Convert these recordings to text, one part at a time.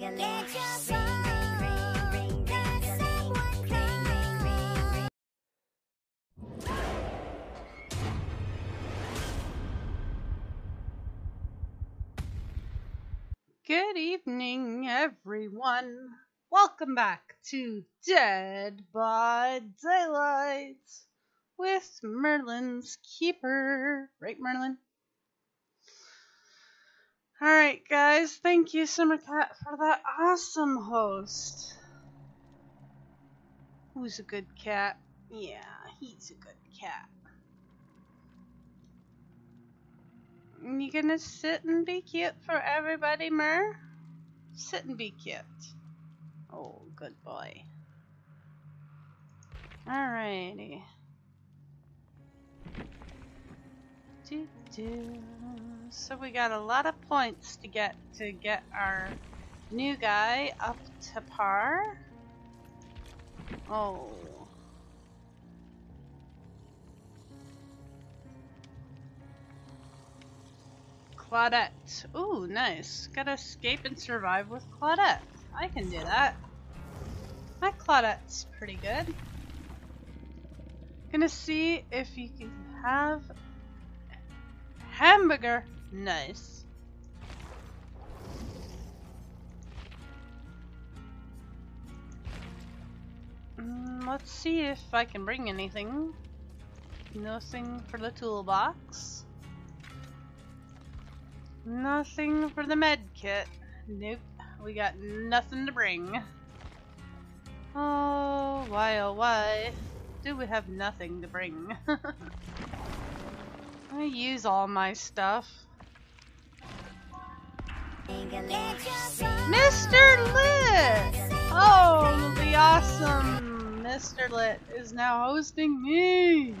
Good evening, everyone. Welcome back to Dead by Daylight with Merlin's Keeper. Right, Merlin? Alright, guys. Thank you, Summercat, for that awesome host. Who's a good cat? Yeah, he's a good cat. You gonna sit and be cute for everybody, Mer? Sit and be cute. Oh, good boy. Alrighty. Do do. So we got a lot of points to get to get our new guy up to par. Oh. Claudette. Ooh, nice. Gotta escape and survive with Claudette. I can do that. My Claudette's pretty good. Gonna see if you can have hamburger. Nice. Mm, let's see if I can bring anything. Nothing for the toolbox. Nothing for the med kit. Nope, we got nothing to bring. Oh, why oh why do we have nothing to bring? I use all my stuff. Mr. Lit! Oh, the awesome Mr. Lit is now hosting me.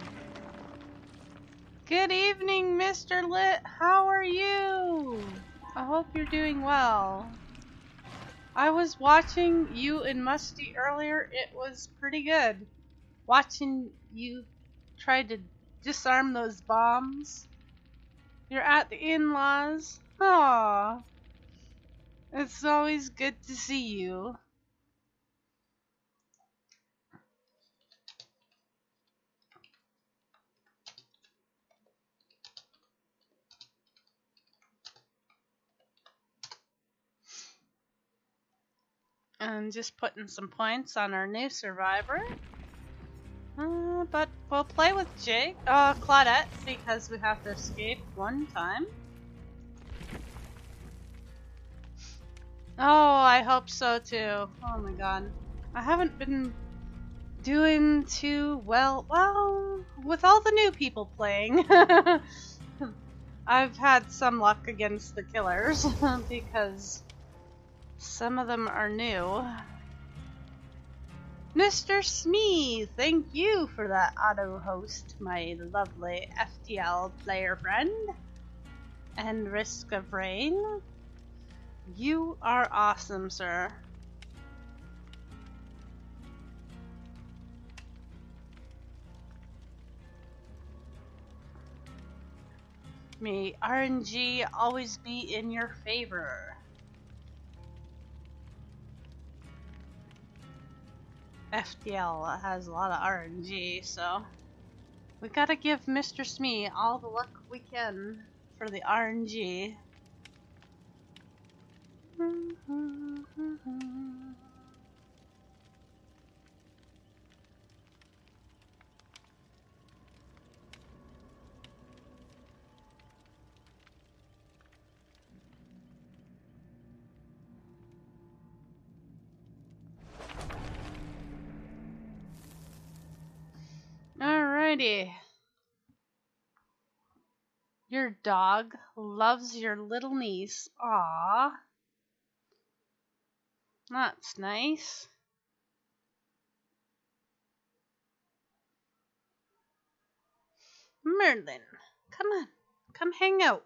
Good evening, Mr. Lit. How are you? I hope you're doing well. I was watching you and Musty earlier. It was pretty good. Watching you try to disarm those bombs. You're at the in-laws. Aww. It's always good to see you. And just putting some points on our new survivor. Uh, but we'll play with Jake, uh, Claudette, because we have to escape one time. Oh, I hope so too. Oh my god. I haven't been doing too well. Well, with all the new people playing, I've had some luck against the killers because some of them are new. Mr. Smee, thank you for that auto host, my lovely FTL player friend. And Risk of Rain. You are awesome, sir. May RNG always be in your favor. FTL has a lot of RNG, so we gotta give Mr. Smee all the luck we can for the RNG. Alrighty. Your dog loves your little niece. Aww. That's nice. Merlin, come on. Come hang out.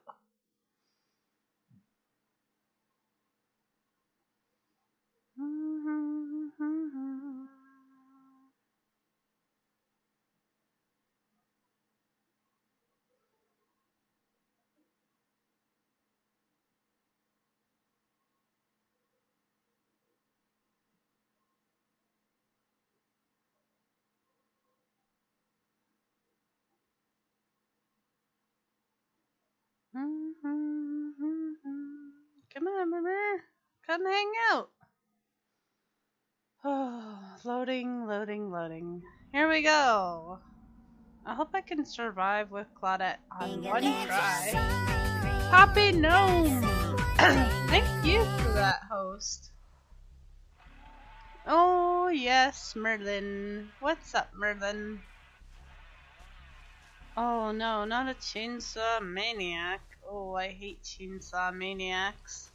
Come hang out. Oh, loading, loading, loading. Here we go. I hope I can survive with Claudette on one try. Poppy Gnome! Thank you for that, host. Oh, yes, Merlin. What's up, Merlin? Oh no, not a chainsaw maniac. Oh, I hate chainsaw maniacs.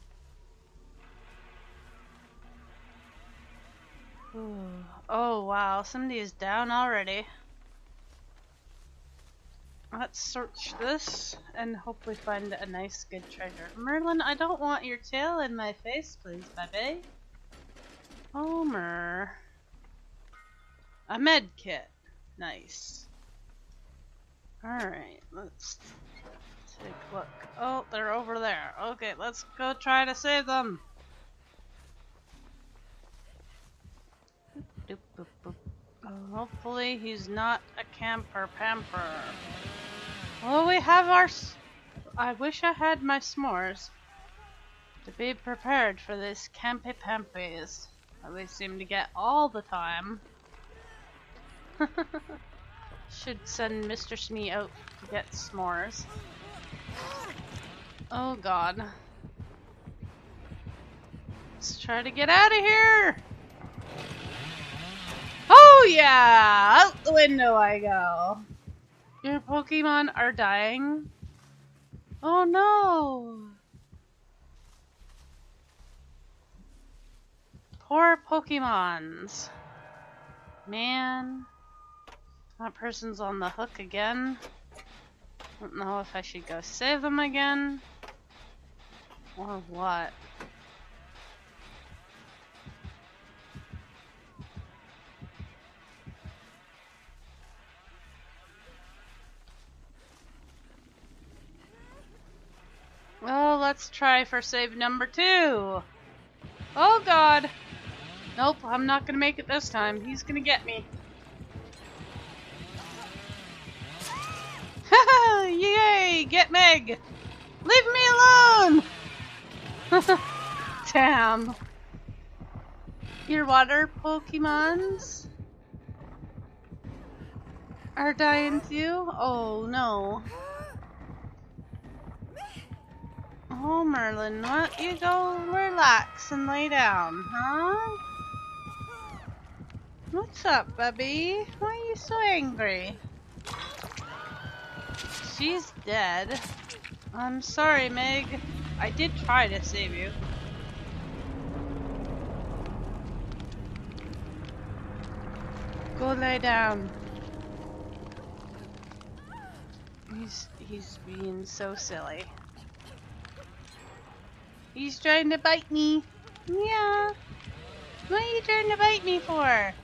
Oh wow, somebody is down already. Let's search this and hopefully find a nice good treasure. Merlin, I don't want your tail in my face, please, baby. Homer. A med kit. Nice. Alright, let's take a look. Oh, they're over there. Okay, let's go try to save them. Doop, boop, boop. Oh, hopefully he's not a camper pamper. Well, we have our... I wish I had my s'mores to be prepared for this campy pampies that we seem to get all the time. Should send Mr. Smee out to get s'mores. Oh god. Let's try to get out of here! Oh yeah! Out the window I go! Your Pokemon are dying? Oh no! Poor Pokemons. Man. That person's on the hook again. I don't know if I should go save them again. Or what. Well, let's try for save number two. Oh god. Nope, I'm not gonna make it this time. He's gonna get me. Yay! Get Meg! Leave me alone! Damn. Your water Pokemons are dying too? Oh no. Oh, Merlin, why don't you go relax and lay down, huh? What's up, Bubby? Why are you so angry? She's dead. I'm sorry, Meg. I did try to save you. Go lay down. He's he's being so silly. He's trying to bite me. Yeah. What are you trying to bite me for?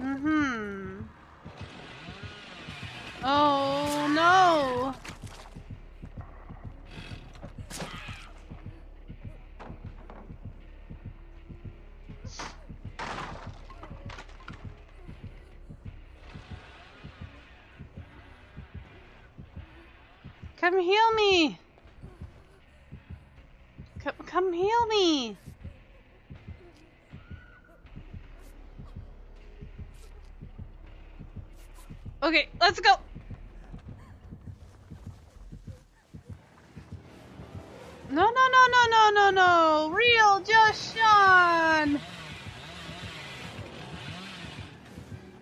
Mm-hmm. Oh no! Come heal me! Come, heal me! Okay, let's go! No, no, no, no, no, no, no! Real Just Sean!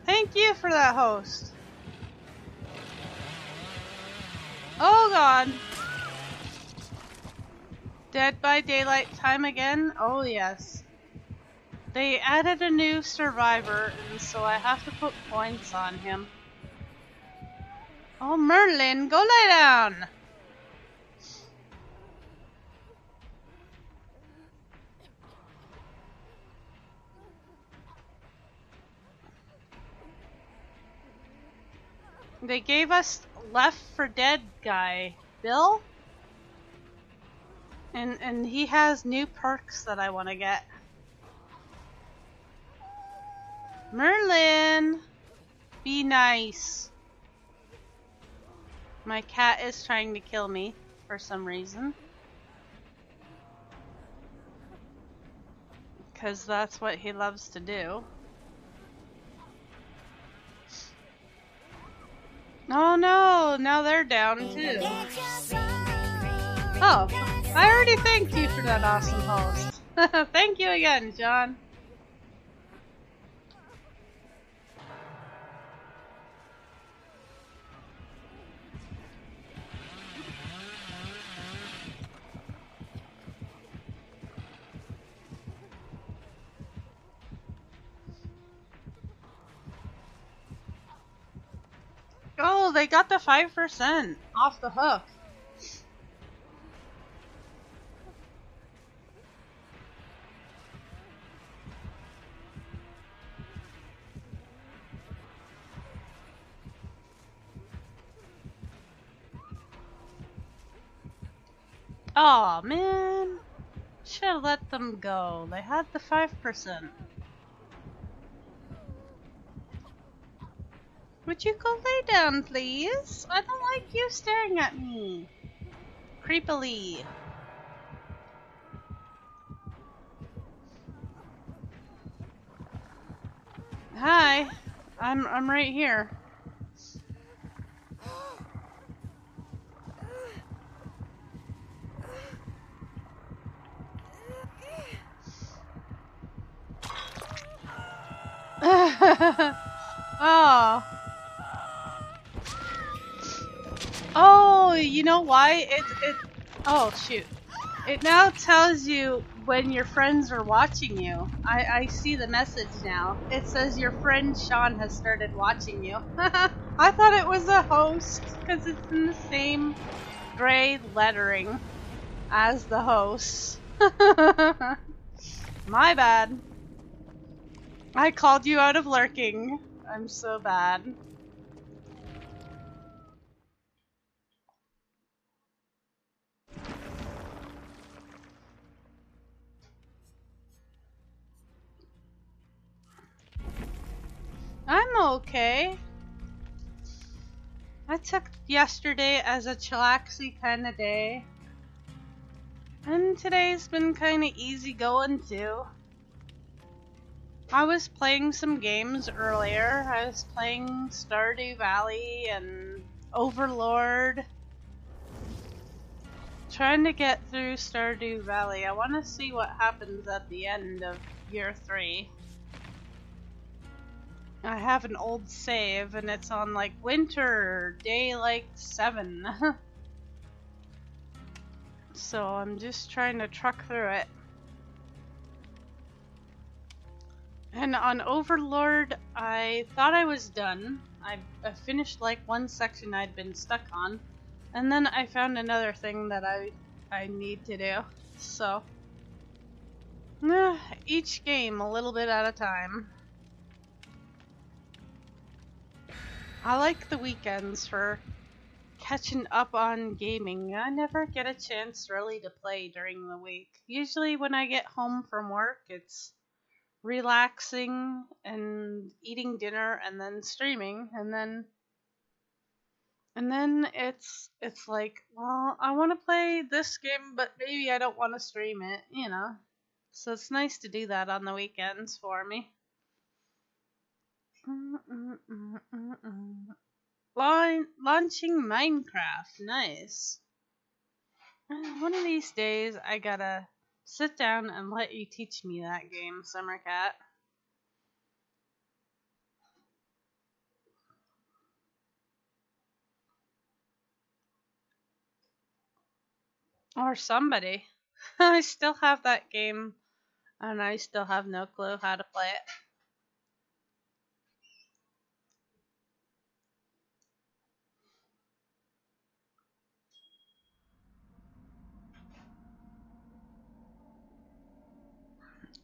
Thank you for that host. Oh god. Dead by Daylight time again? Oh yes. They added a new survivor, and so I have to put points on him. Oh, Merlin, go lay down! They gave us Left 4 Dead guy, Bill? And and he has new perks that I want to get. Merlin, be nice. My cat is trying to kill me for some reason. Because that's what he loves to do. Oh no, now they're down too. Oh, I already thanked you for that awesome host. Thank you again, John. Oh, they got the 5% off the hook. Oh man, should have let them go. They had the 5%. Would you go lay down, please? I don't like you staring at me. Creepily. Hi. I'm I'm right here. oh. Oh, you know why? It it oh shoot. It now tells you when your friends are watching you. I, I see the message now. It says your friend Sean has started watching you. I thought it was a host because it's in the same gray lettering as the host. My bad. I called you out of lurking. I'm so bad. I'm okay. I took yesterday as a chillaxy kind of day. And today's been kind of easy going too. I was playing some games earlier. I was playing Stardew Valley and Overlord. Trying to get through Stardew Valley. I want to see what happens at the end of year 3. I have an old save and it's on like winter, day like 7. so I'm just trying to truck through it. And on Overlord, I thought I was done. I, I finished like one section I'd been stuck on, and then I found another thing that I I need to do. So, each game a little bit at a time. I like the weekends for catching up on gaming. I never get a chance really to play during the week. Usually when I get home from work, it's relaxing and eating dinner and then streaming and then and then it's it's like, well, I want to play this game, but maybe I don't want to stream it, you know. So it's nice to do that on the weekends for me. Laun- launching Minecraft, nice. One of these days, I gotta sit down and let you teach me that game, Summer Cat. Or somebody. I still have that game, and I still have no clue how to play it.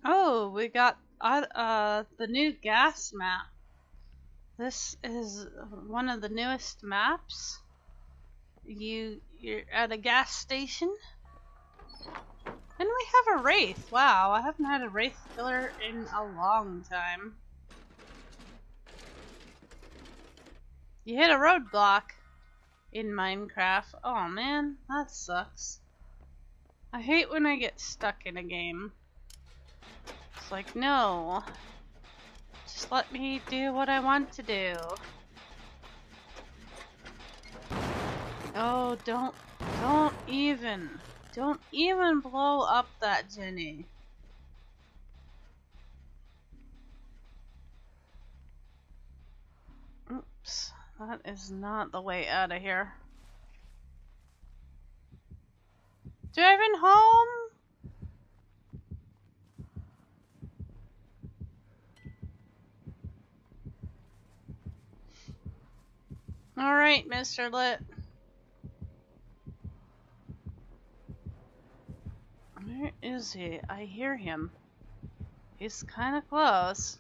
Oh, we got uh, uh, the new gas map. This is one of the newest maps. You you're at a gas station, and we have a wraith. Wow, I haven't had a wraith killer in a long time. You hit a roadblock in Minecraft. Oh man, that sucks. I hate when I get stuck in a game. Like, no. Just let me do what I want to do. Oh, don't, don't even, don't even blow up that Jenny. Oops, that is not the way out of here. Driving home? Alright, Mr. Lit. Where is he? I hear him. He's kind of close.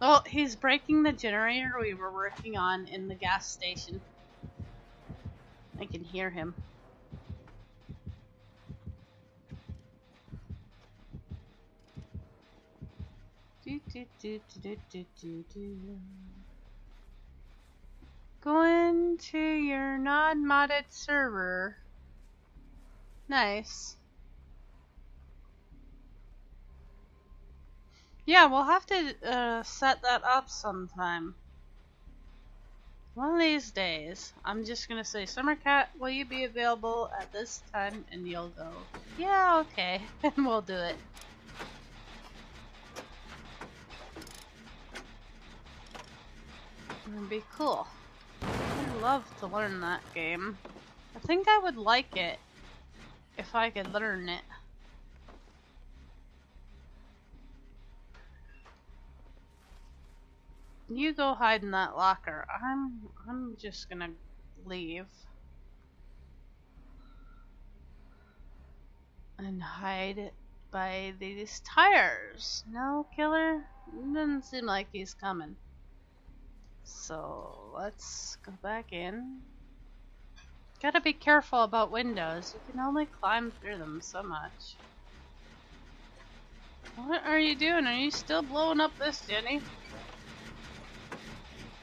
Oh, he's breaking the generator we were working on in the gas station. I can hear him. Do, do, do, do, do. Go into your non-modded server. Nice. Yeah, we'll have to uh, set that up sometime. One of these days, I'm just gonna say, Summercat, will you be available at this time? And you'll go, yeah, okay, and we'll do it. It'd be cool. I'd love to learn that game. I think I would like it if I could learn it. You go hide in that locker. I'm I'm just gonna leave. And hide by these tires. No, killer? Doesn't seem like he's coming. So let's go back in. Gotta be careful about windows. You can only climb through them so much. What are you doing? Are you still blowing up this, Jenny?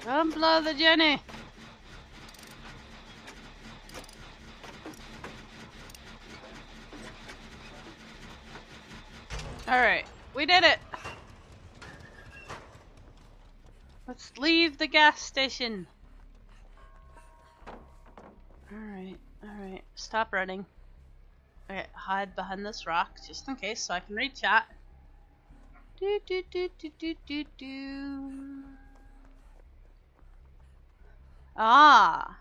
Don't blow the Jenny! Alright, we did it! Let's leave the gas station. Alright, alright. Stop running. Okay, hide behind this rock just in case so I can reach chat. Do do do do do do do. Ah.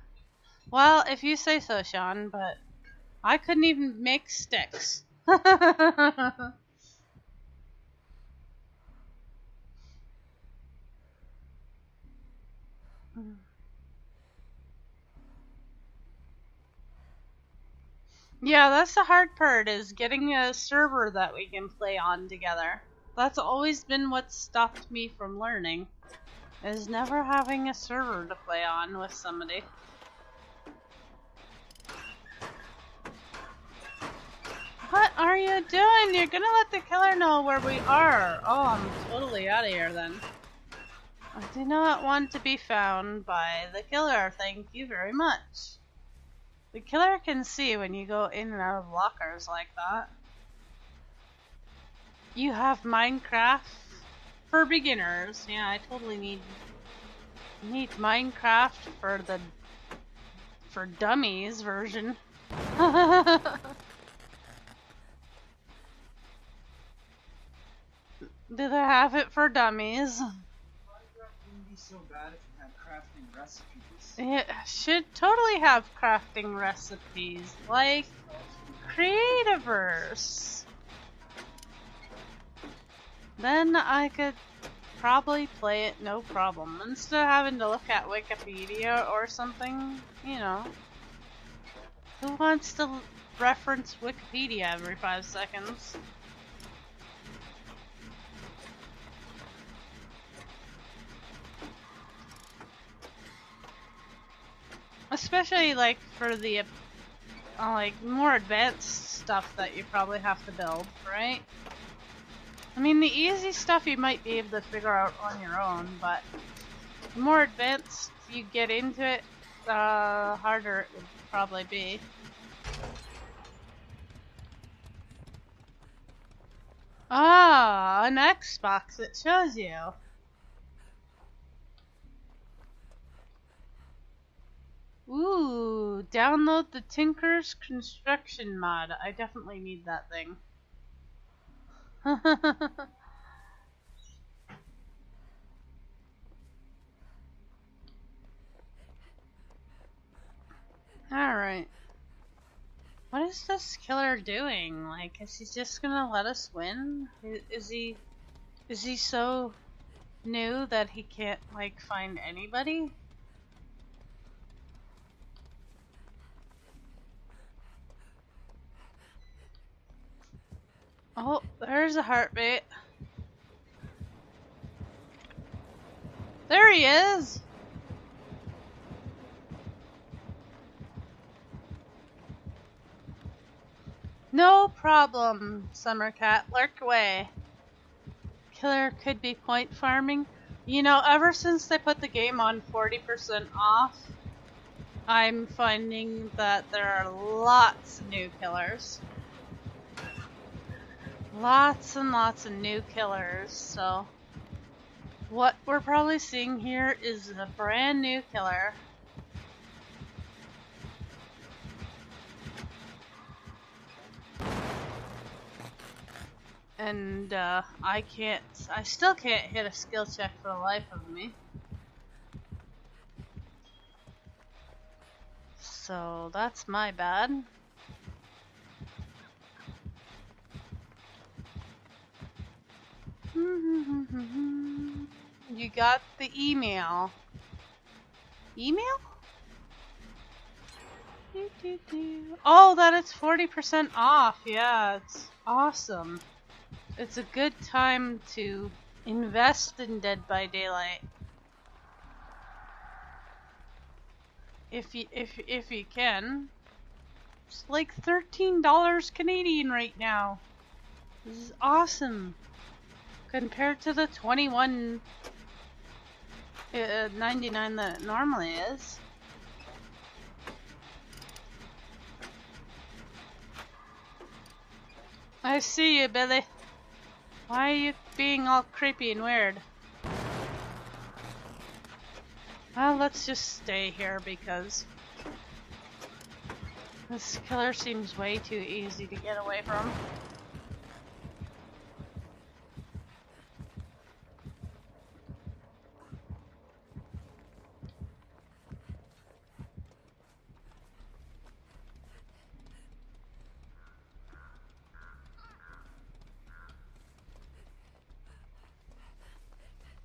Well, if you say so, Sean, but I couldn't even make sticks. Yeah, that's the hard part is getting a server that we can play on together. That's always been what stopped me from learning. Is never having a server to play on with somebody. What are you doing? You're gonna let the killer know where we are. Oh, I'm totally out of here then. I do not want to be found by the killer. Thank you very much. The killer can see when you go in and out of lockers like that. You have Minecraft for beginners. Yeah, I totally need need Minecraft for the for dummies version. Do they have it for dummies? Minecraft wouldn't be so bad if you had crafting recipes. It should totally have crafting recipes, like Creativerse. Then I could probably play it no problem. Instead of having to look at Wikipedia or something, you know. Who wants to reference Wikipedia every five seconds? Especially like for the uh, like more advanced stuff that you probably have to build, right? I mean, the easy stuff you might be able to figure out on your own, but the more advanced you get into it, the harder it would probably be. Ah, an Xbox, it shows you. Ooh, download the Tinker's Construction mod. I definitely need that thing. Alright. What is this killer doing? Like, is he just gonna let us win? Is he... Is he so new that he can't, like, find anybody? Oh, there's a heartbeat. There he is! No problem, Summer Cat. Lurk away. Killer could be point farming. You know, ever since they put the game on 40% off, I'm finding that there are lots of new killers. Lots and lots of new killers, so what we're probably seeing here is a brand new killer. And uh, I can't, I still can't hit a skill check for the life of me. So that's my bad. You got the email. Email? Oh, that it's 40% off. Yeah, it's awesome. It's a good time to invest in Dead by Daylight. If you if if you can. It's like $13 Canadian right now. This is awesome compared to the 21 uh, 99 that normally is. I see you, Billy. Why are you being all creepy and weird? Well, let's just stay here because this killer seems way too easy to get away from.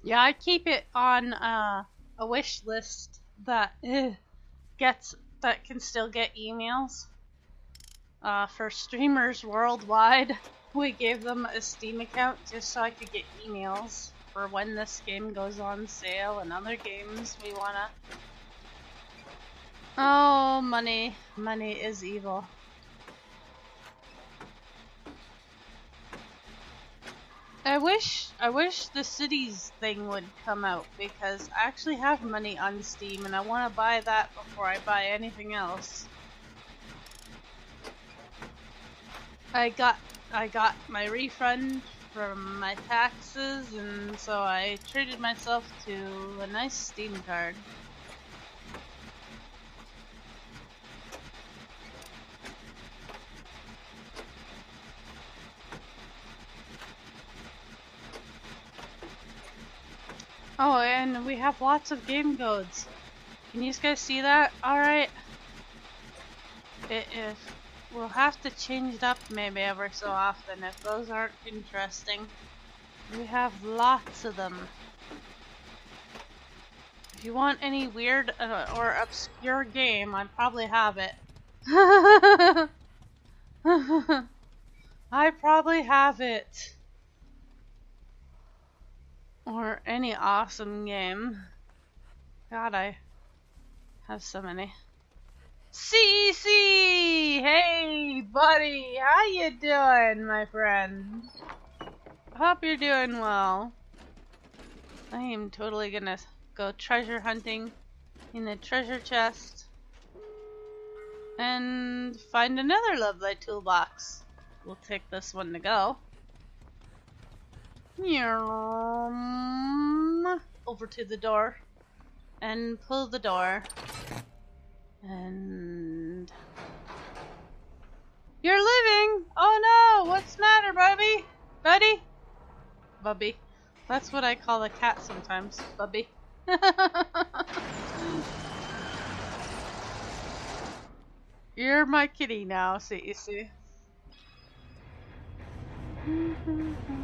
Yeah, I keep it on uh, a wish list that eh, gets that can still get emails. Uh, for streamers worldwide, we gave them a Steam account just so I could get emails for when this game goes on sale and other games we wanna. Oh, money. Money is evil. I wish I wish the cities thing would come out because I actually have money on Steam and I want to buy that before I buy anything else. I got I got my refund from my taxes and so I treated myself to a nice Steam card. Oh, and we have lots of game codes. Can you guys see that? Alright. It, if we'll have to change it up maybe every so often if those aren't interesting. We have lots of them. If you want any weird uh, or obscure game, I probably have it. I probably have it. Or any awesome game. God, I have so many. CC! Hey, buddy! How you doing, my friend? Hope you're doing well. I am totally gonna go treasure hunting in the treasure chest and find another lovely toolbox. We'll take this one to go. Over to the door and pull the door. And you're living. Oh no, what's the matter, Bubby? Buddy? Bubby. That's what I call the cat sometimes. Bubby. You're my kitty now, see you see.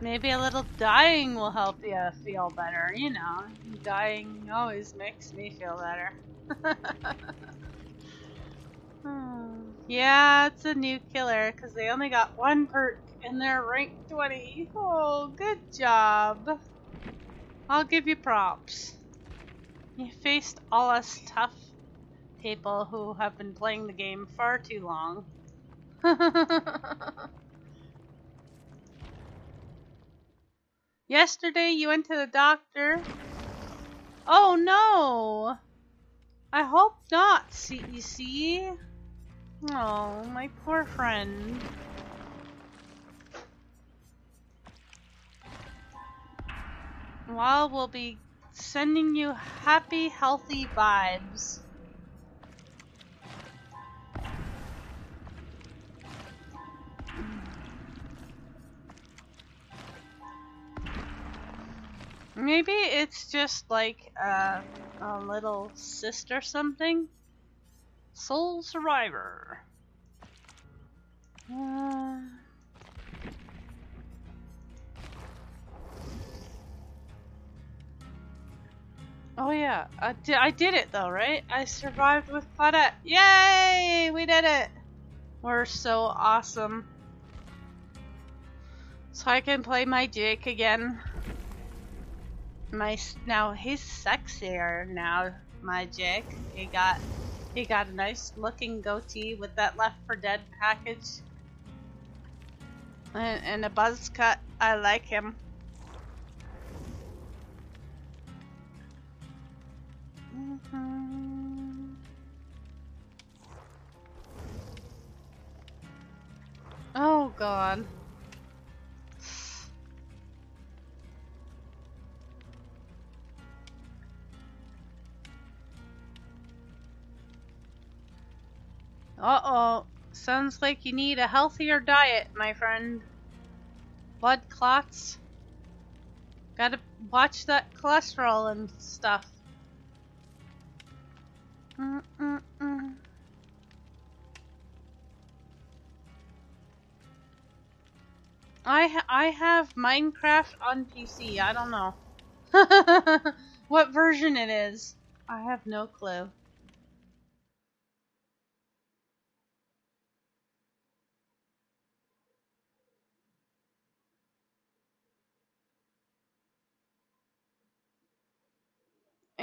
Maybe a little dying will help you feel better, you know. Dying always makes me feel better. Yeah, it's a new killer because they only got one perk and they're rank 20. Oh, good job. I'll give you props. You faced all us tough people who have been playing the game far too long. Yesterday you went to the doctor. Oh no! I hope not, CEC. Oh, my poor friend. Well, we'll be sending you happy, healthy vibes. Maybe it's just like a little cyst or something. Soul Survivor. Uh... Oh yeah, I did, I did it though, right? I survived with Claudette. Yay! We did it! We're so awesome. So I can play my Jake again. My now he's sexier now. My Jake. He got he got a nice looking goatee with that Left 4 Dead package. And, and a buzz cut. I like him. Mhm. Oh god. Uh-oh. Sounds like you need a healthier diet, my friend. Blood clots. Gotta watch that cholesterol and stuff. Mm-mm-mm. I ha I have Minecraft on PC. I don't know what version it is. I have no clue.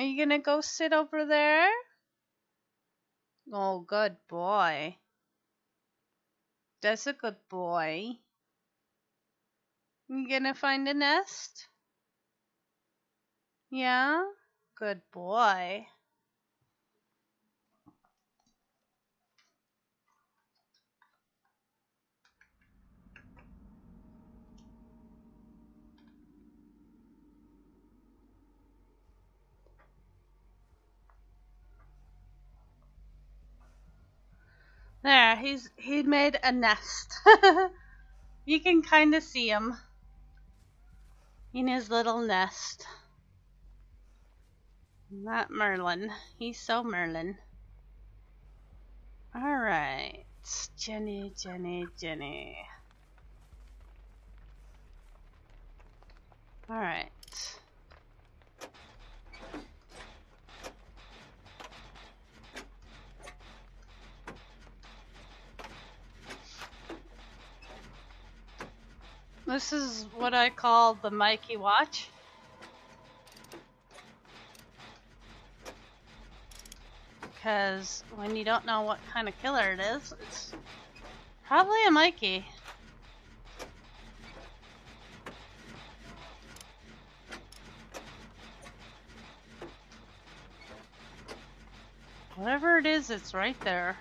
Are you gonna go sit over there? Oh, good boy. That's a good boy. You gonna find a nest? Yeah? Good boy. There, he's he made a nest. you can kind of see him in his little nest. Not Merlin. He's so Merlin. Alright. Jenny, Jenny, Jenny. Alright. This is what I call the Mikey watch. Because when you don't know what kind of killer it is, it's probably a Mikey. Whatever it is, it's right there.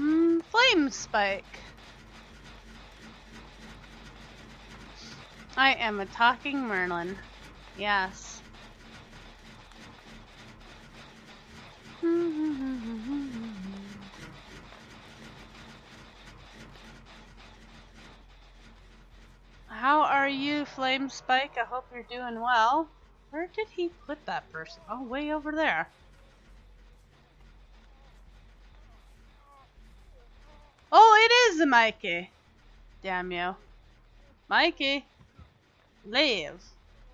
Hmm, flame spike. I am a talking Merlin. Yes. How are you, Flame Spike? I hope you're doing well. Where did he put that person? Oh, way over there. Is Mikey. Damn you. Mikey. Leave.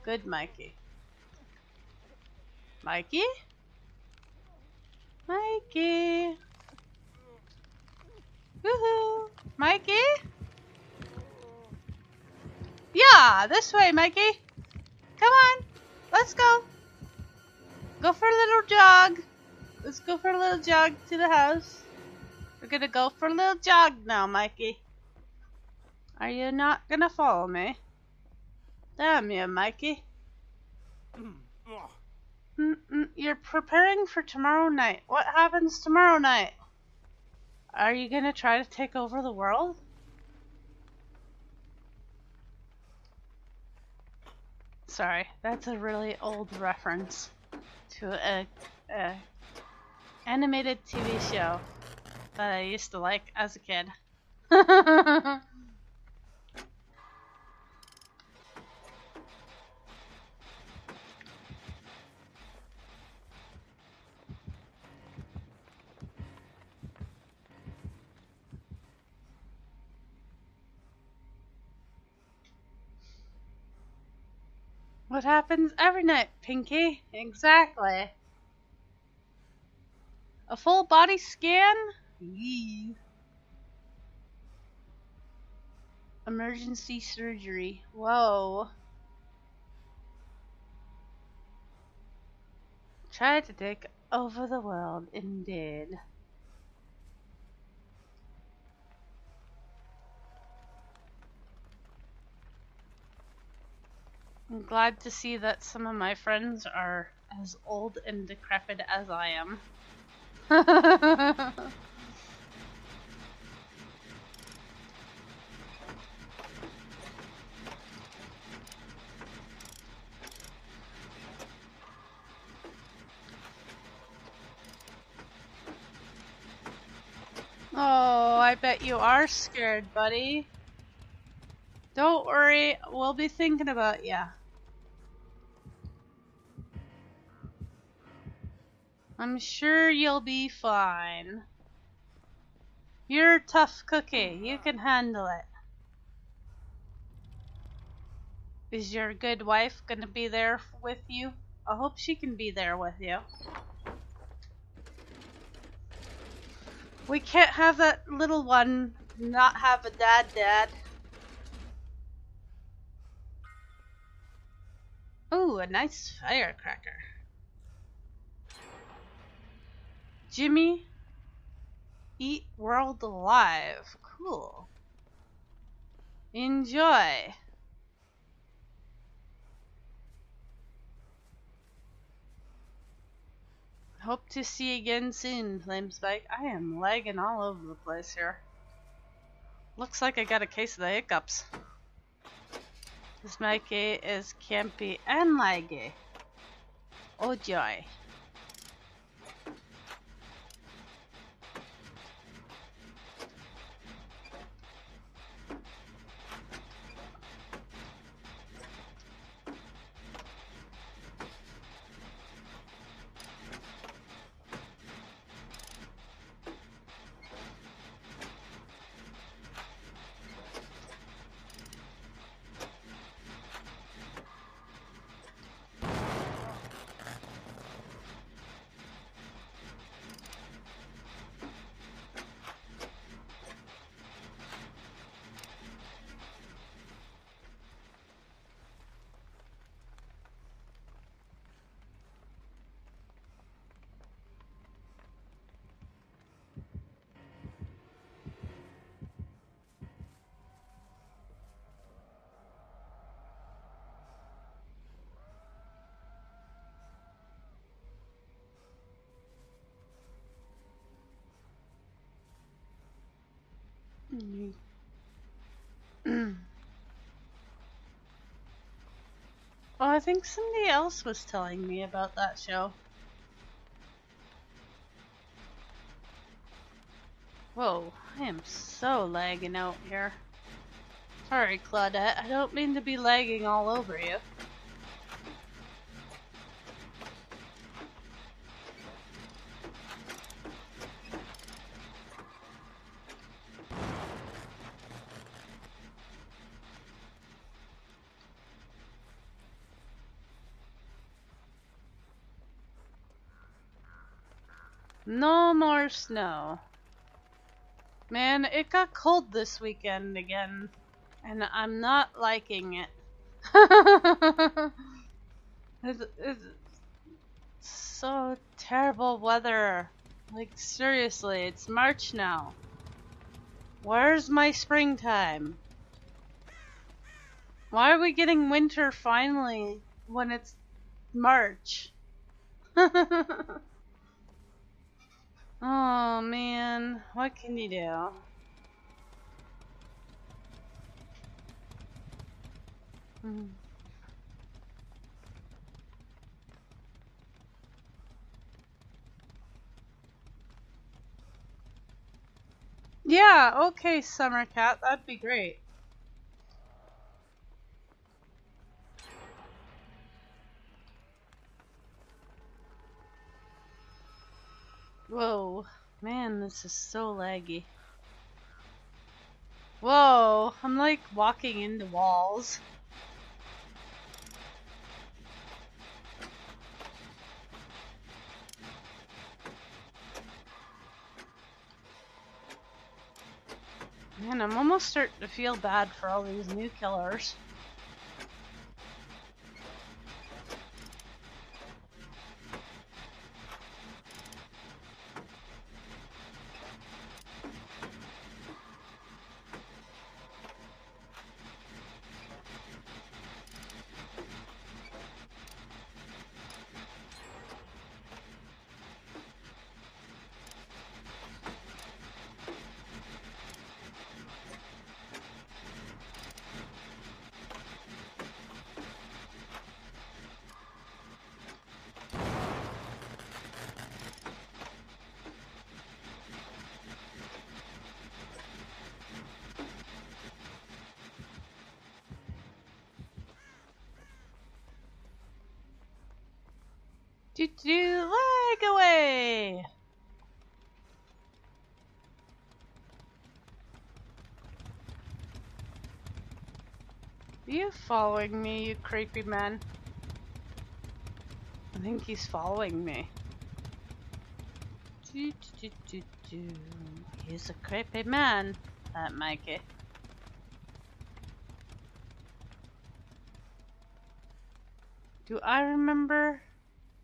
Good Mikey. Mikey? Mikey. Woohoo. Mikey? Yeah, this way, Mikey. Come on. Let's go. Go for a little jog. Let's go for a little jog to the house. We're gonna go for a little jog now, Mikey. Are you not gonna follow me? Damn you, Mikey. Mm-mm, You're preparing for tomorrow night. What happens tomorrow night? Are you gonna try to take over the world? Sorry, that's a really old reference to a, a animated TV show that I used to like as a kid. What happens every night, Pinky? Exactly. A full body scan? Emergency surgery. Whoa. Try to take over the world, indeed. I'm glad to see that some of my friends are as old and decrepit as I am. oh, I bet you are scared, buddy. Don't worry, we'll be thinking about ya. I'm sure you'll be fine. You're a tough cookie. You can handle it. Is your good wife gonna be there with you? I hope she can be there with you. We can't have that little one not have a dad dad. Ooh, a nice firecracker. Jimmy, eat world alive. Cool. Enjoy. Hope to see you again soon, Flamespike. I am lagging all over the place here. Looks like I got a case of the hiccups. This Mikey is campy and laggy. Oh joy. Oh, I think somebody else was telling me about that show. Whoa, I am so lagging out here. Sorry, Claudette, I don't mean to be lagging all over you. No more snow. Man, it got cold this weekend again, and I'm not liking it. it's, it's so terrible weather. Like, seriously, it's March now. Where's my springtime? Why are we getting winter finally when it's March? Oh man, what can you do? Hmm. Yeah, okay, Summer Cat, that'd be great. Whoa, man, this is so laggy. Whoa, I'm like walking into walls. Man, I'm almost starting to feel bad for all these new killers. Do do leg away. Are you following me, you creepy man? I think he's following me. Do, do, do, do. He's a creepy man, that Mikey. Do I remember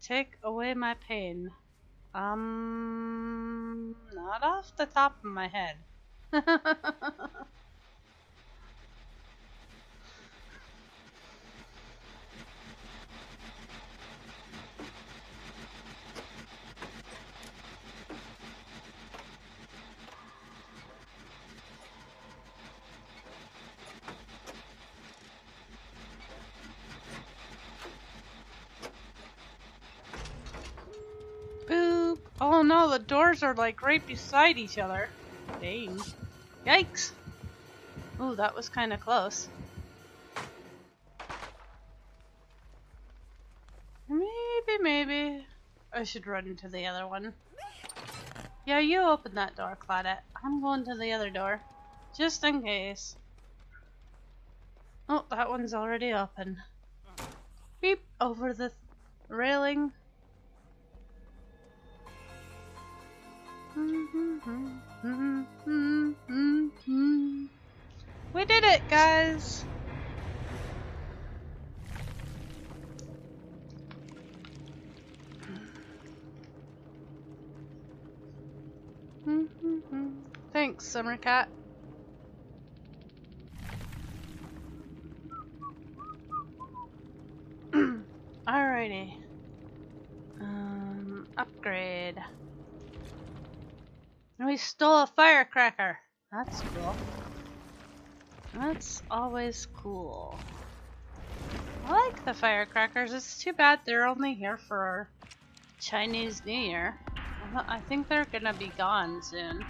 Take away my pain. Um, not off the top of my head. Boop. Oh no, the are like right beside each other. Dang. Yikes. Oh, that was kind of close. Maybe, maybe I should run into the other one. Yeah, you open that door, Claudette. I'm going to the other door. Just in case. Oh, that one's already open. Beep, over the railing. We did it, guys! Thanks, Summer Cat. Alrighty. Um, upgrade. And we stole a firecracker. That's cool. That's always cool. I like the firecrackers. It's too bad they're only here for Chinese New Year. I think they're gonna be gone soon.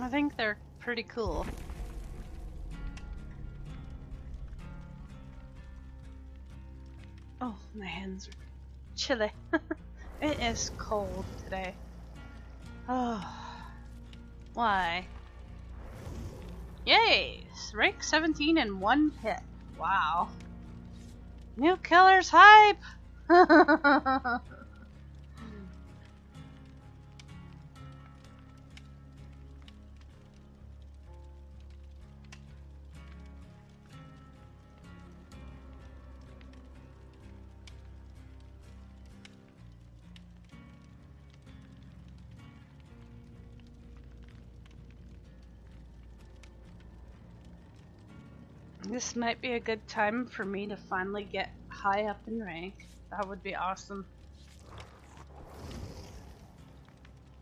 I think they're pretty cool. Oh, my hands are chilly. it is cold today. Oh, why? Yay! Rank 17 in one hit. Wow. New killer's hype! This might be a good time for me to finally get high up in rank. That would be awesome.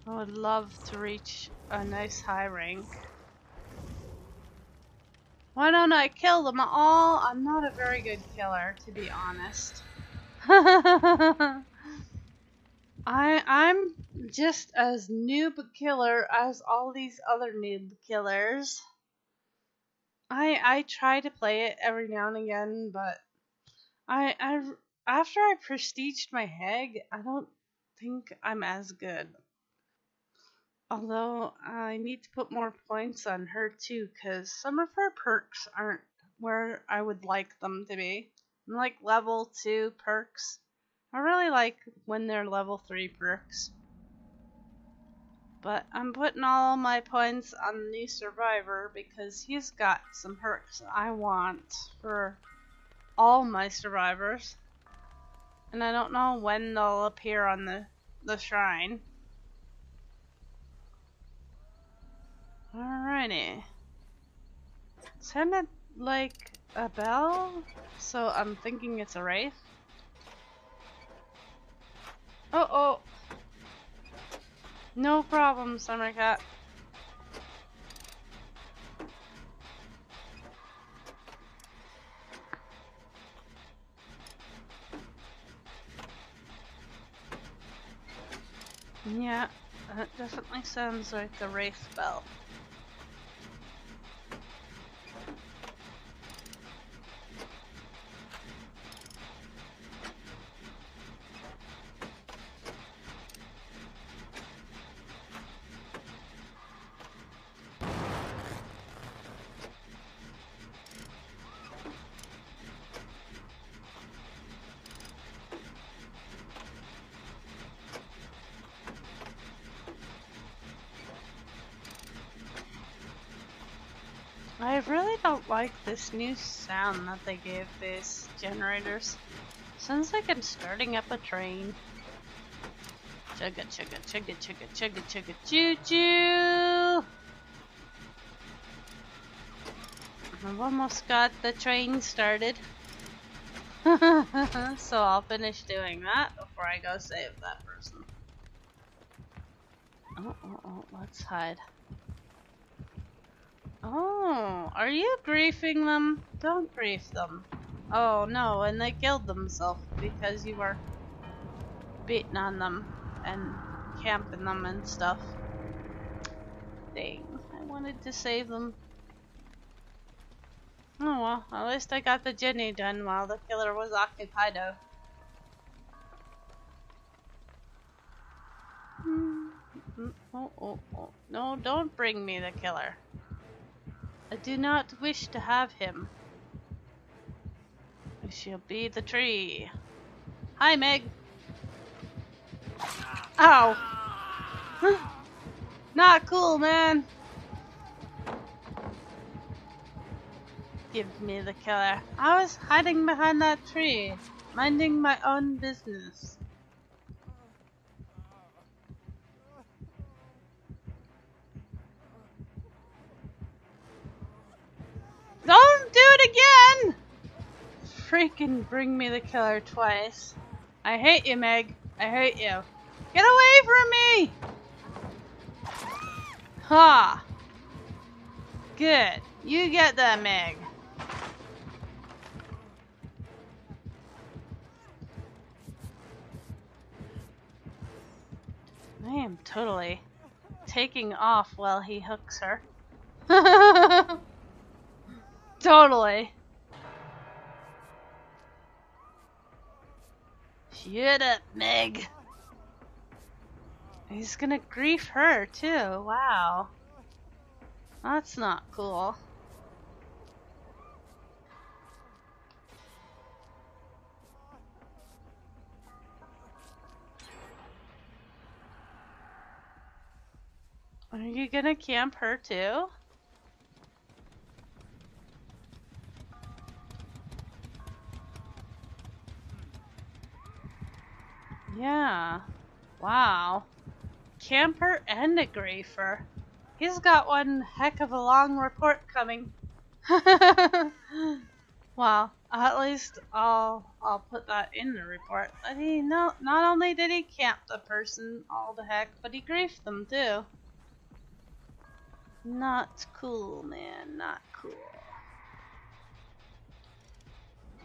I would love to reach a nice high rank. Why don't I kill them all? I'm not a very good killer, to be honest. I I'm just as noob killer as all these other noob killers. I I try to play it every now and again, but I I after I prestiged my hag, I don't think I'm as good. Although I need to put more points on her too, cause some of her perks aren't where I would like them to be. I Like level two perks, I really like when they're level three perks. But I'm putting all my points on the new survivor because he's got some perks I want for all my survivors. And I don't know when they'll appear on the, the shrine. Alrighty. Sounded like a bell, so I'm thinking it's a wraith. Uh oh. No problem, Summer Cat. Yeah, that definitely sounds like the Wraith Bell. I really don't like this new sound that they gave these generators. Sounds like I'm starting up a train. Chugga chugga chugga chugga chugga chugga choo choo! I've almost got the train started. so I'll finish doing that before I go save that person. Oh, oh, oh, let's hide. Oh, are you griefing them? Don't grief them. Oh no, and they killed themselves because you were beating on them and camping them and stuff. Dang, I wanted to save them. Oh well, at least I got the Jenny done while the killer was occupied. -o. Hmm, hmm, Oh, oh, oh. No, don't bring me the killer. I do not wish to have him. I shall be the tree. Hi, Meg. Ow. Not cool, man. Give me the killer. I was hiding behind that tree, minding my own business. Don't do it again! Freaking bring me the killer twice. I hate you, Meg. I hate you. Get away from me! Ha! Good. You get that, Meg. I am totally taking off while he hooks her. totally. Shut up, Meg. He's gonna grief her too. Wow. That's not cool. Are you gonna camp her too? Yeah. Wow. Camper and a griefer. He's got one heck of a long report coming. well, at least I'll I'll put that in the report. But he no not only did he camp the person all the heck, but he griefed them too. Not cool, man. Not cool.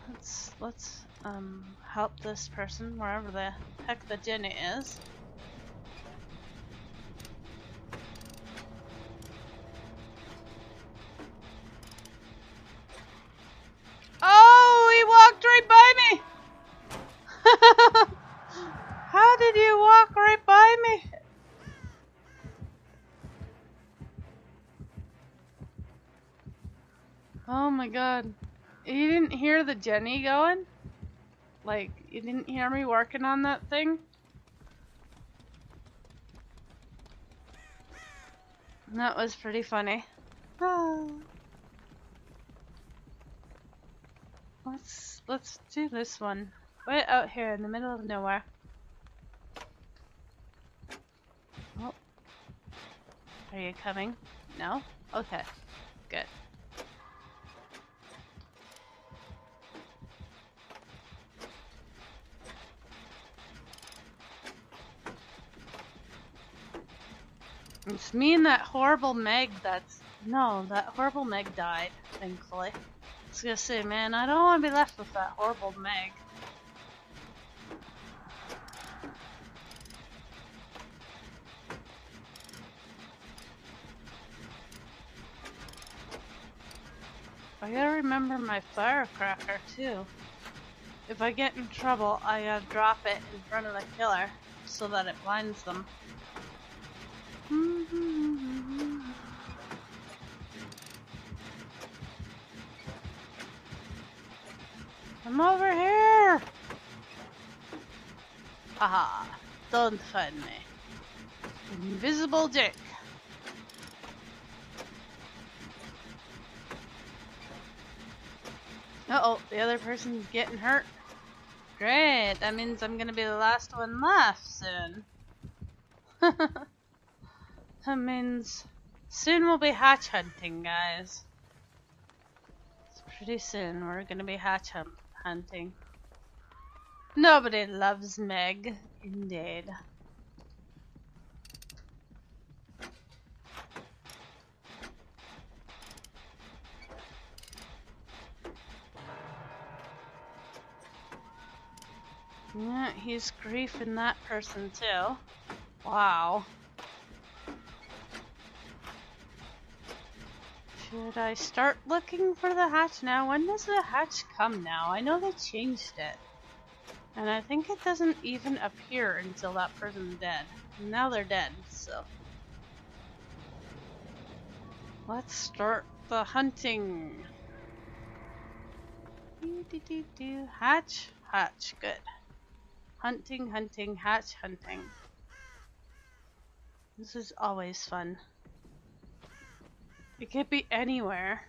Let's let's um help this person wherever the heck the Jenny is. Oh, he walked right by me. How did you walk right by me? Oh my god. You didn't hear the Jenny going? Like, you didn't hear me working on that thing? That was pretty funny. Let's let's do this one. Right out here in the middle of nowhere. Oh. Are you coming? No? Okay. Good. It's me and that horrible Meg that's... No, that horrible Meg died, thankfully. I was gonna say, man, I don't want to be left with that horrible Meg. I gotta remember my firecracker, too. If I get in trouble, I gotta drop it in front of the killer so that it blinds them. I'm over here! Haha, don't find me. Invisible dick. Uh oh, the other person's getting hurt. Great, that means I'm gonna be the last one left soon. that means soon we'll be hatch hunting, guys. It's pretty soon we're gonna be hatch hunt hunting. Nobody loves Meg, indeed. Yeah, he's griefing that person too. Wow. Should I start looking for the hatch now? When does the hatch come now? I know they changed it. And I think it doesn't even appear until that person's dead. Now they're dead, so. Let's start the hunting. Do, do, do, do. Hatch, hatch, good. Hunting, hunting, hatch, hunting. This is always fun. It could be anywhere.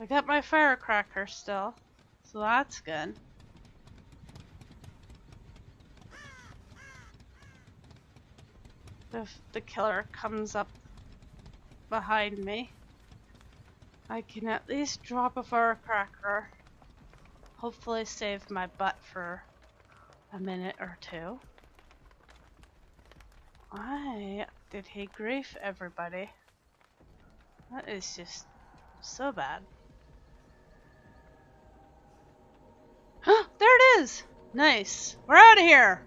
I got my firecracker still, so that's good. If the killer comes up behind me, I can at least drop a firecracker hopefully save my butt for a minute or two. Why did he grief everybody? That is just so bad. there it is! Nice. We're out of here!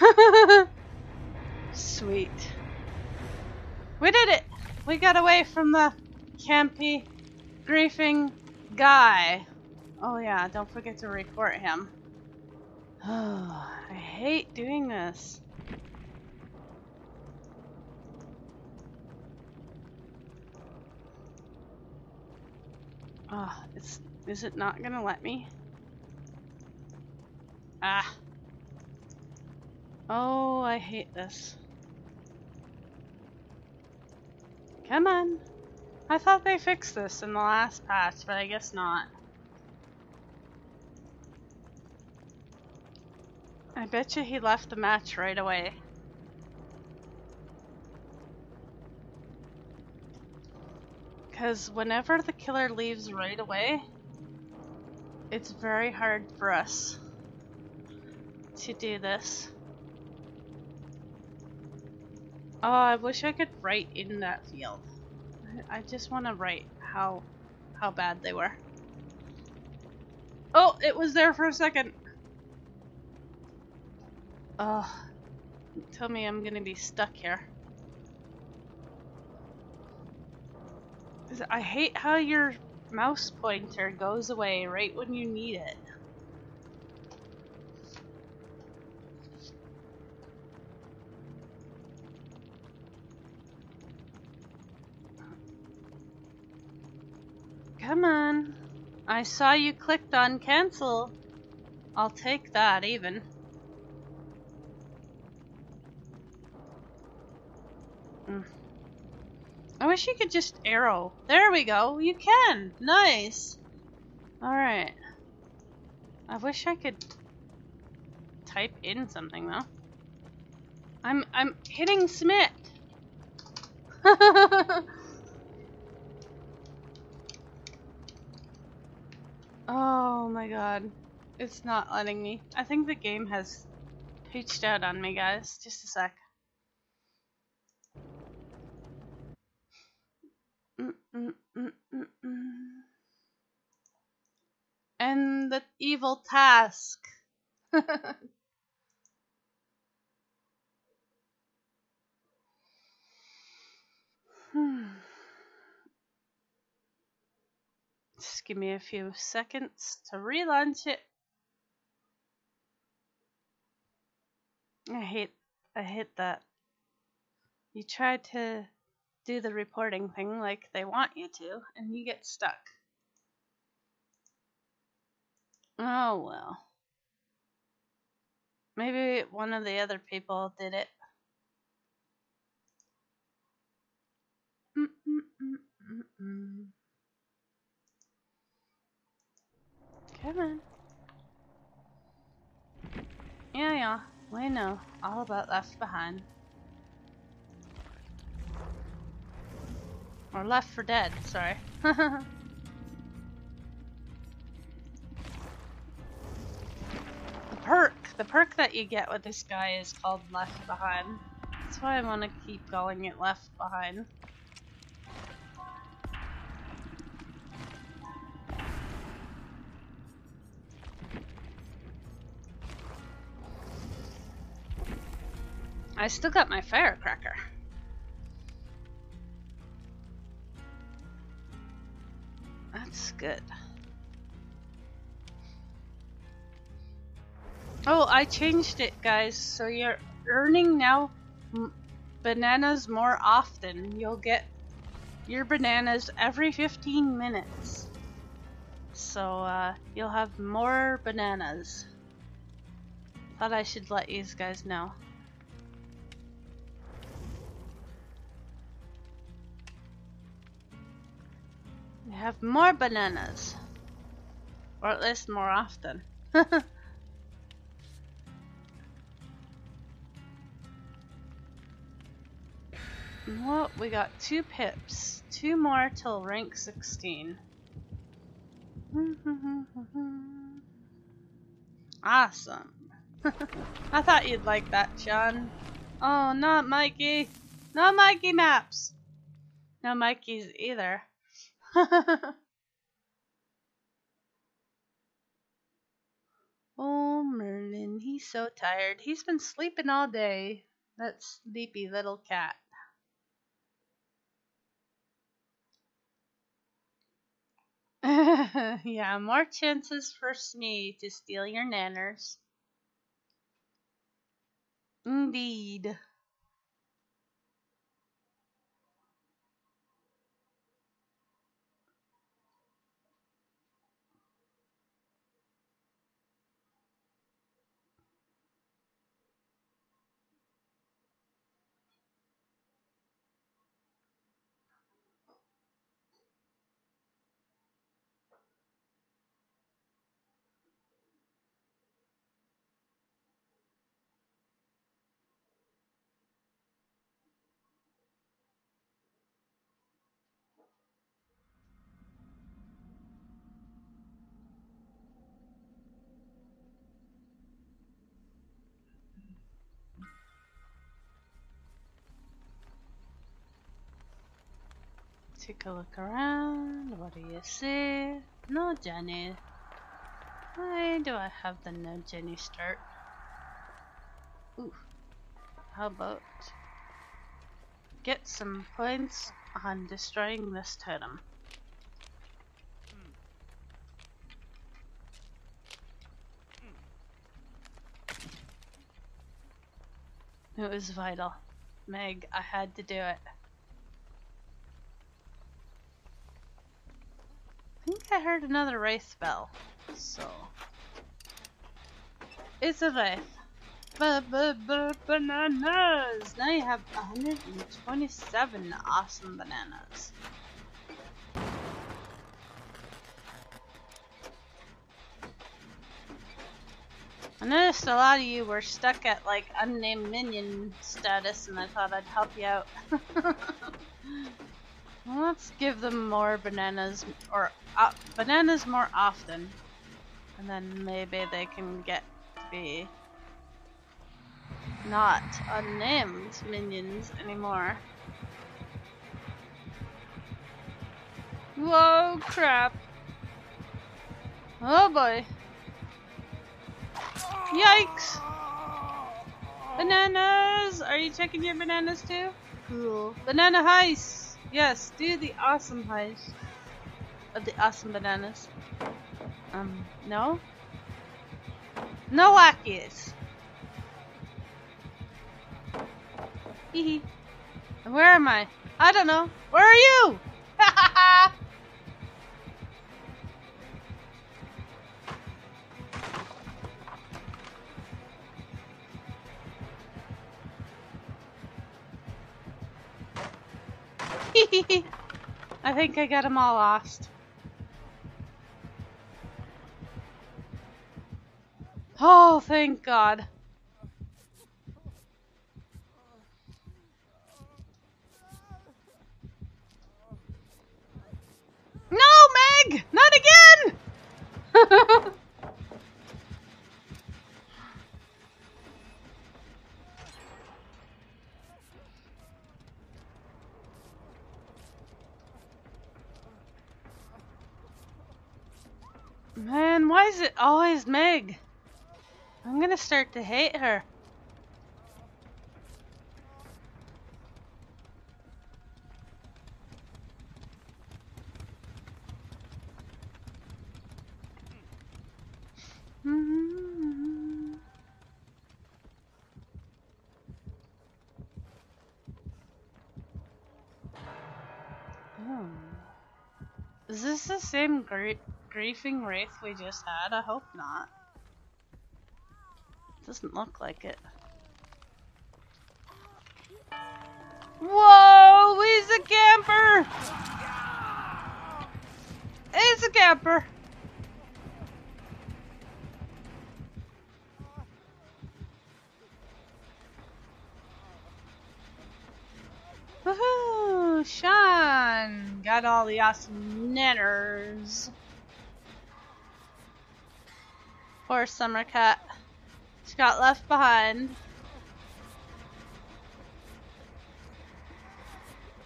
Sweet. We did it! We got away from the campy, griefing guy. Oh yeah, don't forget to report him. Oh, I hate doing this. Oh, it's is it not gonna let me? Ah. Oh, I hate this. Come on. I thought they fixed this in the last patch, but I guess not. I bet you he left the match right away. Because whenever the killer leaves right away, it's very hard for us to do this. Oh, I wish I could write in that field. I, just want to write how how bad they were. Oh, it was there for a second. Oh, tell me I'm gonna be stuck here. 'Cause I hate how your mouse pointer goes away right when you need it. Come on. I saw you clicked on cancel. I'll take that even. Mm. I wish you could just arrow. There we go. You can. Nice. Alright. I wish I could type in something though. I'm I'm hitting submit. oh my god. It's not letting me. I think the game has peached out on me, guys. Just a sec. Mm, mm, mm, mm, mm. Mm, mm, mm, and the evil task. Just give me a few seconds to relaunch it. I hate I hate that. You try to do the reporting thing like they want you to, and you get stuck. Oh well. Maybe one of the other people did it. On. Yeah, yeah, we know all about Left Behind. Or Left 4 Dead, sorry. the perk, the perk that you get with this guy is called Left Behind. That's why I want to keep calling it Left Behind. I still got my firecracker. That's good. Oh, I changed it, guys. So you're earning now bananas more often. You'll get your bananas every 15 minutes. So uh, you'll have more bananas. Thought I should let you guys know. You have more bananas. Or at least more often. well, we got two pips. Two more till rank 16. Awesome. I thought you'd like that, Sean. Oh, not Mikey. No Mikey maps. No Mikey's either. oh, Merlin, he's so tired. He's been sleeping all day. That sleepy little cat. yeah, more chances for Smee to steal your nanners. Indeed. Take a look around. What do you see? No Jenny. Why do I have the no Jenny start? Ooh. How about get some points on destroying this totem? It was vital. Meg, I had to do it. I heard another wraith bell. So it's a wraith. Ba ba ba bananas! Now you have 127 awesome bananas. I noticed a lot of you were stuck at like unnamed minion status and I thought I'd help you out. Let's give them more bananas, or uh, bananas more often. And then maybe they can get to be not unnamed minions anymore. Whoa, crap. Oh boy. Yikes! Bananas! Are you checking your bananas too? Cool. Banana heist! Yes, do the awesome heist of the awesome bananas. Um, no? No wackies! Hee hee. Where am I? I don't know. Where are you? Ha ha ha! I think I got them all lost. Oh, thank God. No, Meg! Not again! Man, why is it always Meg? I'm gonna start to hate her. Mm-hmm. Oh. Is this the same gr griefing wraith we just had? I hope not. Doesn't look like it. Whoa! He's a camper! He's a camper! Woohoo! Sean! Got all the awesome nanners. Poor summer cat. She got left behind.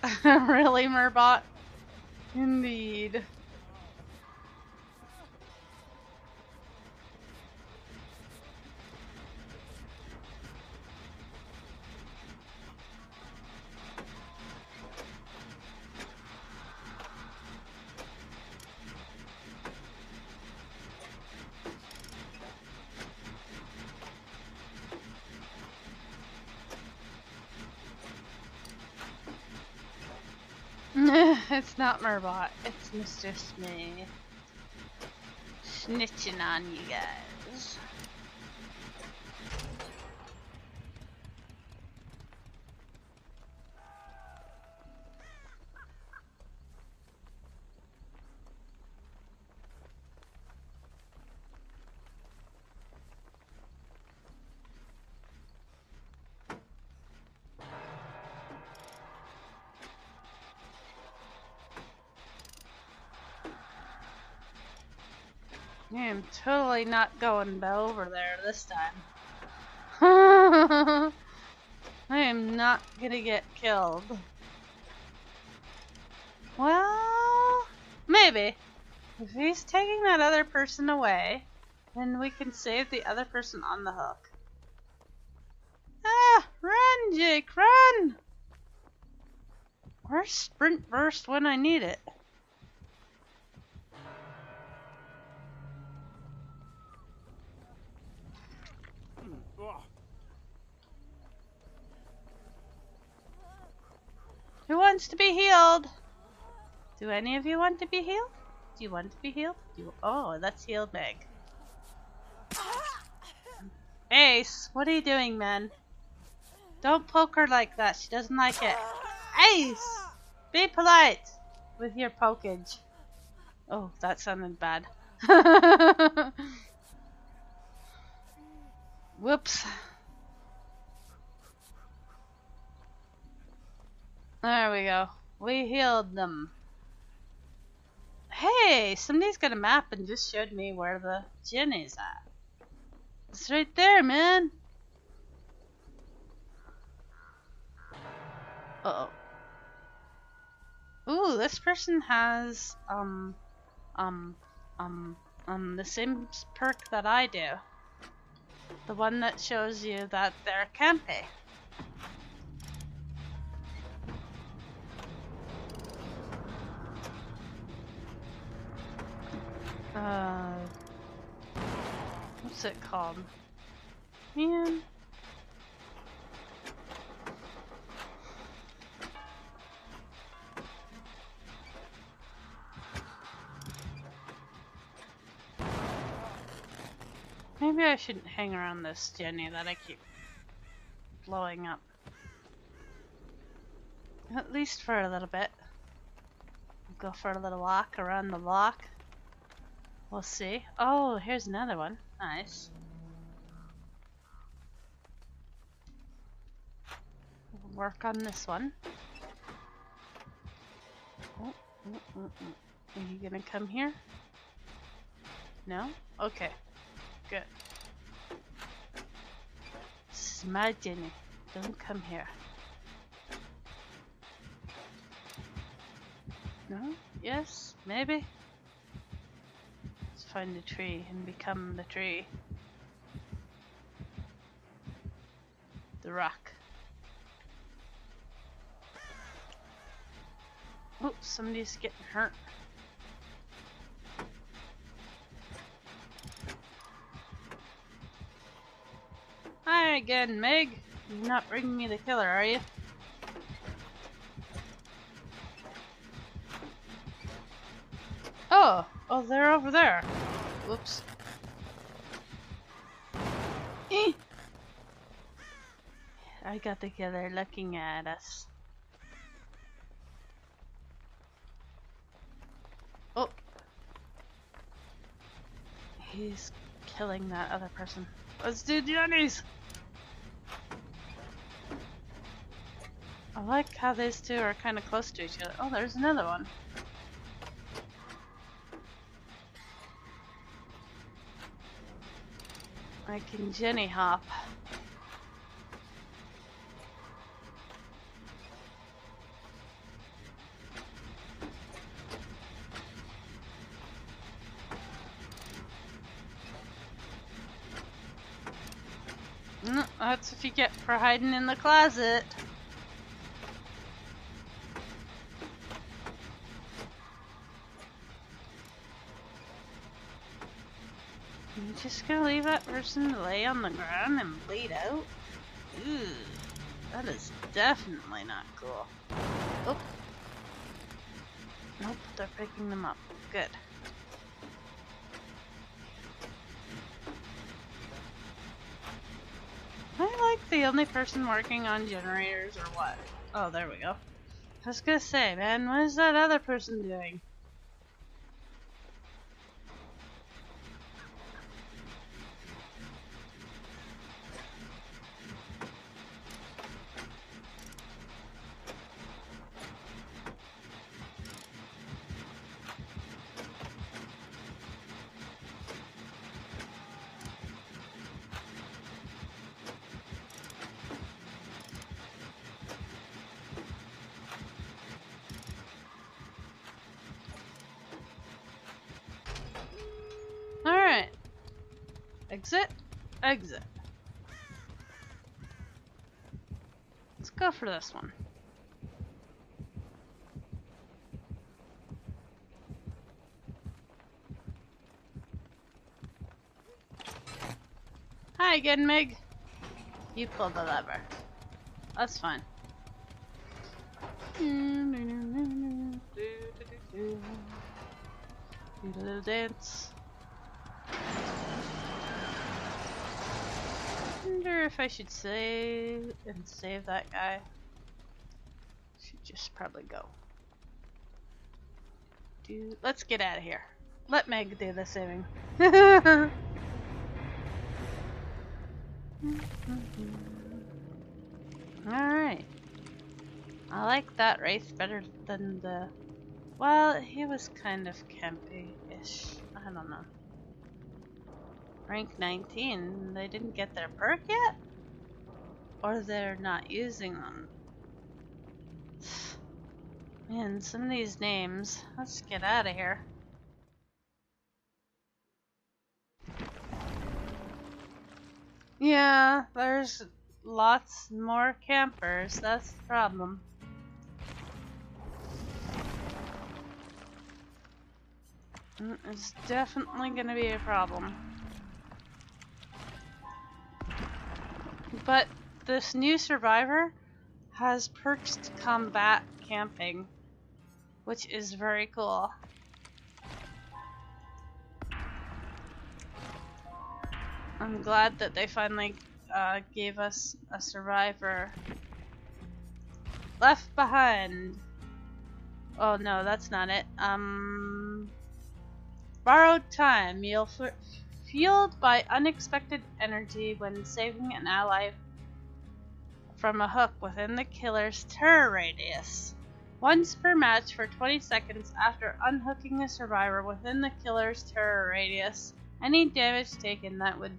really, Murbot? Indeed. It's not Murbot, it's Mr. Smee. Snitching on you guys. Totally not going over there this time. I am not gonna get killed. Well, maybe. If he's taking that other person away, then we can save the other person on the hook. Ah, run, Jake, run! Where's Sprint Burst when I need it? Who wants to be healed? Do any of you want to be healed? Do you want to be healed? You, oh, that's healed Meg. Ace, what are you doing, man? Don't poke her like that. She doesn't like it. Ace! Be polite with your pokage. Oh, that sounded bad. Whoops. There we go. We healed them. Hey, somebody's got a map and just showed me where the gen is at. It's right there, man. Uh oh. Ooh, this person has um um um um the same perk that I do. The one that shows you that they're campy. Uh, what's it called? Man. Maybe I shouldn't hang around this genny that I keep blowing up. At least for a little bit. Go for a little walk around the block. We'll see. Oh, here's another one. Nice. Work on this one. Oh, mm, mm, mm. Are you gonna come here? No? Okay. Good. Genny. Don't come here. No? Yes? Maybe? Find the tree and become the tree. The rock. Oh, somebody's getting hurt. Hi again, Meg. You're not bringing me the killer, are you? Oh, oh, they're over there. Whoops. I got the killer looking at us. Oh. He's killing that other person. Let's do genny's! I like how these two are kind of close to each other. Oh, there's another one. I can genny hop. That's what you get for hiding in the closet. Just gonna leave that person to lay on the ground and bleed out? Ooh, that is definitely not cool. Oh. Nope, they're picking them up. Good. Am I like the only person working on generators or what? Oh, there we go. I was gonna say, man, what is that other person doing? Alright. Exit. Exit. Let's go for this one. Hi again, Meg. You pulled the lever. That's fine. Do a little dance. Wonder if I should save and save that guy. Should just probably go. Do let's get out of here. Let Meg do the saving. Alright. I like that race better than the well, he was kind of campy-ish. I don't know. Rank 19, they didn't get their perk yet? Or they're not using them? Man, some of these names. Let's get out of here. Yeah, there's lots more campers. That's the problem. Mm, It's definitely gonna be a problem. But this new survivor has perks to combat camping, which is very cool. I'm glad that they finally uh, gave us a survivor. Left behind. Oh no, that's not it. Um, borrowed time. You'll fueled by unexpected energy when saving an ally from a hook within the killer's terror radius. Once per match for 20 seconds after unhooking a survivor within the killer's terror radius. Any damage taken that would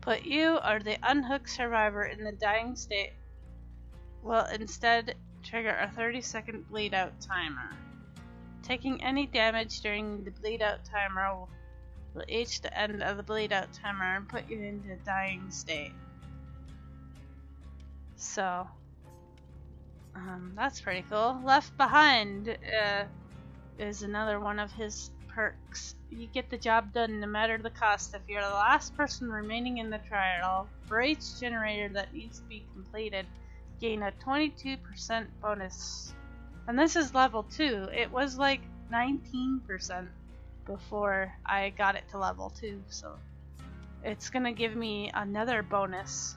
put you or the unhooked survivor in the dying state will instead trigger a 30 second bleed out timer. Taking any damage during the bleed out timer will will reach the end of the bleed out timer and put you into a dying state. So, um, that's pretty cool. Left Behind uh, is another one of his perks. You get the job done no matter the cost. If you're the last person remaining in the trial, for each generator that needs to be completed, gain a 22% bonus. And this is level 2. It was like 19% before I got it to level 2, so it's gonna give me another bonus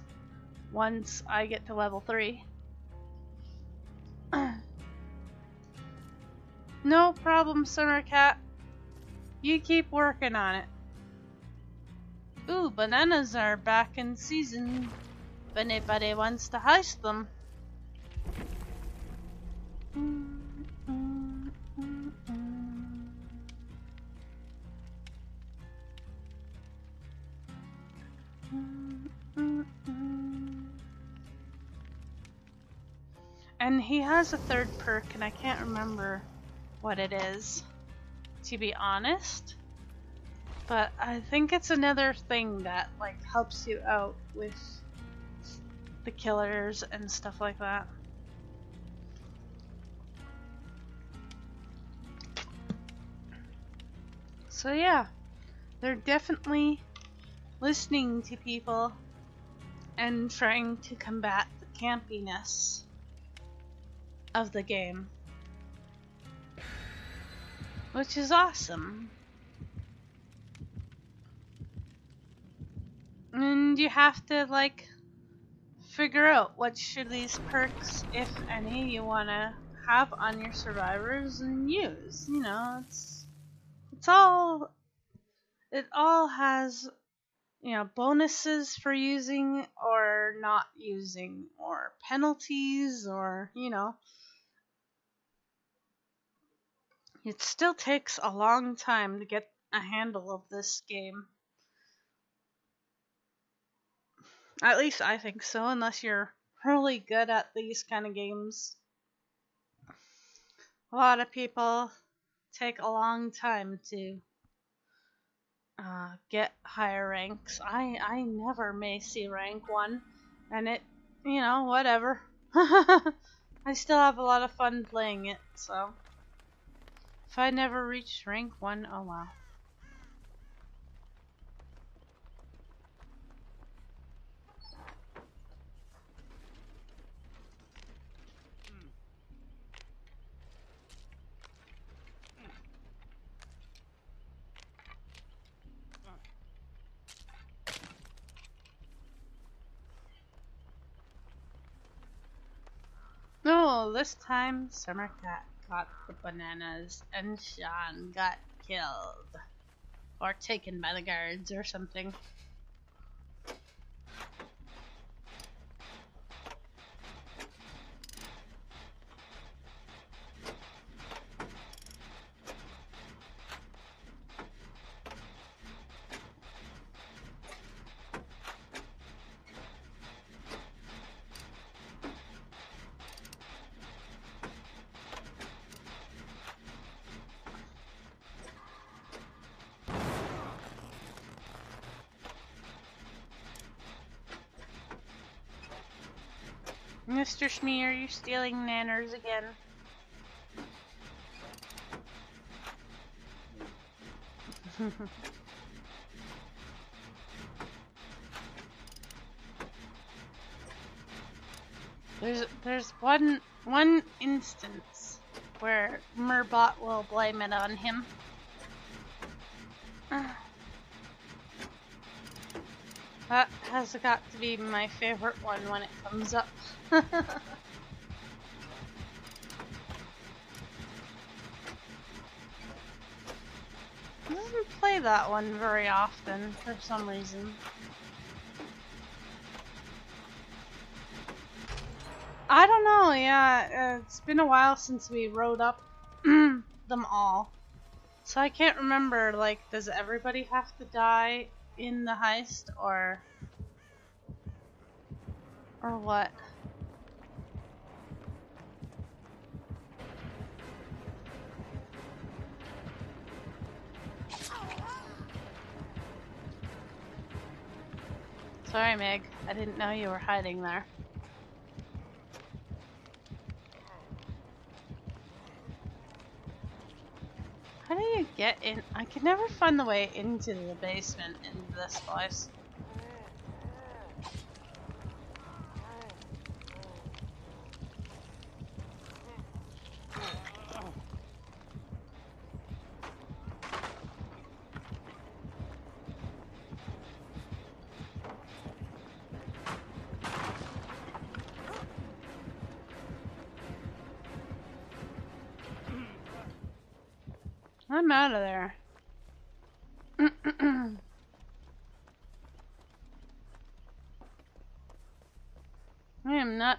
once I get to level 3. no problem, Summer Cat. You keep working on it. Ooh, bananas are back in season. If anybody wants to heist them. And he has a third perk, and I can't remember what it is, to be honest. But I think it's another thing that like helps you out with the killers and stuff like that. So yeah, they're definitely listening to people and trying to combat the campiness of the game. Which is awesome. And you have to like figure out what should these perks, if any, you wanna have on your survivors and use. You know, it's it's all it all has you know bonuses for using or not using or penalties or you know. It still takes a long time to get a handle of this game. At least i think so unless you're really good at these kind of games. A lot of people take a long time to uh, get higher ranks. I I never may see rank one, and it you know whatever. I still have a lot of fun playing it. So if I never reach rank one, oh well. This time Summer Cat got the bananas and Sean got killed. Or taken by the guards or something. Mr. Smee, are you stealing nanners again? there's there's one one instance where Murbot will blame it on him. That has got to be my favorite one when it comes up. I don't play that one very often for some reason. I don't know, yeah, uh, it's been a while since we rode up them all. So I can't remember, like, does everybody have to die in the heist, or... Or what? Sorry, Meg. I didn't know you were hiding there. How do you get in? I can never find the way into the basement in this place.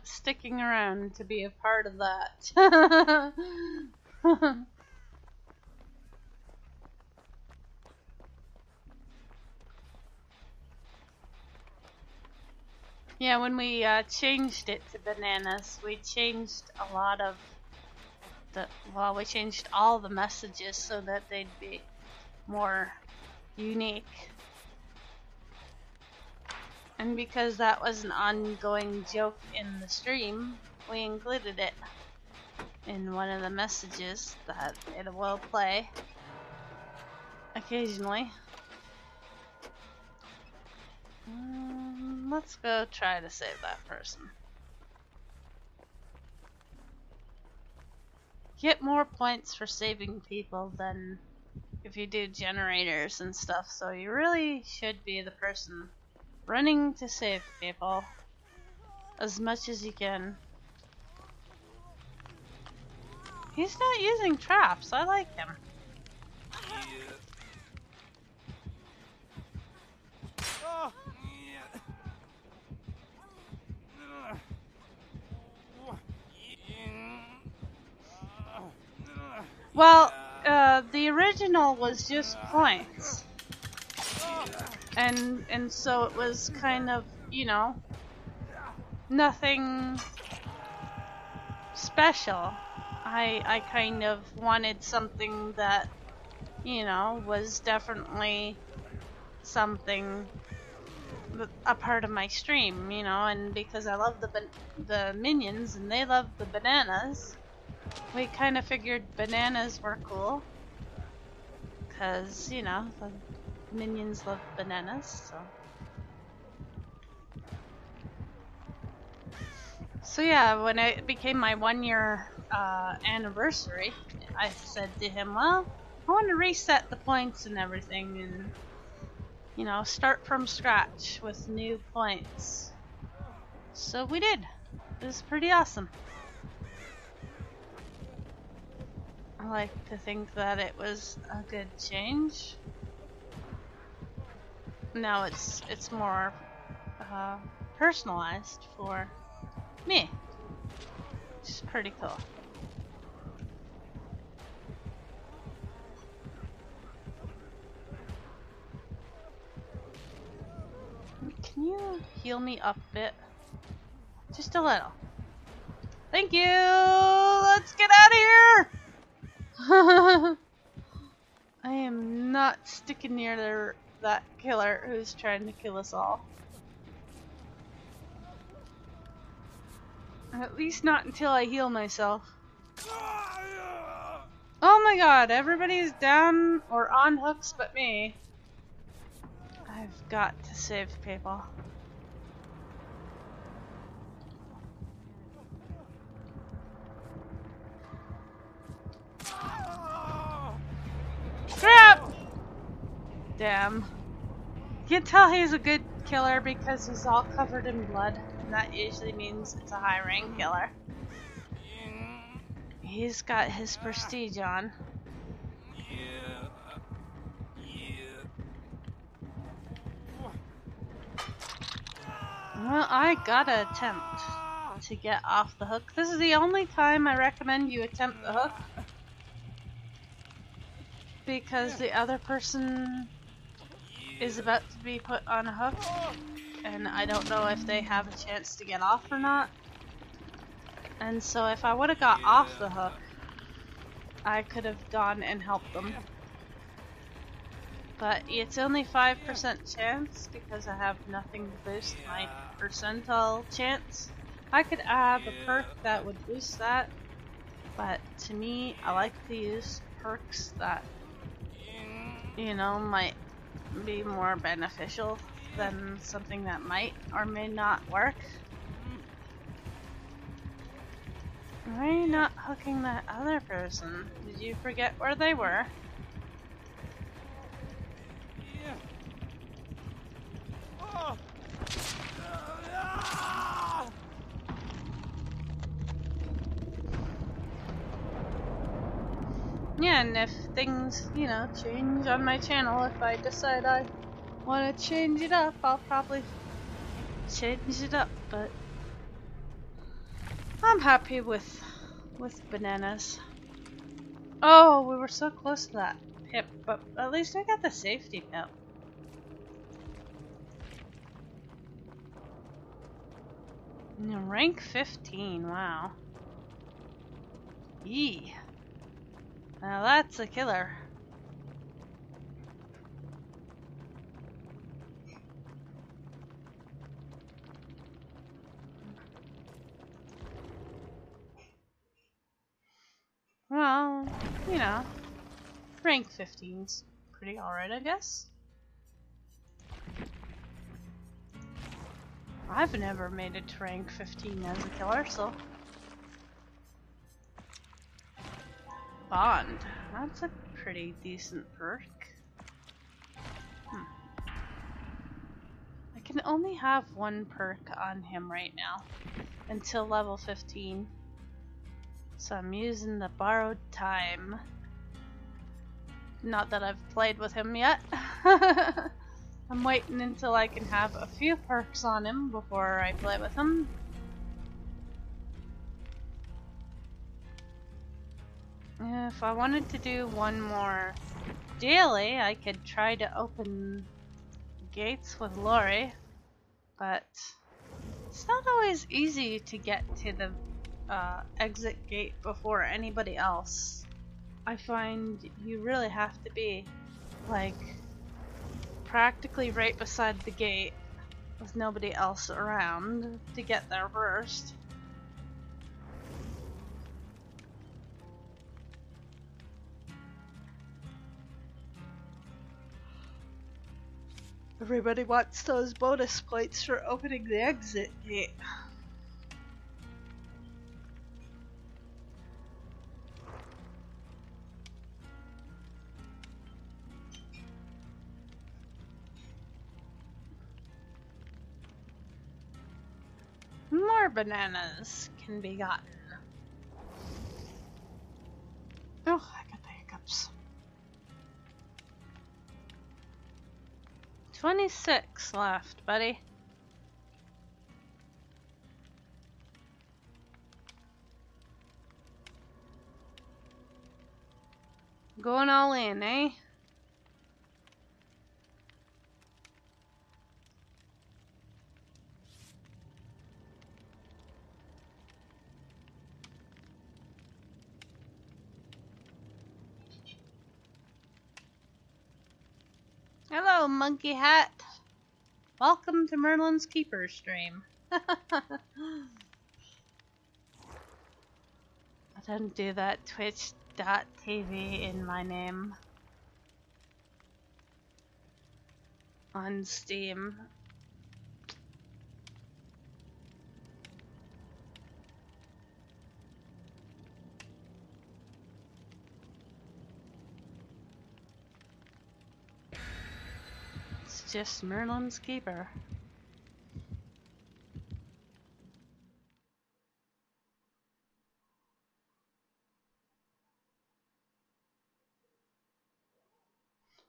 Sticking around to be a part of that. Yeah, when we uh, changed it to bananas, we changed a lot of the. Well, we changed all the messages so that they'd be more unique. And because that was an ongoing joke in the stream, we included it in one of the messages that it will play occasionally. Mm, let's go try to save that person. Get more points for saving people than if you do generators and stuff, so you really should be the person running to save people as much as you can. He's not using traps, I like him. Well, uh, the original was just points. And and so it was kind of, you know, nothing special. I I kind of wanted something that, you know, was definitely something a part of my stream, you know, and because I love the the minions and they love the bananas, we kind of figured bananas were cool. Cause you know the minions love bananas, so. So yeah, when it became my one year uh, anniversary, I said to him, "Well, I want to reset the points and everything, and you know, start from scratch with new points." So we did. It was pretty awesome. I like to think that it was a good change. Now it's it's more uh, personalized for me, which is pretty cool. Can you heal me up a bit? Just a little. Thank you! Let's get out of here! I am not sticking near the, that killer who's trying to kill us all. At least not until I heal myself. Oh my god, everybody's down or on hooks but me. I've got to save people. Crap! Damn. You can tell he's a good killer because he's all covered in blood. And that usually means it's a high rank killer. He's got his prestige on. Well, I gotta attempt to get off the hook. This is the only time I recommend you attempt the hook. Because the other person is about to be put on a hook. And I don't know if they have a chance to get off or not. And so if I would have got off the hook, I could have gone and helped them. But it's only 5% chance because I have nothing to boost my percentile chance. I could add a perk that would boost that, but to me, I like to use perks that, you know, might be more beneficial than something that might or may not work. Why are you not hooking that other person? Did you forget where they were? Yeah, oh. And if things, you know, change on my channel, if I decide I want to change it up, I'll probably change it up, but I'm happy with with bananas. Oh, we were so close to that pip, but at least I got the safety pip. Rank 15, wow. Yee. Now that's a killer. Well, you know, rank 15's pretty alright, I guess. I've never made it to rank 15 as a killer, so. Bond. That's a pretty decent perk. Hmm. I can only have one perk on him right now until level 15. So I'm using the borrowed time. Not that I've played with him yet. I'm waiting until I can have a few perks on him before I play with him. If I wanted to do one more daily, I could try to open gates with Laurie, but it's not always easy to get to the uh, exit gate before anybody else. I find you really have to be like practically right beside the gate with nobody else around to get there first. Everybody wants those bonus points for opening the exit gate. More bananas can be gotten. Oh, I got the hiccups. 26 left, buddy. Going all in, eh? Hello, Monkey Hat. Welcome to Merlin's Keeper stream. I don't do that twitch.tv in my name. On Steam. It's just Merlin's Keeper.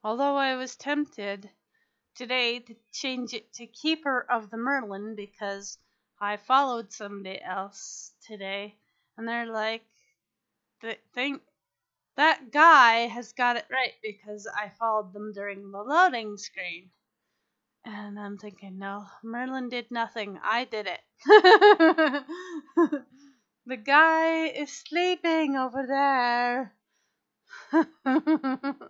Although I was tempted today to change it to Keeper of the Merlin because I followed somebody else today and they're like, they think that guy has got it right because I followed them during the loading screen. And I'm thinking, no, Merlin did nothing. I did it. the guy is sleeping over there.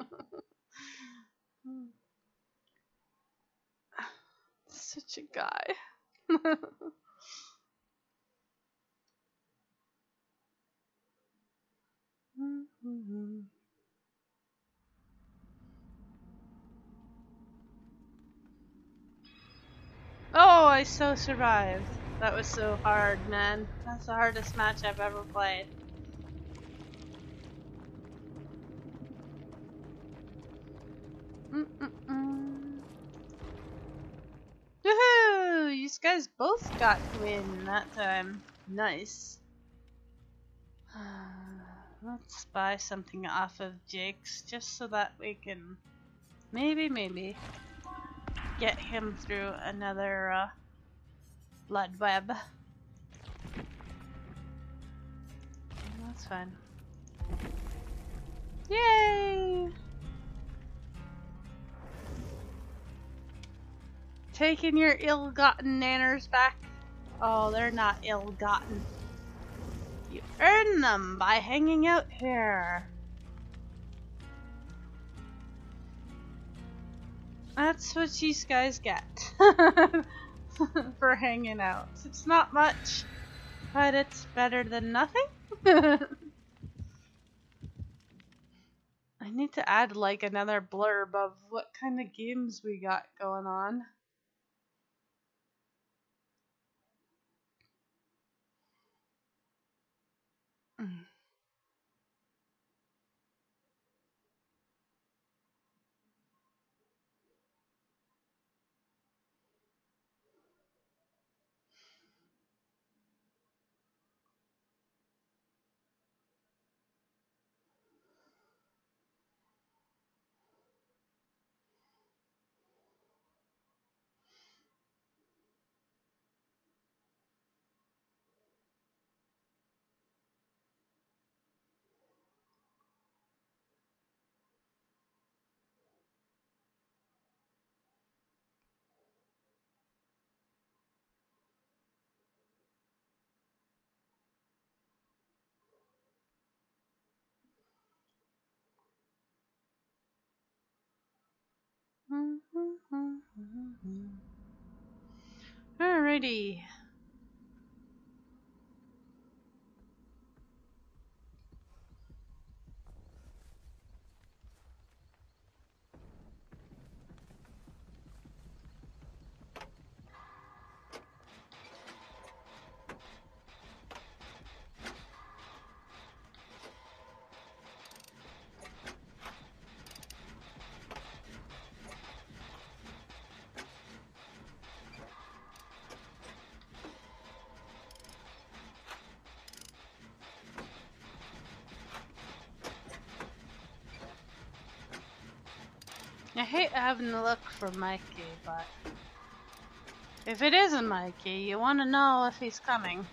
Such a guy. Mm-hmm. Oh, I so survived. That was so hard, man. That's the hardest match I've ever played. Mm-mm-mm. Woohoo! You guys both got to win that time. Nice. Let's buy something off of Jake's just so that we can maybe, maybe get him through another uh, blood web. That's fine. Yay! Taking your ill-gotten nanners back. Oh, they're not ill-gotten. You earn them by hanging out here. That's what these guys get for hanging out. It's not much, but it's better than nothing. I need to add like another blurb of what kind of games we got going on. Mm. Mm-hmm, mm-hmm, mm-hmm. Alrighty. I hate having to look for Mikey, but if it isn't Mikey, you want to know if he's coming.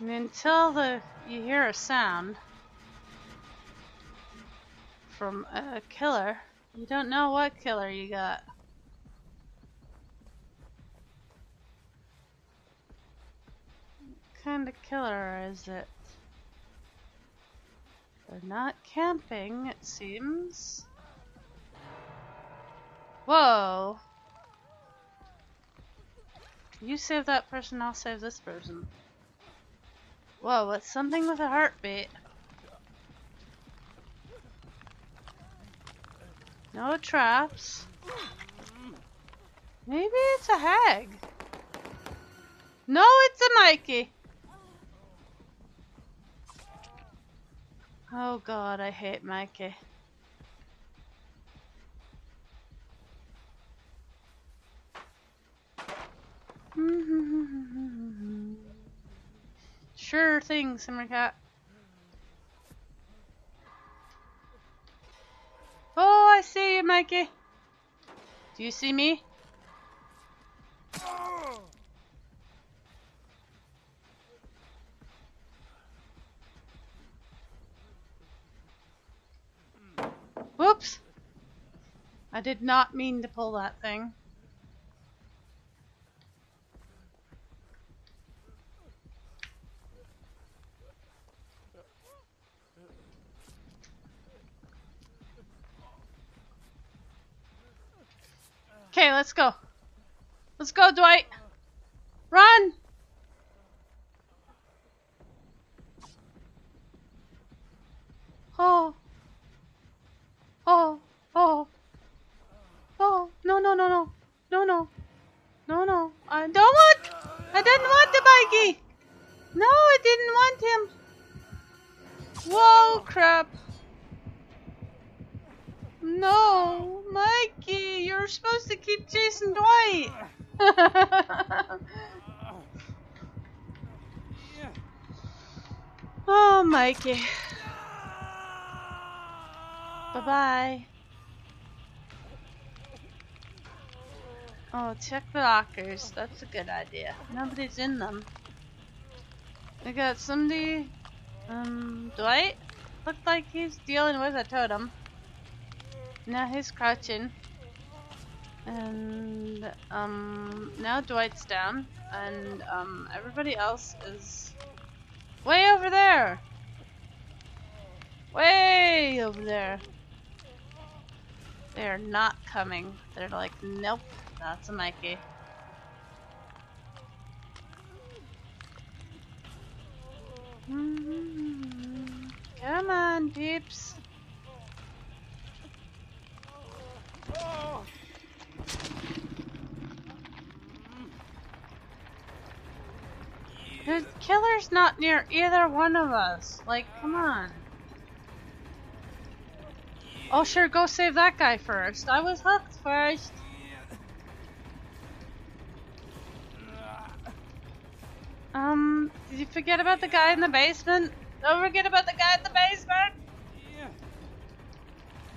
And until the you hear a sound from a killer, you don't know what killer you got. What kind of killer is it? They're not camping, it seems. Whoa! You save that person, I'll save this person. Whoa, what's something with a heartbeat? No traps. Maybe it's a hag. No, it's a Mikey. Oh god, I hate Mikey. sure thing, Simmercat. Oh, I see you, Mikey. Do you see me? Oh! Whoops! I did not mean to pull that thing. Okay, let's go. Let's go, Dwight. Run! Oh. Oh, oh, oh, no, no, no, no, no, no, no, no, I don't want, I didn't want the Mikey. No, I didn't want him. Whoa, crap. No, Mikey, you're supposed to keep chasing Dwight. oh, Mikey. Bye-bye. Oh, check the lockers. That's a good idea. Nobody's in them. We got somebody... Um, Dwight? Looked like he's dealing with a totem. Now he's crouching. And um, now Dwight's down, and um, everybody else is way over there. Way over there. They're not coming. They're like, nope, that's a Mikey. Come on, peeps. The killer's not near either one of us. Like, come on. Oh, sure, go save that guy first. I was hooked first. Um, did you forget about the guy in the basement? Don't forget about the guy in the basement.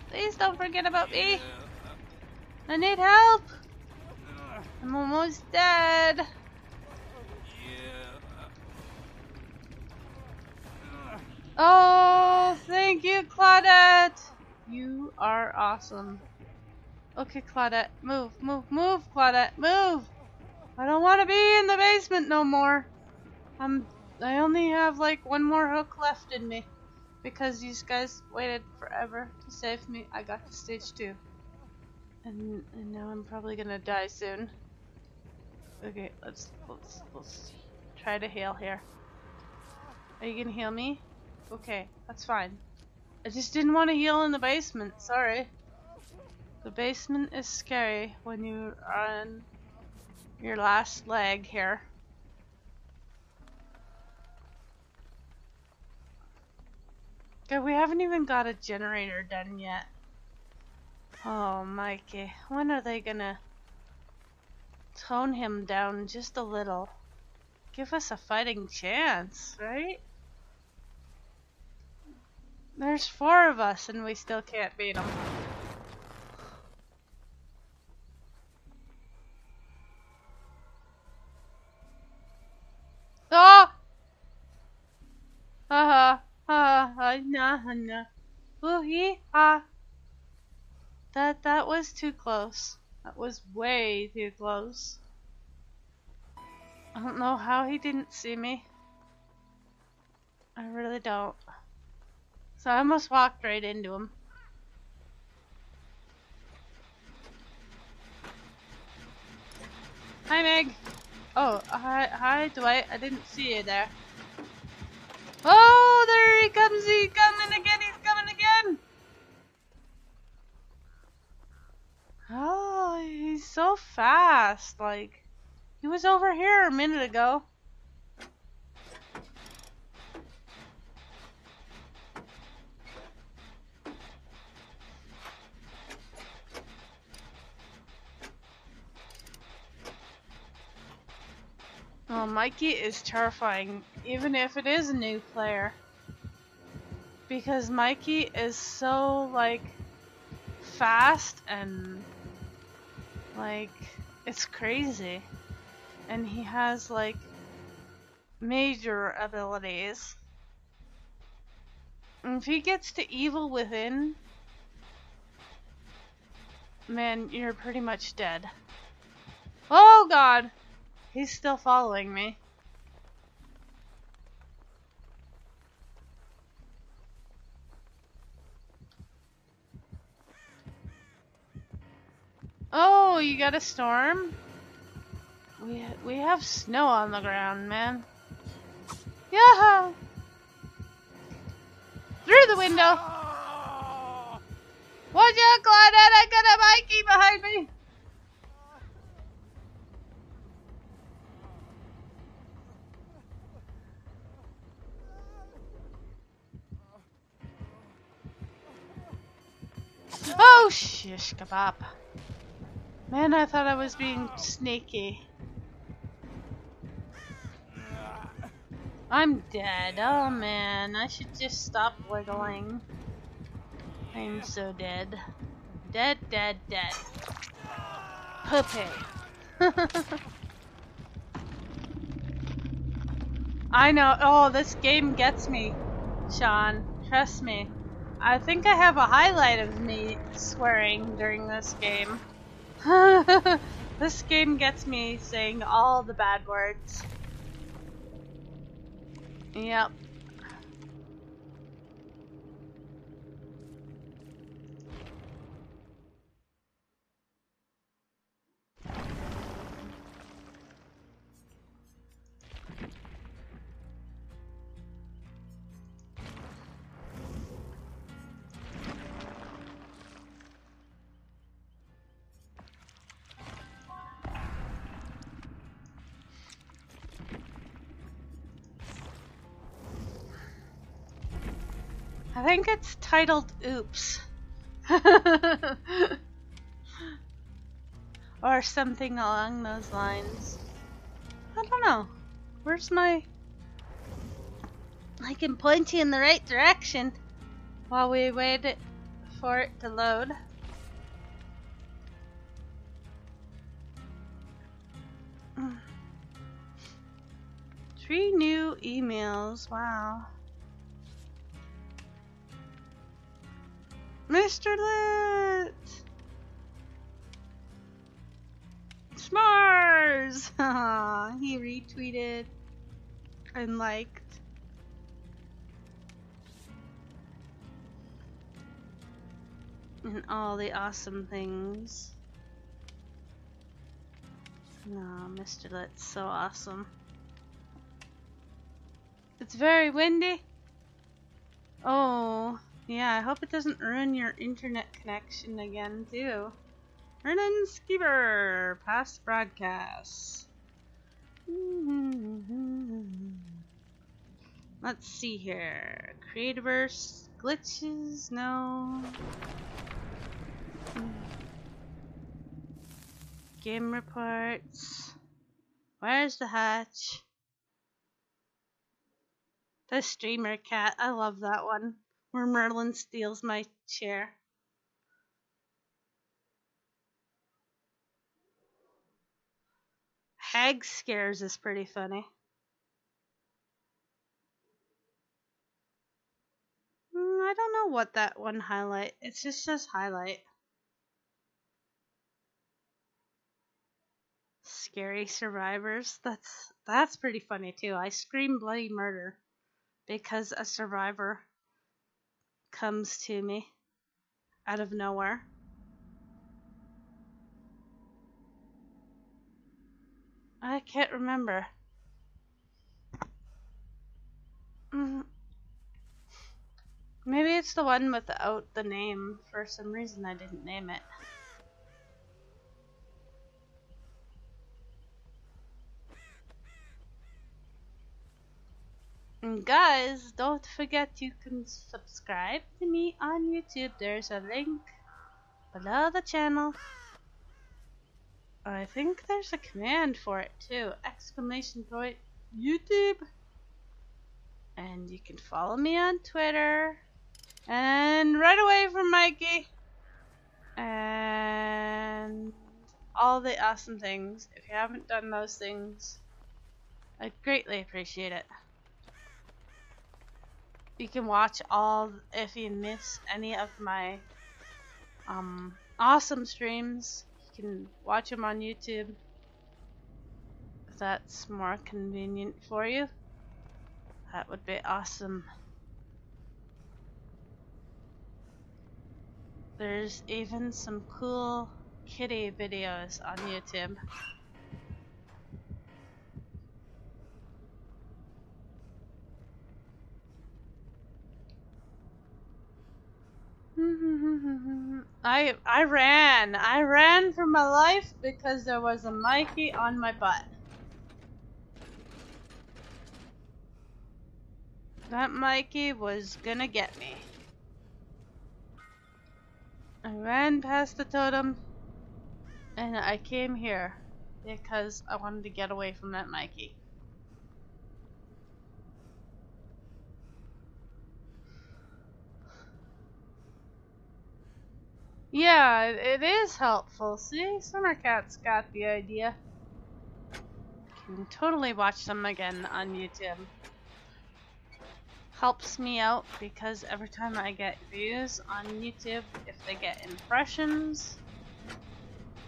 Please don't forget about me. I need help. I'm almost dead. Oh, thank you, Claudette. You are awesome. Okay, Claudette, move, move, move, Claudette, move. I don't want to be in the basement no more. I'm. I only have like one more hook left in me because these guys waited forever to save me. I got to stage two, and and now I'm probably gonna die soon. Okay, let's let's let's try to heal here. Are you gonna heal me? Okay, that's fine. I just didn't want to heal in the basement. Sorry. The basement is scary when you're on your last leg here. Okay, we haven't even got a generator done yet. Oh, Mikey. When are they gonna tone him down just a little? Give us a fighting chance, right? There's four of us and we still can't beat them. Oh! Ha ha ha na na. Ooh hee ha. That that was too close. That was way too close. I don't know how he didn't see me. I really don't. So I almost walked right into him. Hi Meg. Oh, hi, hi Dwight. I didn't see you there. Oh, there he comes. He's coming again. He's coming again. Oh, he's so fast. Like, he was over here a minute ago. Oh, Mikey is terrifying, even if it is a new player. Because Mikey is so, like, fast and, like, it's crazy. And he has, like, major abilities. And if he gets to evil within, man, you're pretty much dead. Oh god! He's still following me. Oh, you got a storm? We ha we have snow on the ground, man. Yeah. Through the window. Ah! Watch out, Claudette! I got a Mikey behind me. Oh, shish kebab. Man, I thought I was being sneaky. I'm dead. Oh man, I should just stop wiggling. I'm so dead. Dead, dead, dead. Puppy. I know. Oh, this game gets me, Sean. Trust me. I think I have a highlight of me swearing during this game. this game gets me saying all the bad words. Yep. Think it's titled Oops. or something along those lines. I don't know. Where's my. I can point you in the right direction while we wait for it to load. Mm. Three new emails. Wow. Mr. Lit! S'mores! he retweeted and liked. And all the awesome things. No, Mr. Lit's so awesome. It's very windy. Oh, yeah, I hope it doesn't ruin your internet connection again, too. Vernon Skeever, past broadcasts. Let's see here. Creativerse glitches? No. Game reports. Where's the hatch? The streamer cat. I love that one where Merlin steals my chair. Hag scares is pretty funny. Mm, I don't know what that one highlight. It just says highlight. Scary survivors. That's that's pretty funny too. I scream bloody murder because a survivor comes to me out of nowhere. I can't remember. Mm. Maybe it's the one without the name. For some reason, I didn't name it. And guys, don't forget you can subscribe to me on YouTube. There's a link below the channel. I think there's a command for it too. Exclamation point YouTube. And you can follow me on Twitter. And right away from Mikey. And all the awesome things. If you haven't done those things, I'd greatly appreciate it. You can watch all if you miss any of my um, awesome streams. You can watch them on YouTube if that's more convenient for you. That would be awesome. There's even some cool kitty videos on YouTube. I I ran. I ran for my life because there was a Mikey on my butt. That Mikey was gonna get me. I ran past the totem and I came here because I wanted to get away from that Mikey. Yeah, it is helpful. See, Summercat's got the idea. Can totally watch them again on YouTube. Helps me out because every time I get views on YouTube, if they get impressions,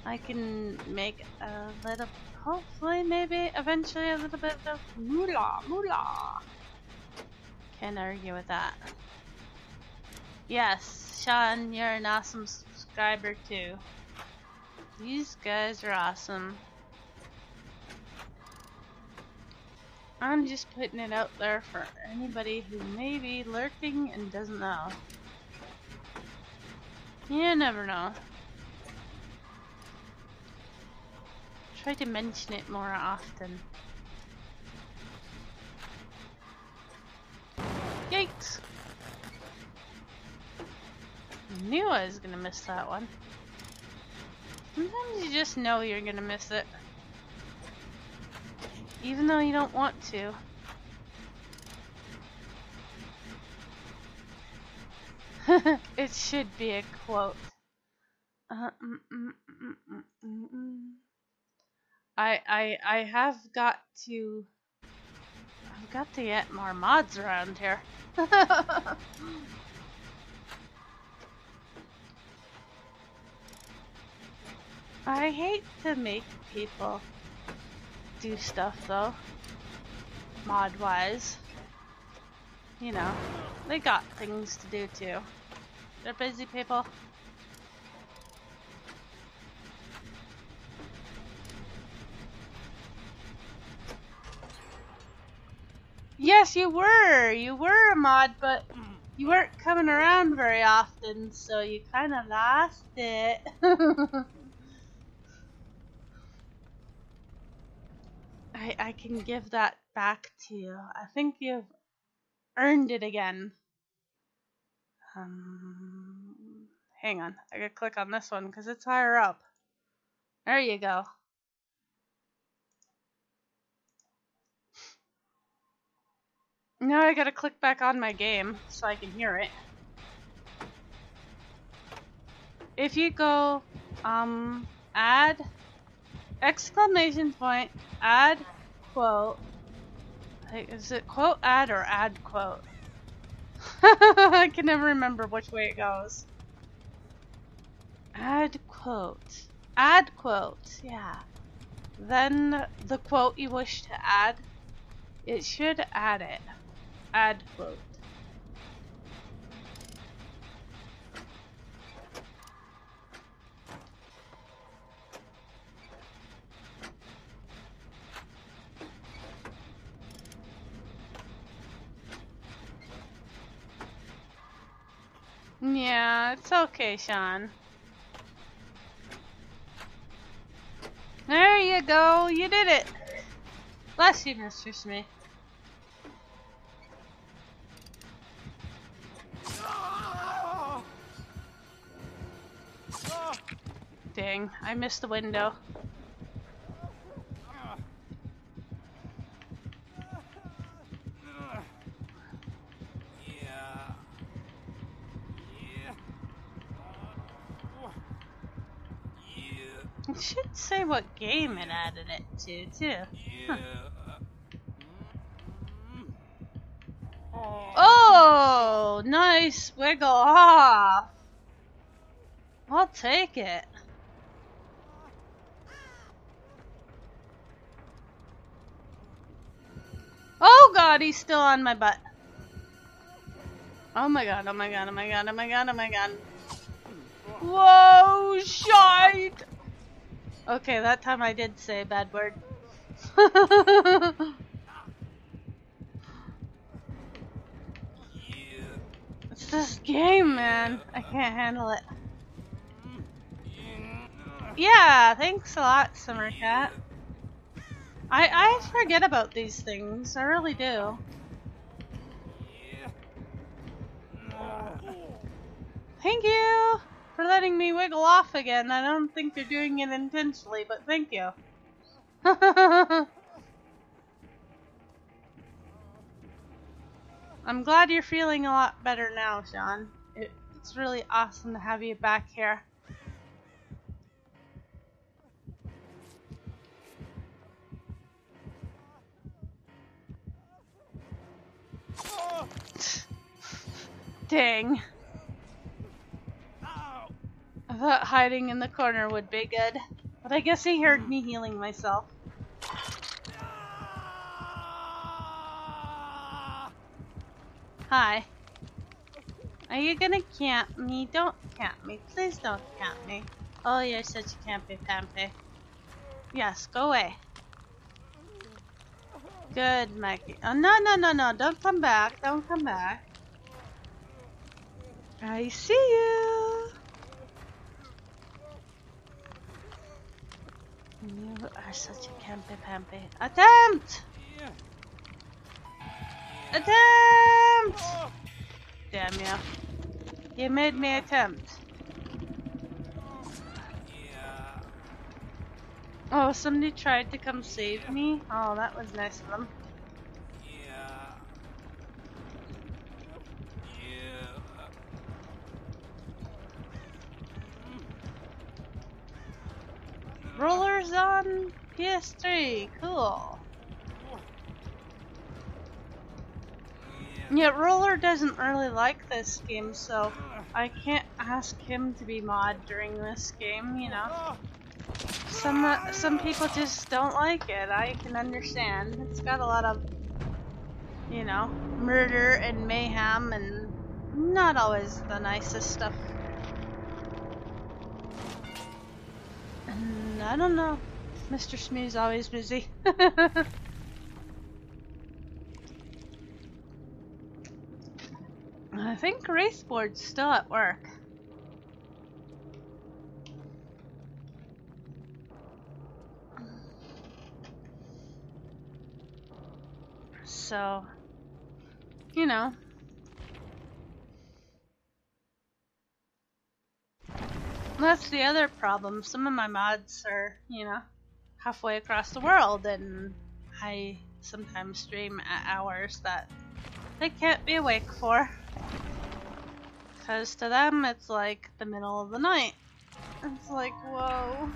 I can make a little, hopefully, maybe, eventually a little bit of moolah, moolah. Can't argue with that. Yes, Sean, you're an awesome subscriber too. These guys are awesome. I'm just putting it out there for anybody who may be lurking and doesn't know. You never know. Try to mention it more often. Yikes! Knew I was gonna miss that one. Sometimes you just know you're gonna miss it. Even though you don't want to. it should be a quote. Uh, mm, mm, mm, mm, mm, mm. I I I have got to I've got to get more mods around here. I hate to make people do stuff though. Mod wise. You know, they got things to do too. They're busy people. Yes, you were. You were a mod, but you weren't coming around very often, so you kind of lost it. I I can give that back to you. I think you've earned it again. Um, hang on. I gotta click on this one because it's higher up. There you go. Now I gotta click back on my game so I can hear it. If you go, um, add exclamation point, add quote. Is it quote add or add quote? I can never remember which way it goes. Add quote. Add quote, yeah. Then the quote you wish to add, it should add it. Add quote. Yeah, it's okay, Sean. There you go, you did it. Bless you, Mr. Smith. Dang, I missed the window. Should say what game it added it to, too. Yeah. Oh, nice wiggle off. I'll take it. Oh god, he's still on my butt. Oh my god, oh my god, oh my god, oh my god, oh my god. Whoa, shite! Okay, that time I did say a bad word. It's this game, man. I can't handle it. Yeah, thanks a lot, Summer Cat. I I forget about these things. I really do. Thank you for letting me wiggle off again. I don't think you're doing it intentionally, but thank you. I'm glad you're feeling a lot better now, Sean. It, it's really awesome to have you back here. Dang. I thought hiding in the corner would be good. But I guess he heard me healing myself. Hi. Are you gonna camp me? Don't camp me. Please don't camp me. Oh, you're such a campy pampy. Yes, go away. Good, Maggie. Oh, no, no, no, no. Don't come back. Don't come back. I see you. You are such a campy pampy. Attempt! Attempt! Damn you. You made me attempt. Oh, somebody tried to come save me? Oh, that was nice of them. Rollers on PS3. Cool. Yeah, Roller doesn't really like this game, so I can't ask him to be mod during this game, you know. Some uh, some people just don't like it. I can understand. It's got a lot of, you know, murder and mayhem and not always the nicest stuff. Mm, I don't know. Mr. Smee's always busy. I think Raceboard's still at work. So, you know. That's the other problem. Some of my mods are, you know, halfway across the world, and I sometimes stream at hours that they can't be awake for. Because to them, it's like the middle of the night. It's like, whoa.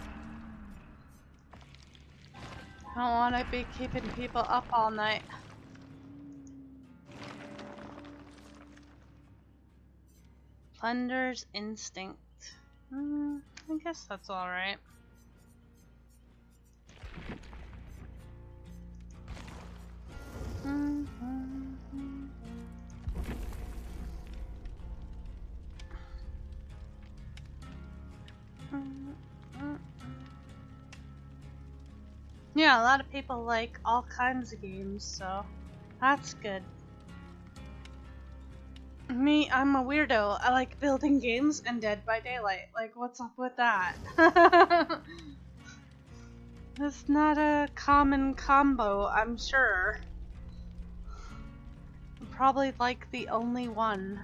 I don't want to be keeping people up all night. Plunderer's Instinct. Hmm, I guess that's alright. Yeah, a lot of people like all kinds of games, so that's good. Me, I'm a weirdo. I like building games and Dead by Daylight. Like, what's up with that? That's not a common combo, I'm sure. I'm probably like the only one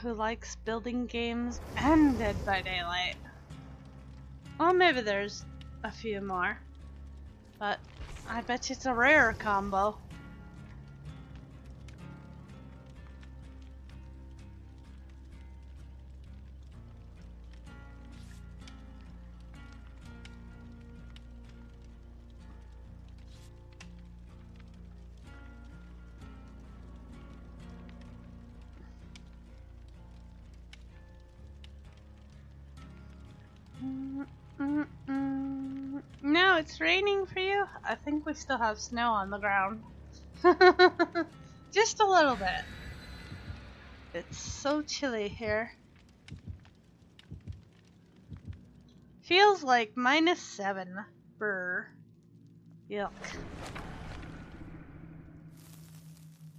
who likes building games and Dead by Daylight. Well, maybe there's a few more, but I bet it's a rare combo. It's raining for you. I think we still have snow on the ground. Just a little bit. It's so chilly here. Feels like minus seven. Brr. Yuck.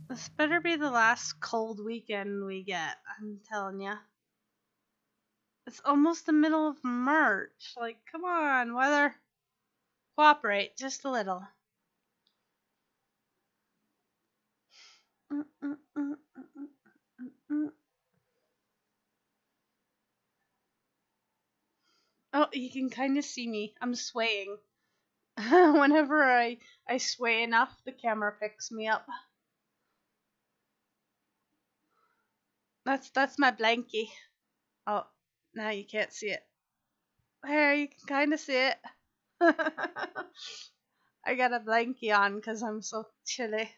This better be the last cold weekend we get, I'm telling ya. It's almost the middle of March. Like, come on, weather. Cooperate just a little. Oh, you can kind of see me. I'm swaying. Whenever I I sway enough, the camera picks me up. That's that's my blankie. Oh, now you can't see it. There, you can kind of see it. I got a blankie on because I'm so chilly.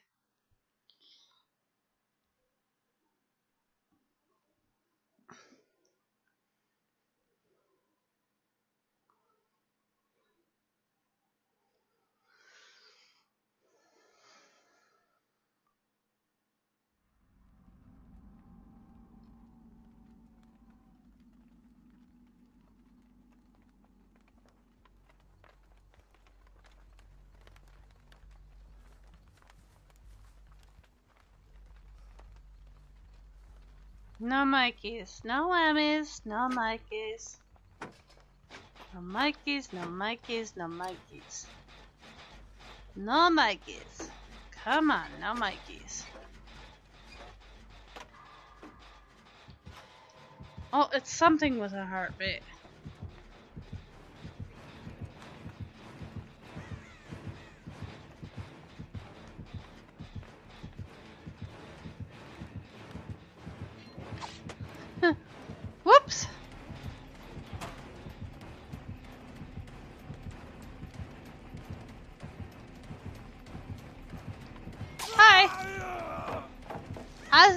No Mikeys, no Emmys, no Mikeys. No Mikeys, no Mikeys, no Mikeys. No Mikeys. Come on, no Mikeys. Oh, it's something with a heartbeat.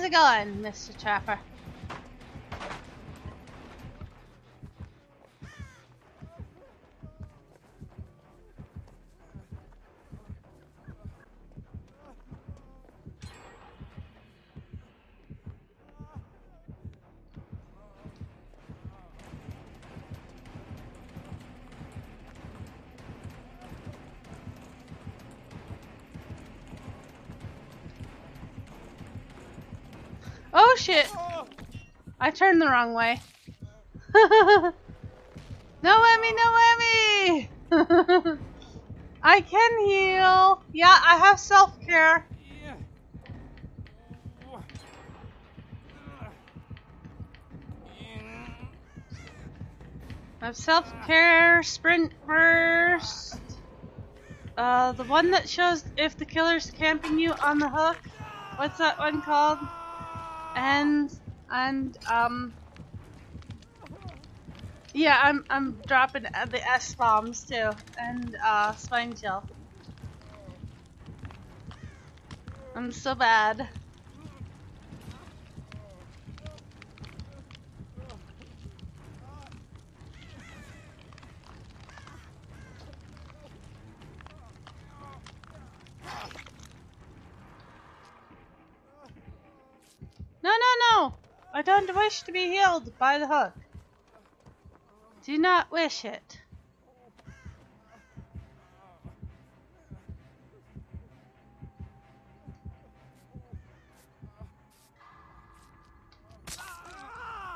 It going, Mr. Trapper? I turned the wrong way. no Emmy, no Emmy! I can heal. Yeah, I have self care. Yeah. I have self care, sprint burst. Uh, the one that shows if the killer's camping you on the hook. What's that one called? And and um. Yeah, I'm I'm dropping uh, the S bombs too, and uh, spine chill. I'm so bad. No, no, no! I don't wish to be healed by the hook. Do not wish it.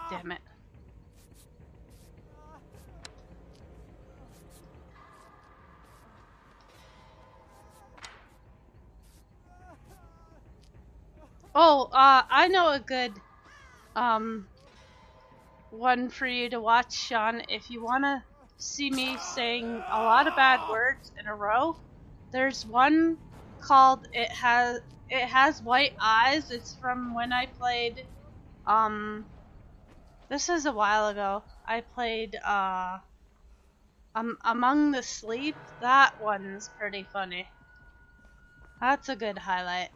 Damn it. Oh, uh, I know a good, um, one for you to watch, Sean. If you want to see me saying a lot of bad words in a row, there's one called "It has It has white eyes." It's from when I played, um, this is a while ago. I played, uh, um, Among the Sleep. That one's pretty funny. That's a good highlight.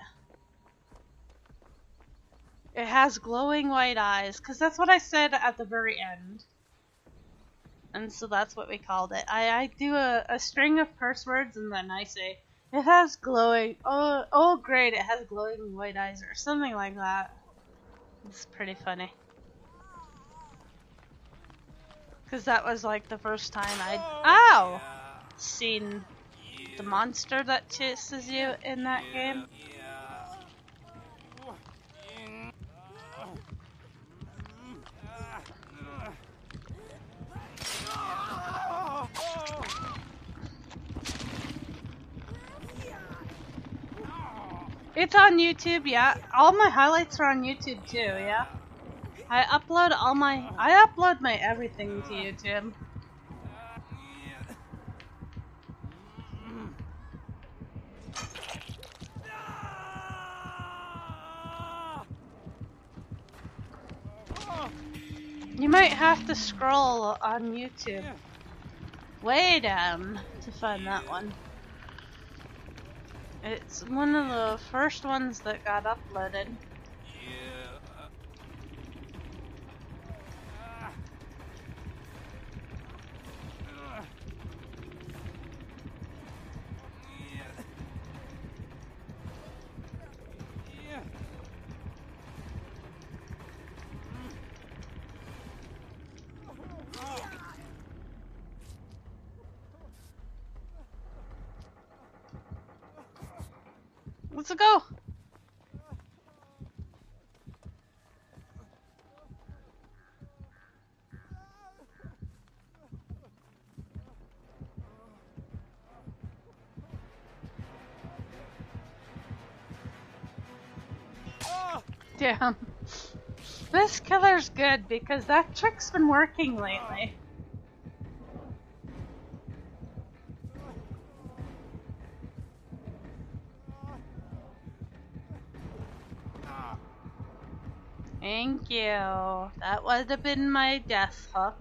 It has glowing white eyes, because that's what I said at the very end. And so that's what we called it. I, I do a, a string of curse words and then I say, it has glowing, oh, oh great, it has glowing white eyes or something like that. It's pretty funny. Because that was like the first time I'd, ow, seen the monster that chases you in that game. It's on YouTube, yeah. All my highlights are on YouTube too, yeah. I upload all my I upload my everything to YouTube. You might have to scroll on YouTube way down um, to find that one. It's one of the first ones that got uploaded. Damn. This killer's good because that trick's been working lately. Thank you. That would have been my death hook.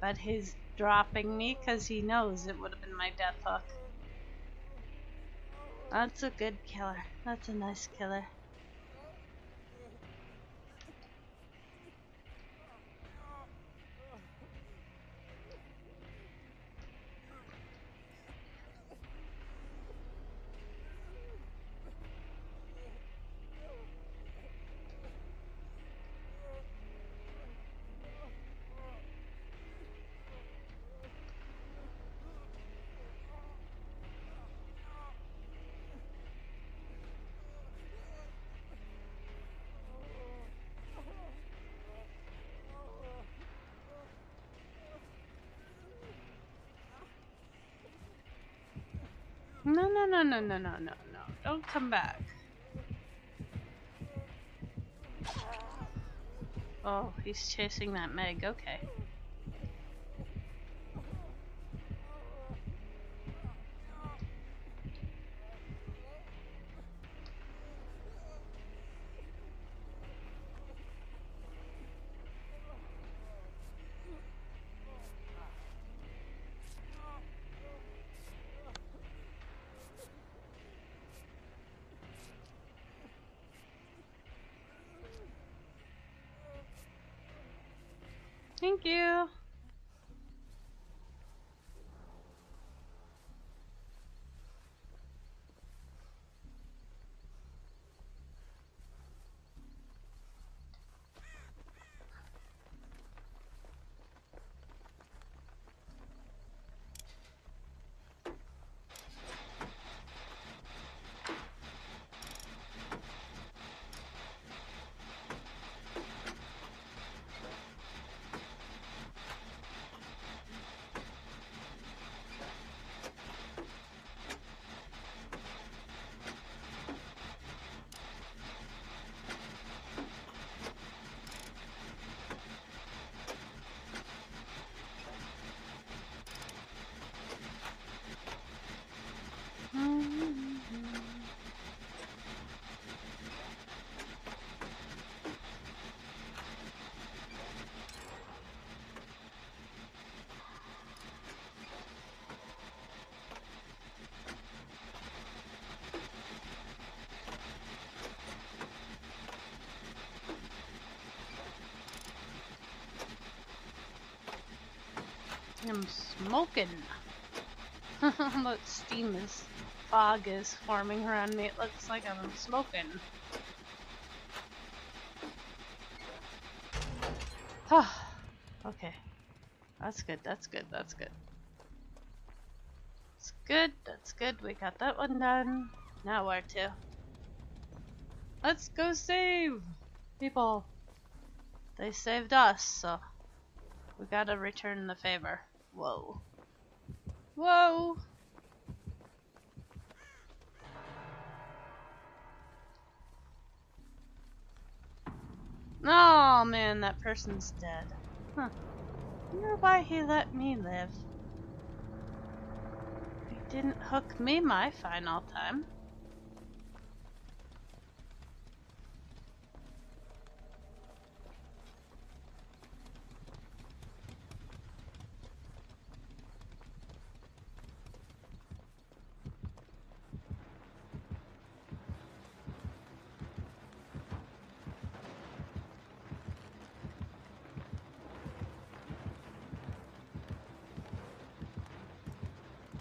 But he's dropping me because he knows it would have been my death hook. That's a good killer. That's a nice killer. No, no, no, no, no, no, no. Don't come back. Oh, he's chasing that Meg. Okay. Thank you. I'm smoking. Look, steam is fog is forming around me. It looks like I'm smoking. okay. That's good, that's good, that's good. That's good, that's good. We got that one done. Now where to? Let's go save people. They saved us, so we gotta return the favor. Whoa. Whoa! Oh man, that person's dead. Huh. Wonder why he let me live. He didn't hook me my final time.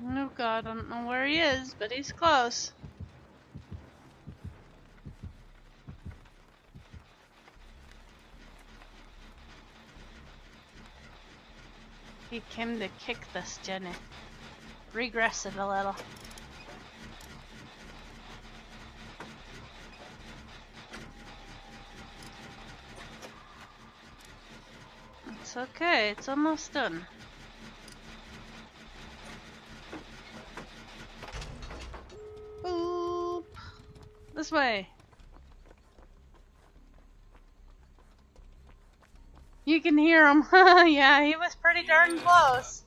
Oh god, I don't know but he's close. He came to kick this genny. Regress it a little. It's okay, it's almost done. this way! You can hear him. yeah, he was pretty darn close.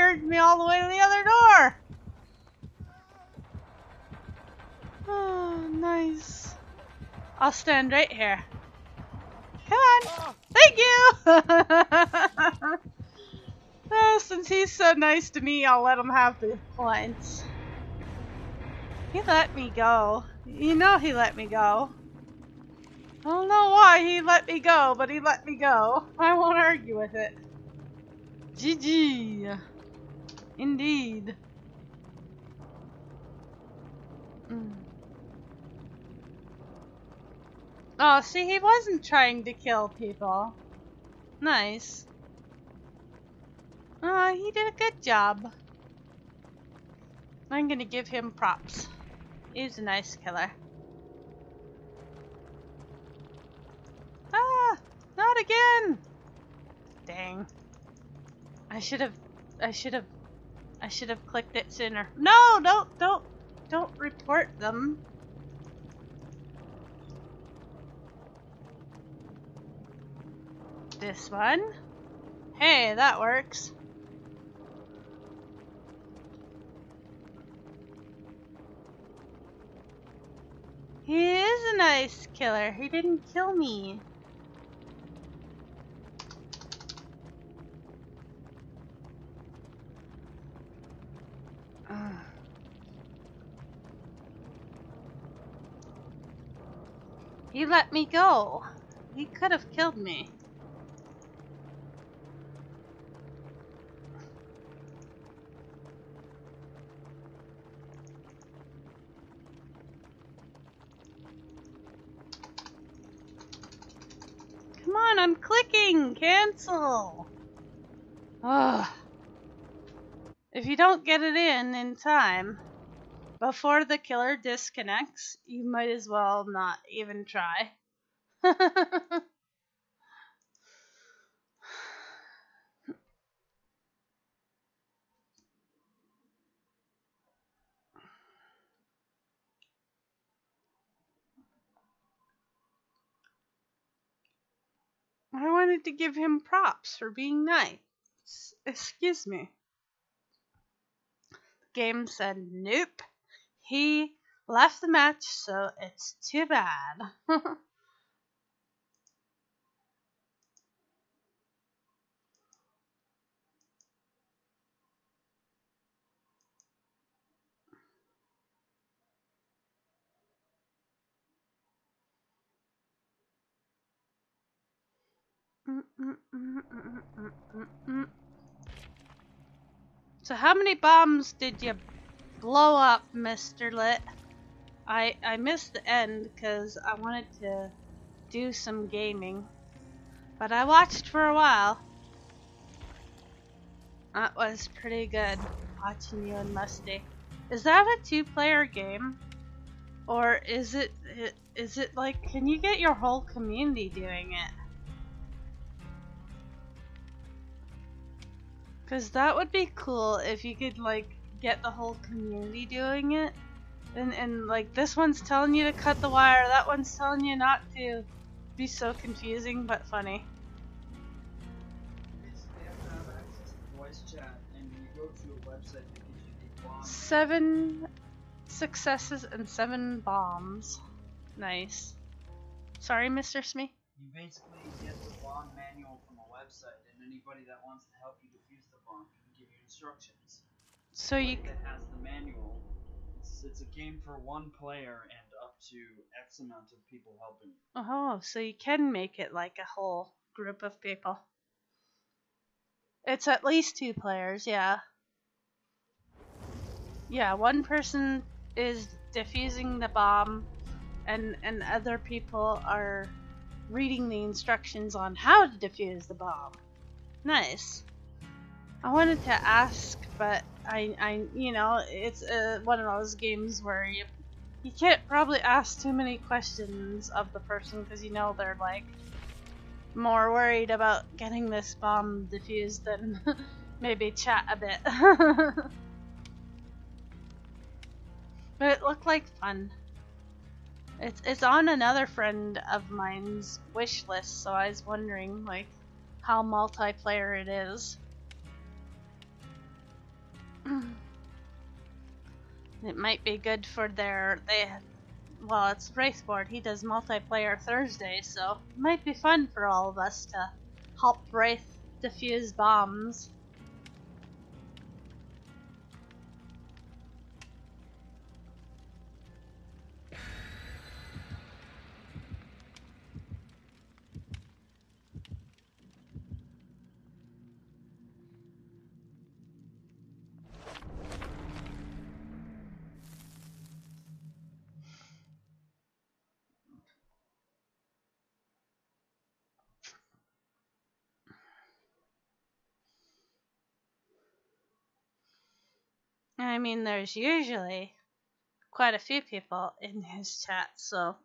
Carried me all the way to the other door. Oh, nice. I'll stand right here. Come on. Thank you. oh, since he's so nice to me, I'll let him have the points. He let me go. You know he let me go. I don't know why he let me go, but he let me go. I won't argue with it. GG. Indeed. Mm. Oh, see, he wasn't trying to kill people. Nice. Uh, he did a good job. I'm gonna give him props. He's a nice killer. Ah! Not again! Dang. I should have. I should have. I should have clicked it sooner. No! Don't! Don't! Don't report them. This one. Hey, that works. He is a nice killer. He didn't kill me. Ugh. He let me go. He could have killed me. Come on, I'm clicking. Cancel. Ugh. If you don't get it in in time before the killer disconnects, you might as well not even try. I wanted to give him props for being nice. Excuse me. Game said nope. He left the match, so it's too bad. So how many bombs did you blow up, Mr. Lit? I I missed the end because I wanted to do some gaming, but I watched for a while. That was pretty good watching you and Musty. Is that a two-player game, or is it is it like can you get your whole community doing it? Cause that would be cool if you could like get the whole community doing it. And and like this one's telling you to cut the wire, that one's telling you not to. Be so confusing but funny. Basically, have to have access to voice chat, and you go to a website that gives you the bomb. Seven successes and seven bombs. Nice. Sorry, Mr. Smee. You basically get the bomb manual from a website, and anybody that wants to help you defuse the bomb can give you instructions. So you that has the manual. It's, it's a game for one player and up to X amount of people helping. Oh, so you can make it like a whole group of people. It's at least two players, yeah. Yeah, one person is defusing the bomb and and other people are reading the instructions on how to defuse the bomb. Nice. I wanted to ask, but I I you know, it's uh, one of those games where you you can't probably ask too many questions of the person because you know they're like more worried about getting this bomb defused than maybe chat a bit. but it looked like fun. It's it's on another friend of mine's wish list, so I was wondering like how multiplayer it is. Mm. It might be good for their they well, it's Wraithboard. He does multiplayer Thursday, so it might be fun for all of us to help Wraith defuse bombs. I mean, there's usually quite a few people in his chat, so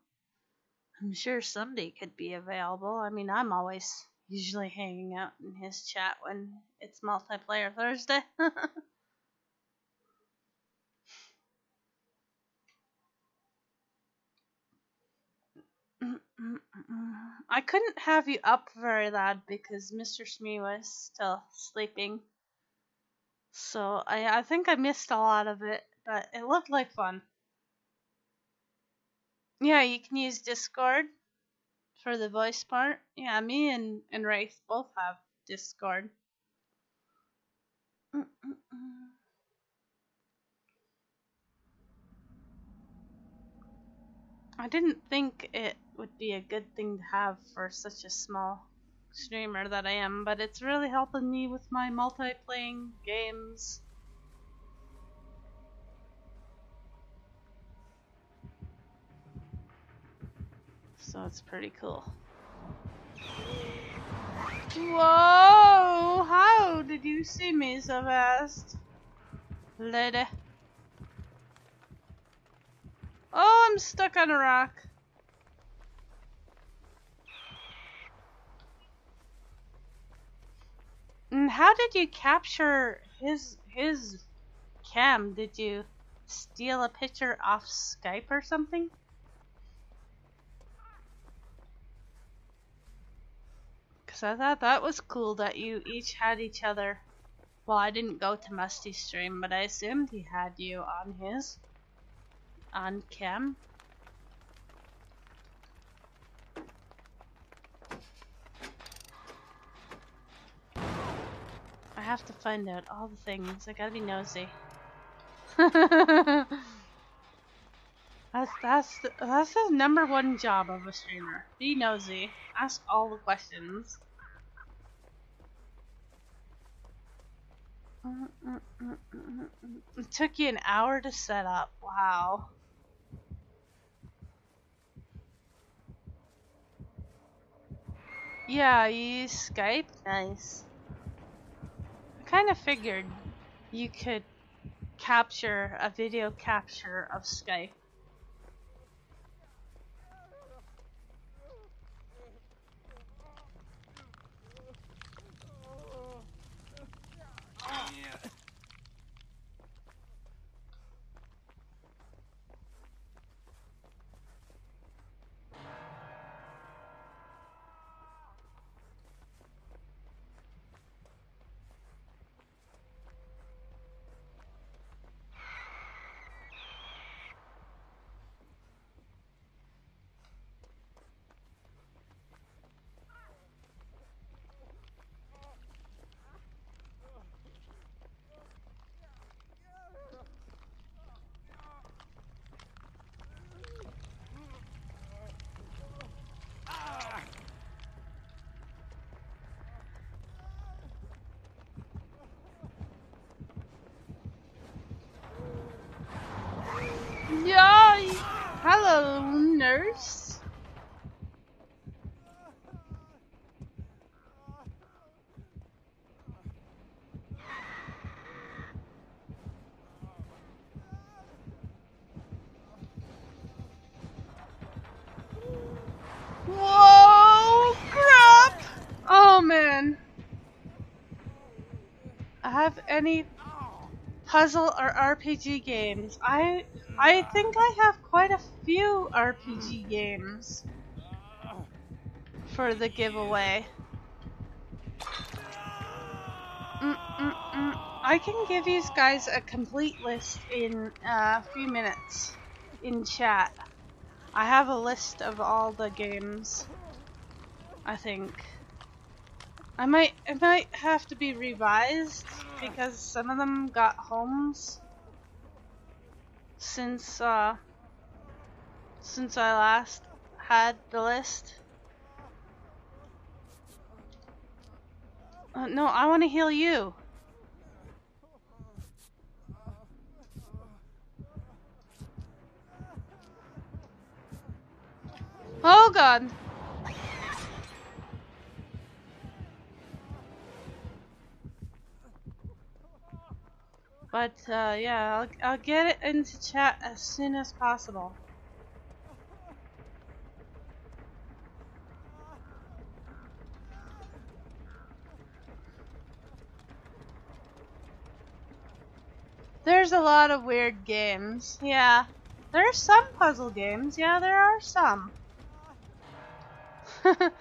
I'm sure somebody could be available. I mean, I'm always usually hanging out in his chat when it's multiplayer Thursday. I couldn't have you up very loud because Mr. Smee was still sleeping. So I, I think I missed a lot of it, but it looked like fun. Yeah, you can use Discord for the voice part. Yeah, me and, and Wraith both have Discord. I didn't think it would be a good thing to have for such a small streamer that I am, but it's really helping me with my multi-playing games. So it's pretty cool. Whoa! How did you see me so fast? Lady. Oh, I'm stuck on a rock. Mm, how did you capture his his cam? Did you steal a picture off Skype or something? Cause I thought that was cool that you each had each other. Well, I didn't go to Musty's stream, but I assumed he had you on his on cam. Have to find out all the things. I gotta be nosy. that's that's the, that's the number one job of a streamer. Be nosy. Ask all the questions. It took you an hour to set up. Wow. Yeah, you use Skype? Nice. Kind of figured you could capture a video capture of Skype. Yeah. Hello, nurse. Whoa, crap! Oh man. I have any puzzle or RPG games? I I think I have quite a few RPG games for the giveaway. Mm-mm-mm. I can give you guys a complete list in a few minutes in chat. I have a list of all the games. I think. I might it might have to be revised because some of them got homes since uh since I last had the list. Uh, no, I want to heal you. Oh god. But uh, yeah, I'll, I'll get it into chat as soon as possible. There's a lot of weird games. Yeah. There are some puzzle games. Yeah, there are some.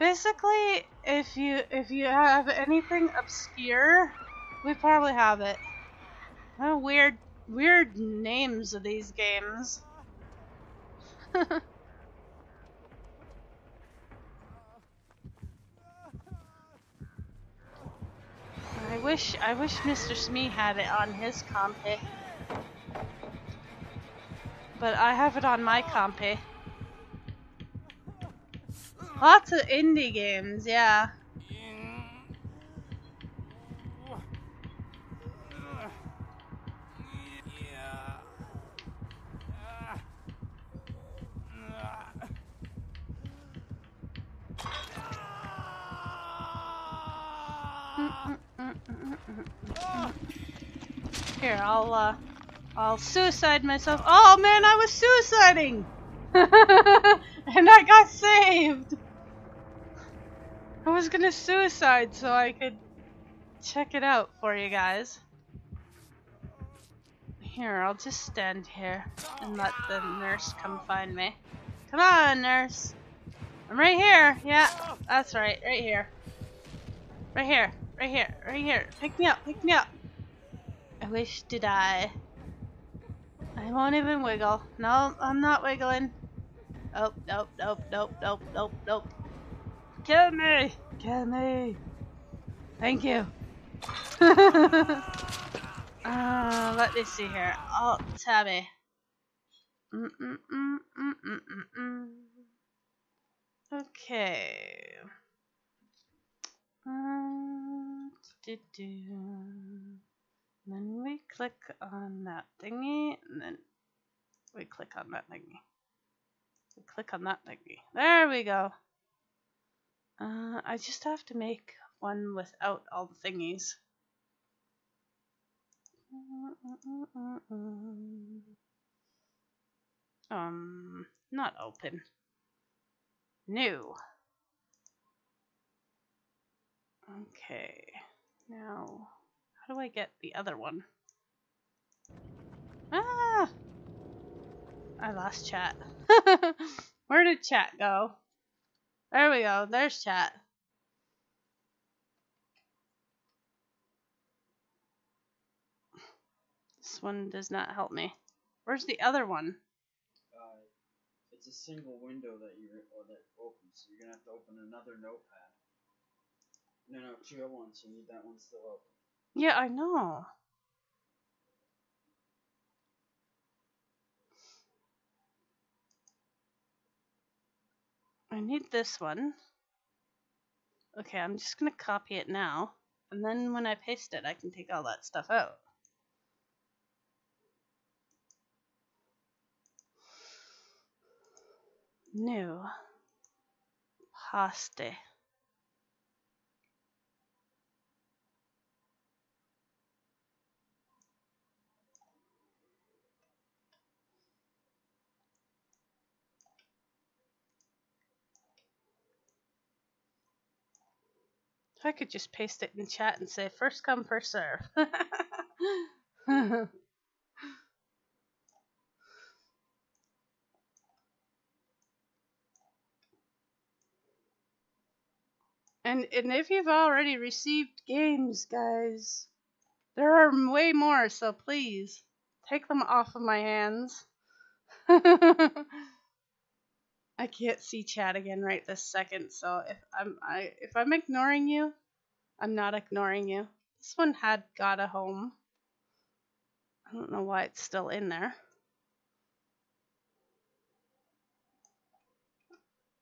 Basically, if you if you have anything obscure, we probably have it. A weird weird names of these games. I wish I wish Mr. Smee had it on his compy. But I have it on my compy. Lots of indie games, yeah. Here, I'll uh I'll suicide myself. Oh man, I was suiciding! and I got saved! I was gonna suicide so I could check it out for you guys. Here, I'll just stand here and let the nurse come find me. Come on, nurse. I'm right here. Yeah, that's right. Right here. Right here. Right here. Right here. Pick me up. Pick me up. I wish to die. I won't even wiggle. No, I'm not wiggling. Nope, nope, nope, nope, nope, nope, nope. Kill me! Kill me! Thank you. uh, let me see here. Oh, Tabby. Mm -mm -mm -mm. Okay. Uh, do -do. Then we click on that thingy, and then we click on that thingy. We click on that thingy. There we go. Uh, I just have to make one without all the thingies. Um, not open. New. Okay. Now, how do I get the other one? Ah! I lost chat. Where did chat go? There we go. There's chat. This one does not help me. Where's the other one? Uh, it's a single window that or that opens, so you're gonna have to open another notepad. No, no, two at once. You need that one still open. Yeah, I know. I need this one. Okay, I'm just gonna copy it now. And then when I paste it, I can take all that stuff out. New. Paste. I could just paste it in chat and say first come, first serve. and and if you've already received games, guys, there are way more, so please take them off of my hands. I can't see chat again right this second, so if I'm I if I'm ignoring you, I'm not ignoring you. This one had got a home. I don't know why it's still in there.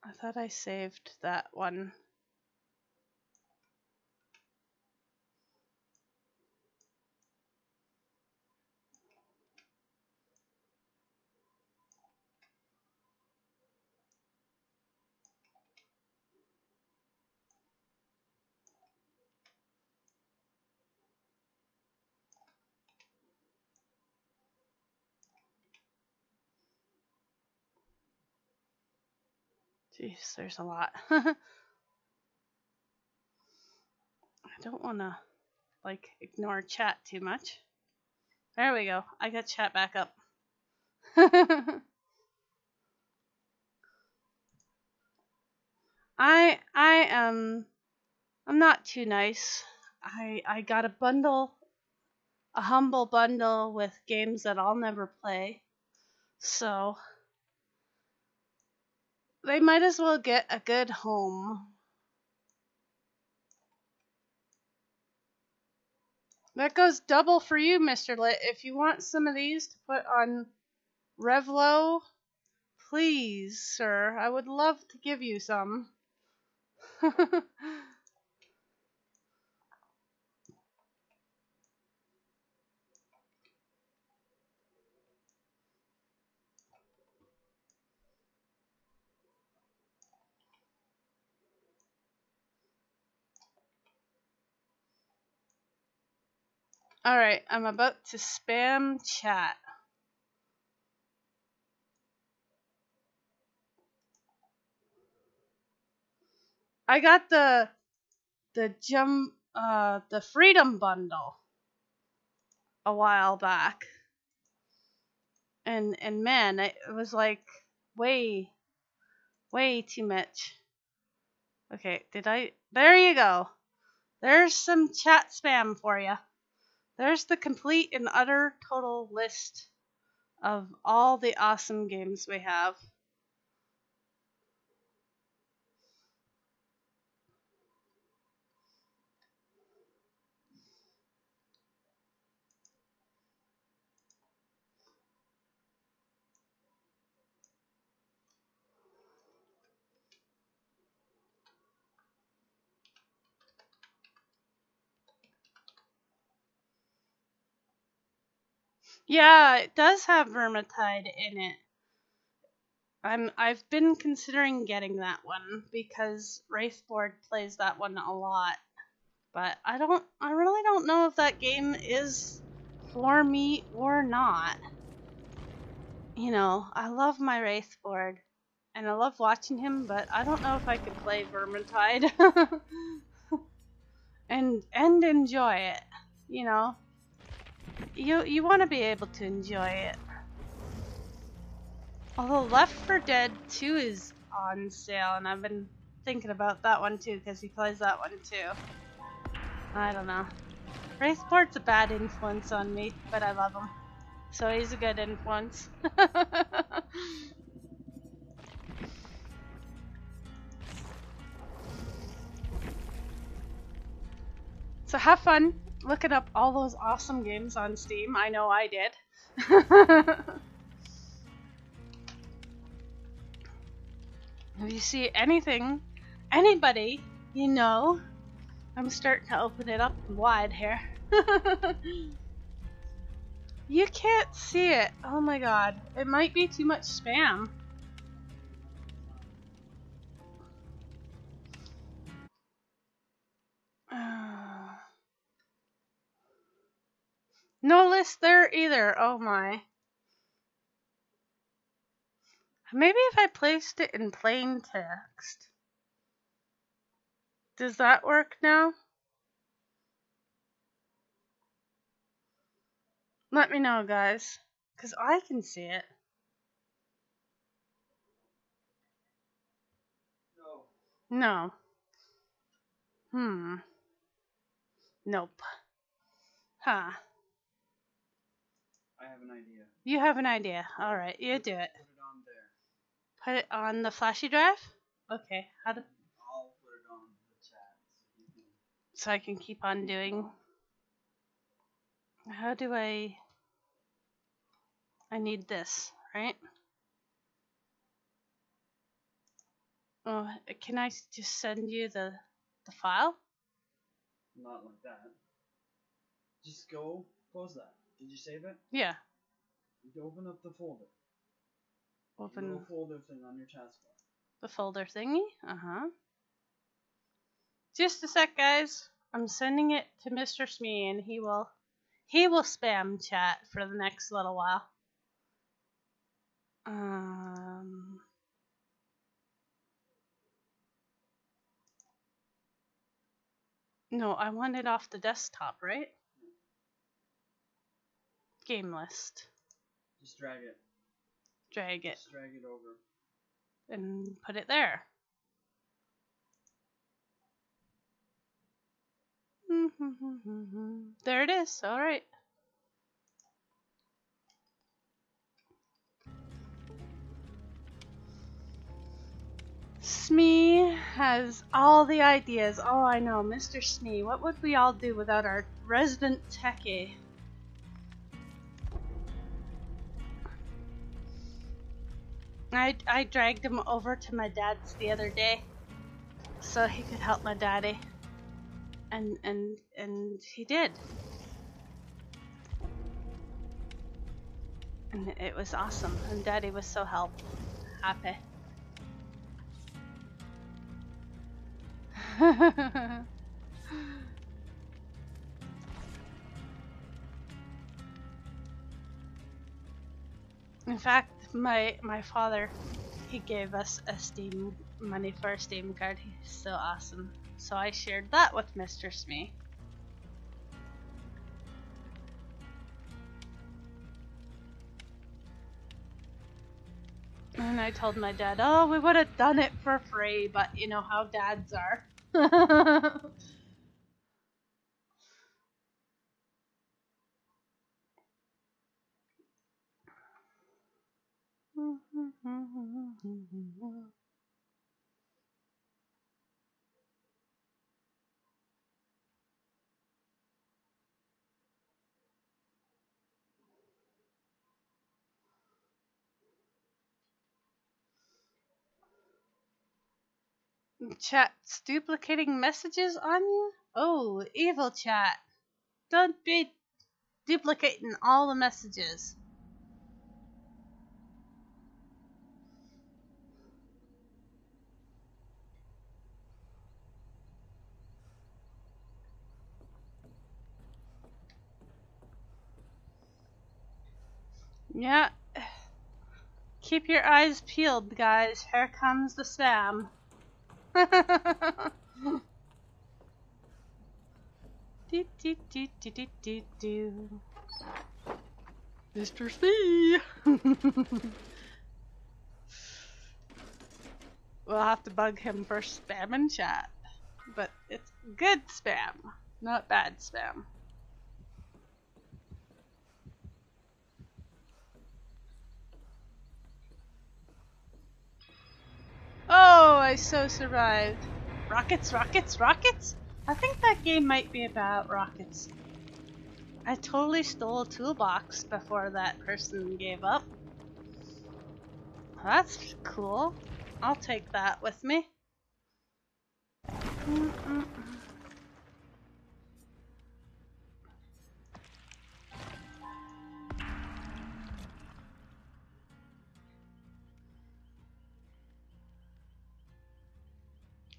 I thought I saved that one. Jeez, there's a lot. I don't want to like ignore chat too much. There we go. I got chat back up. I I am I'm not too nice. I I got a bundle a humble bundle with games that I'll never play. So they might as well get a good home. That goes double for you, Mr. Lit. If you want some of these to put on Revlo, please, sir. I would love to give you some. Alright, I'm about to spam chat. I got the the jump uh the freedom bundle a while back. And and man, it was like way way too much. Okay, did I There you go. There's some chat spam for you. There's the complete and utter total list of all the awesome games we have. Yeah, it does have Vermintide in it. I'm I've been considering getting that one because Wraithboard plays that one a lot. But I don't I really don't know if that game is for me or not. You know, I love my Wraithboard and I love watching him, but I don't know if I could play Vermintide and and enjoy it, you know you you want to be able to enjoy it. Although Left 4 Dead 2 is on sale, and I've been thinking about that one too because he plays that one too. I don't know. Wraithboard's a bad influence on me, but I love him, so he's a good influence. so have fun looking up all those awesome games on Steam. I know I did. if you see anything, anybody, you know, I'm starting to open it up wide here. you can't see it. Oh my god. It might be too much spam. Uh. No list there either. Oh my. Maybe if I placed it in plain text. Does that work now? Let me know, guys. Because I can see it. No. No. Hmm. Nope. Huh. I have an idea. You have an idea. Alright, you do it. Put it on there. Put it on the flashy drive? Okay. How do, I'll put it on the chat so you can. so I can keep on doing. How do I. I need this, right? Oh, can I just send you the the file? Not like that. Just go close that. Did you save it? Yeah. You open up the folder. The Open little folder thing on your taskbar. the folder thingy. Uh huh. Just a sec, guys. I'm sending it to Mr. Smee, and he will he will spam chat for the next little while. Um. No, I want it off the desktop, right? Game list. Just drag it. Drag it Just drag it over. and put it there. There it is. All right. Smee has all the ideas. Oh, I know, Mr. Smee. What would we all do without our resident techie? I, I dragged him over to my dad's the other day so he could help my daddy. And and and he did. And it was awesome. And daddy was so help happy. In fact, my my father, he gave us a Steam money for a Steam card. He's so awesome. So I shared that with Mr. Smee. And I told my dad, oh, we would have done it for free, but you know how dads are. Chat's duplicating messages on you? Oh, evil chat. Don't be duplicating all the messages. Yeah. Keep your eyes peeled, guys. Here comes the spam. do, do, do, do, do, do, do. Mr. C. we'll have to bug him for spam in chat. But it's good spam, not bad spam. Oh, I so survived. Rockets, rockets, rockets? I think that game might be about rockets. I totally stole a toolbox before that person gave up. That's cool. I'll take that with me. Mm-mm-mm.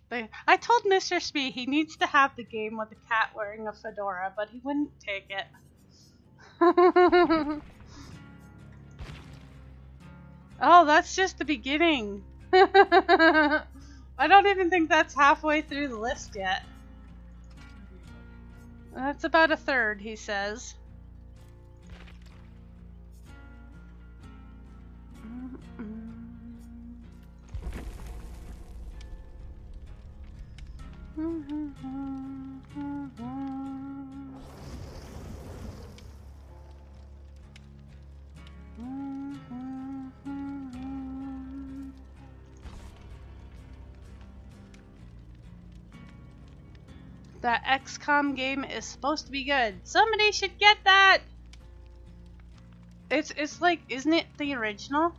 They, I told Mr. Smee he needs to have the game with the cat wearing a fedora, but he wouldn't take it. oh, that's just the beginning. I don't even think that's halfway through the list yet. That's about a third, he says. Mm-hmm. That XCOM game is supposed to be good. Somebody should get that. It's it's like isn't it the original?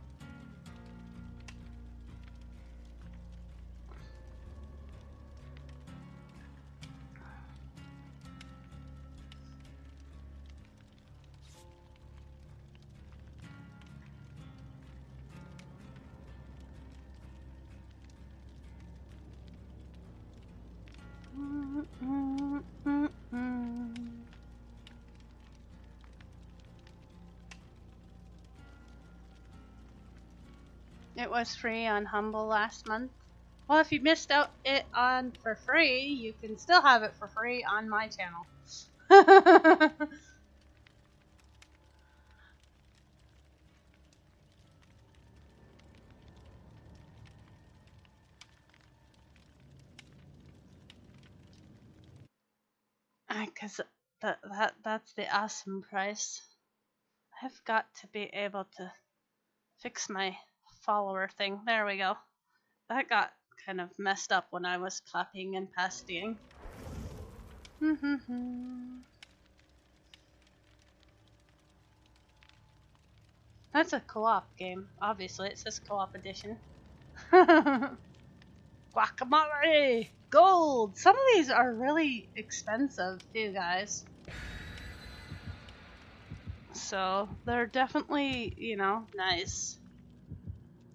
It was free on Humble last month. Well, if you missed out it on for free, you can still have it for free on my channel. Ah, because that, that that's the awesome price. I've got to be able to fix my follower thing. There we go. That got kind of messed up when I was copying and pasting. That's a co-op game. Obviously, it says co-op edition. Guacamole! Gold! Some of these are really expensive too, guys. So, they're definitely, you know, nice.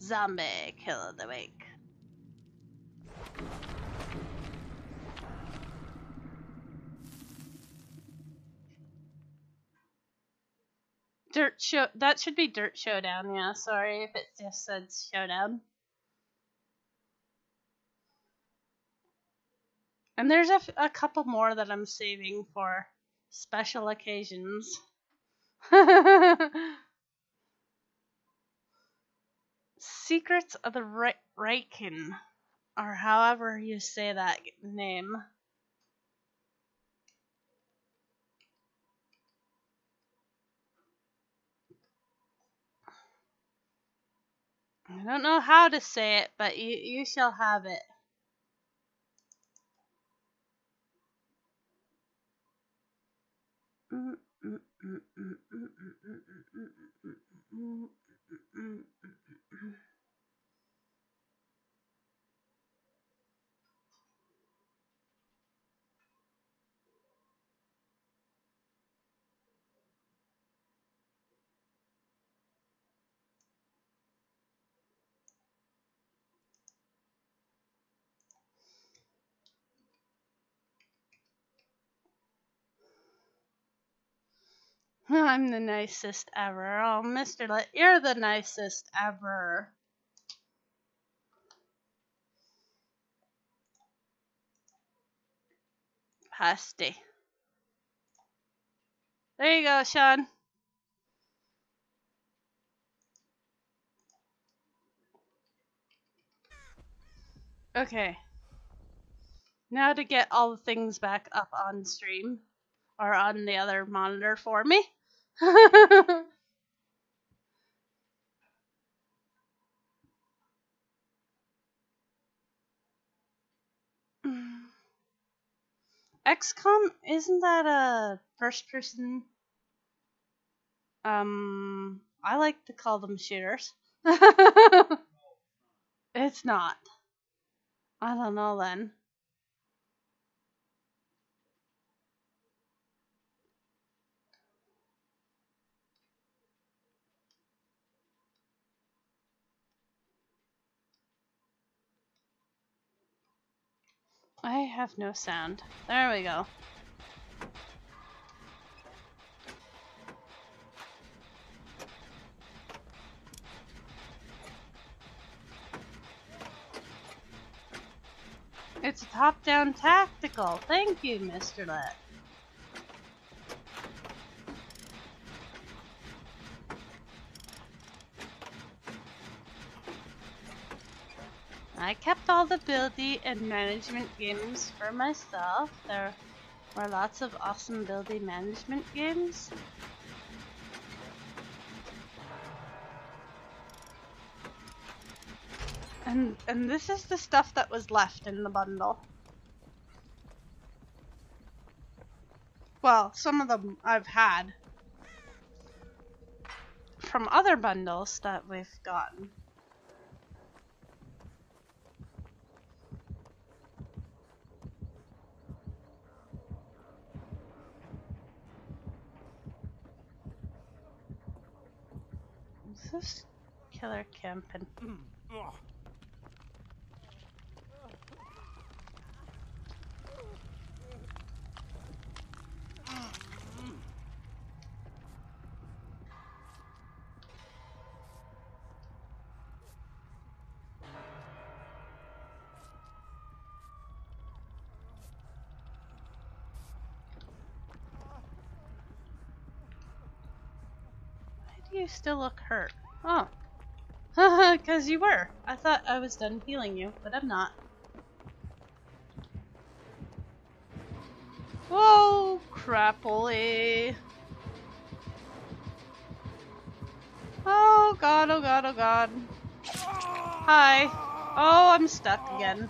Zombie Kill of the Week. Dirt show that should be Dirt Showdown, yeah. Sorry if it just said Showdown. And there's a, a couple more that I'm saving for special occasions. Secrets of the Ra- or however you say that name. I don't know how to say it, but you, you shall have it. I'm the nicest ever. Oh, Mr. Lit, you're the nicest ever. Pasty. There you go, Sean. Okay. Now to get all the things back up on stream or on the other monitor for me. XCOM isn't that a first person um I like to call them shooters. it's not. I don't know then. I have no sound. There we go. It's a top-down tactical. Thank you, Mr. Lit. I kept all the buildy and management games for myself. There were lots of awesome buildy management games. And and this is the stuff that was left in the bundle. Well, some of them I've had from other bundles that we've gotten. Is this killer camping? Ugh. Why do you still look hurt? Oh. Because you were. I thought I was done healing you, but I'm not. Whoa, crappily. Oh god, oh god, oh god. Hi. Oh, I'm stuck again.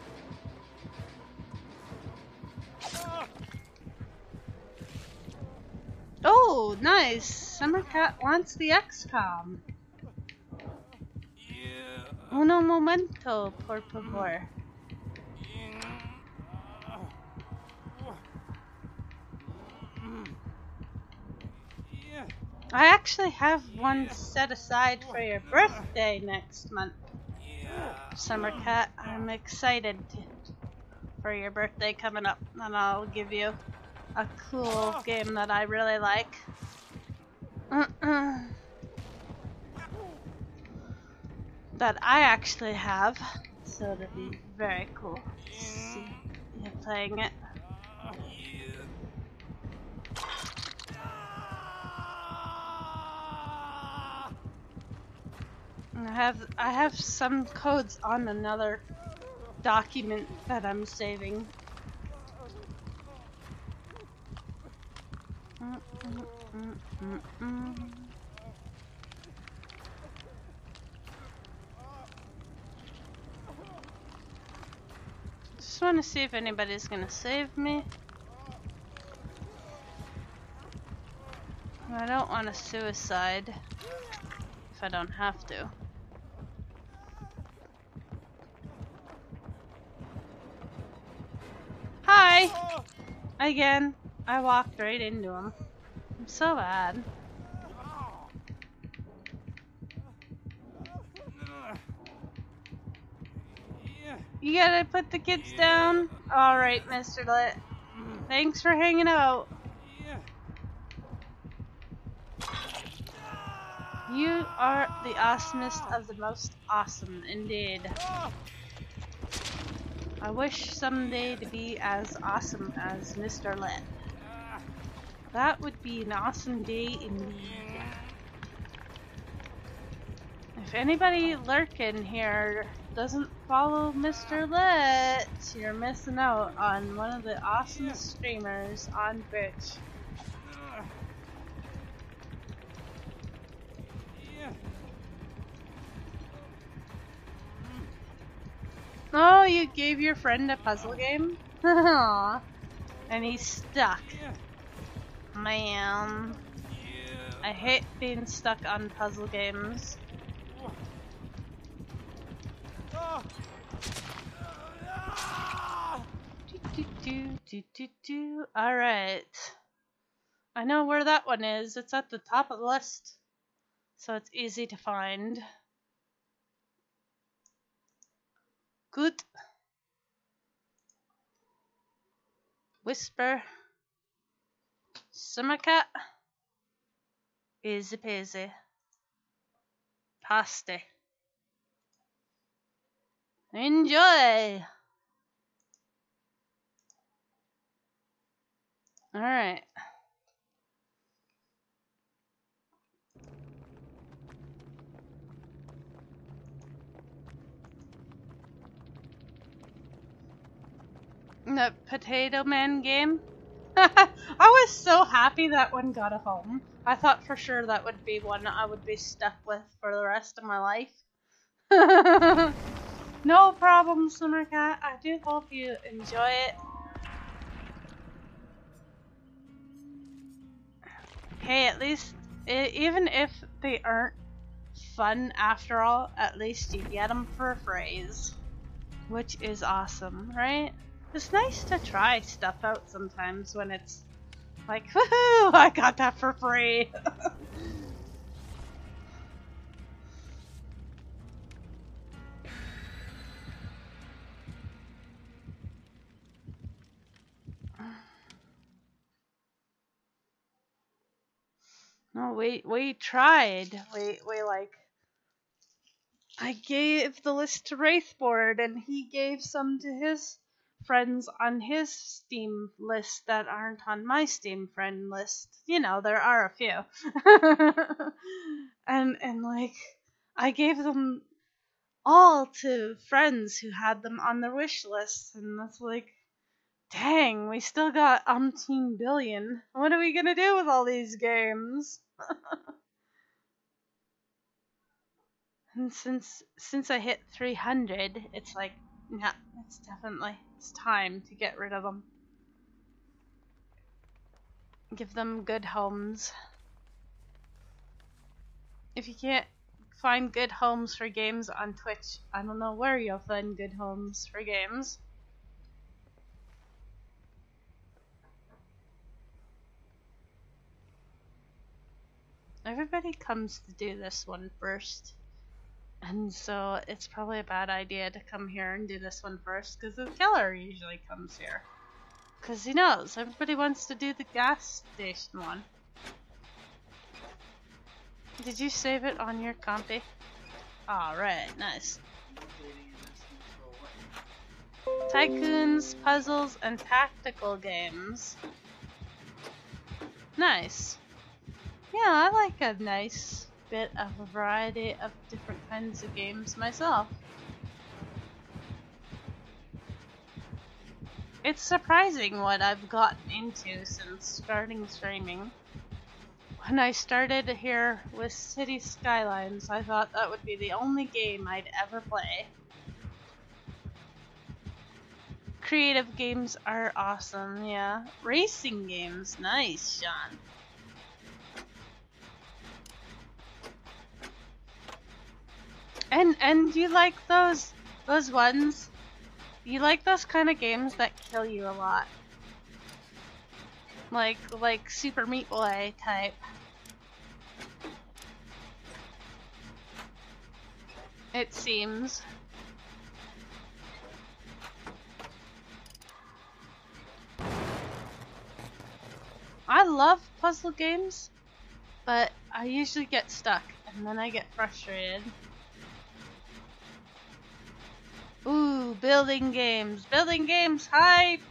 Oh, nice. Summer Cat wants the XCOM. Uno momento, por favor. I actually have one set aside for your birthday next month. Summer Cat. I'm excited for your birthday coming up, and I'll give you a cool game that I really like. that I actually have, so it'll be very cool to see you playing it. I have I have some codes on another document that I'm saving. Mm, mm, mm, Want to see if anybody's gonna save me. I don't want to suicide if I don't have to. Hi! Oh. Again, I walked right into him. I'm so bad. You gotta put the kids down? Alright, Mr. Lit. Thanks for hanging out. You are the awesomest of the most awesome, indeed. I wish someday to be as awesome as Mr. Lit. That would be an awesome day indeed. If anybody lurking here doesn't follow Mr. Lit, you're missing out on one of the awesome streamers on Twitch. Oh, you gave your friend a puzzle game? Aw. and he's stuck. Man, I hate being stuck on puzzle games. Do, do, do, do, do. Alright. I know where that one is. It's at the top of the list. So it's easy to find. Good. Whisper. Summercat. Easy peasy. Pasty. Enjoy! Alright. The Potato Man game? I was so happy that one got a home. I thought for sure that would be one I would be stuck with for the rest of my life. no problem, Summercat. I do hope you enjoy it. Hey, at least, even if they aren't fun after all, at least you get them for a phrase. Which is awesome, right? It's nice to try stuff out sometimes when it's like, woohoo, I got that for free. we we tried. We we like I gave the list to Wraithboard and he gave some to his friends on his Steam list that aren't on my Steam friend list. You know, there are a few. and and like I gave them all to friends who had them on their wish list and that's like dang, we still got umpteen billion. What are we gonna do with all these games? and since since I hit 300, it's like yeah, it's definitely it's time to get rid of them. Give them good homes. If you can't find good homes for games on Twitch, I don't know where you'll find good homes for games. Everybody comes to do this one first. And so it's probably a bad idea to come here and do this one first because the killer usually comes here. Because he knows everybody wants to do the gas station one. Did you save it on your compy? Alright, nice. Tycoons, puzzles, and tactical games. Nice. Yeah, I like a nice bit of a variety of different kinds of games myself. It's surprising what I've gotten into since starting streaming. When I started here with City Skylines, I thought that would be the only game I'd ever play. Creative games are awesome, yeah. Racing games, nice, Sean. And and you like those those ones? You like those kind of games that kill you a lot. Like like Super Meat Boy type. It seems. I love puzzle games, but I usually get stuck and then I get frustrated. Ooh, building games. Building games hype!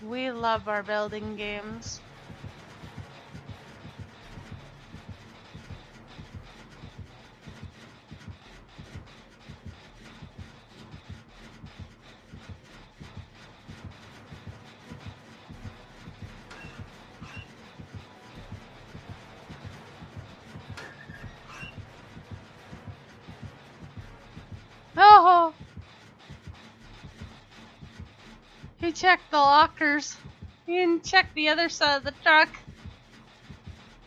We love our building games. Oh! He checked the lockers. He didn't check the other side of the truck.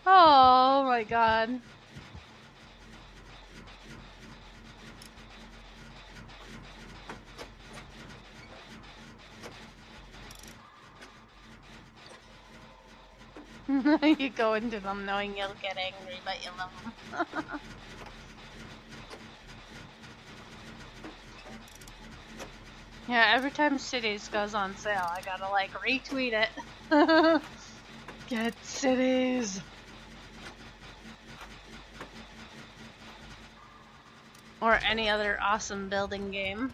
Oh my god. you go into them knowing you'll get angry, but you love them. Yeah, every time Cities goes on sale, I gotta like retweet it. Get Cities! Or any other awesome building game.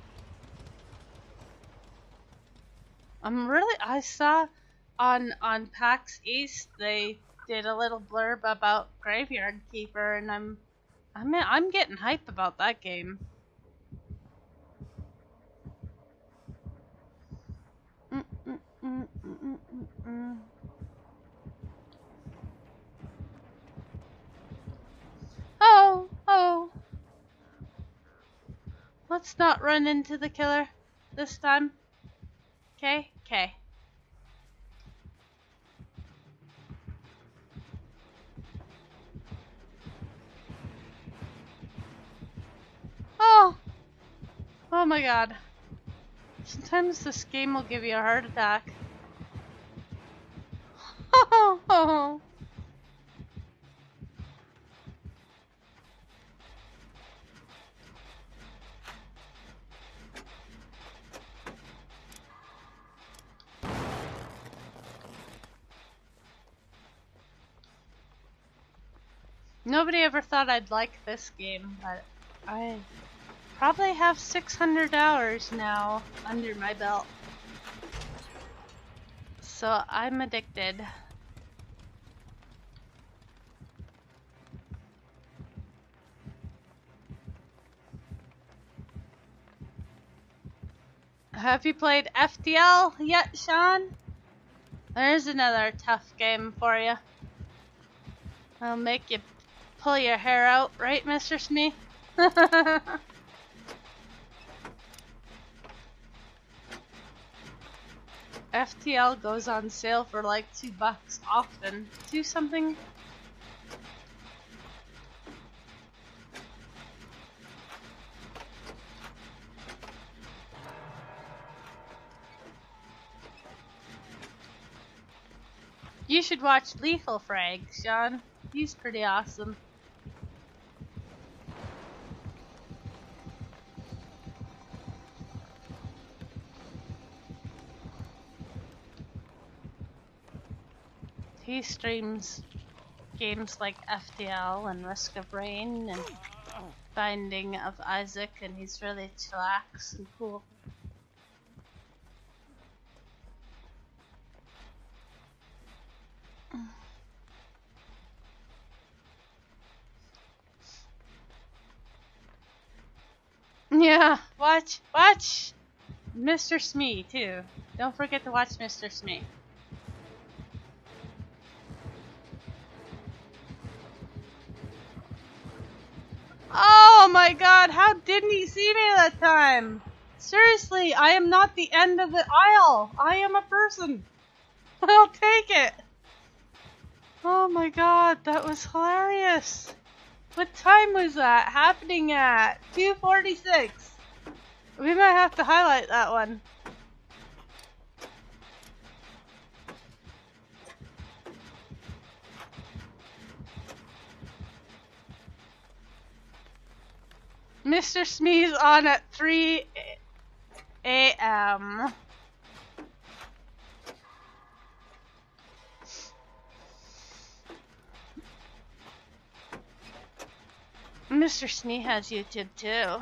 I'm really I saw on on PAX East they did a little blurb about Graveyard Keeper and I'm I'm I'm getting hype about that game. Mm, mm, mm. Oh, oh. Let's not run into the killer this time. Okay, okay. Oh! Oh my god. Sometimes this game will give you a heart attack. Nobody ever thought I'd like this game, but I probably have 600 hours now under my belt. So I'm addicted. Have you played FTL yet, Sean? There's another tough game for you. I'll make you pull your hair out, right, Mr. Smee? FTL goes on sale for like two bucks often. Two something. You should watch Lethal Frag, Sean. He's pretty awesome. He streams games like FTL and Risk of Rain and Binding of Isaac, and he's really chillax and cool. Yeah, watch, watch Mr. Smee too. Don't forget to watch Mr. Smee. Oh my god, how didn't he see me that time? Seriously, I am not the end of the aisle. I am a person. I'll take it. Oh my god, that was hilarious. What time was that happening at? 246. We might have to highlight that one. Mr. Smee's on at 3 a.m. Mr. Smee has YouTube too.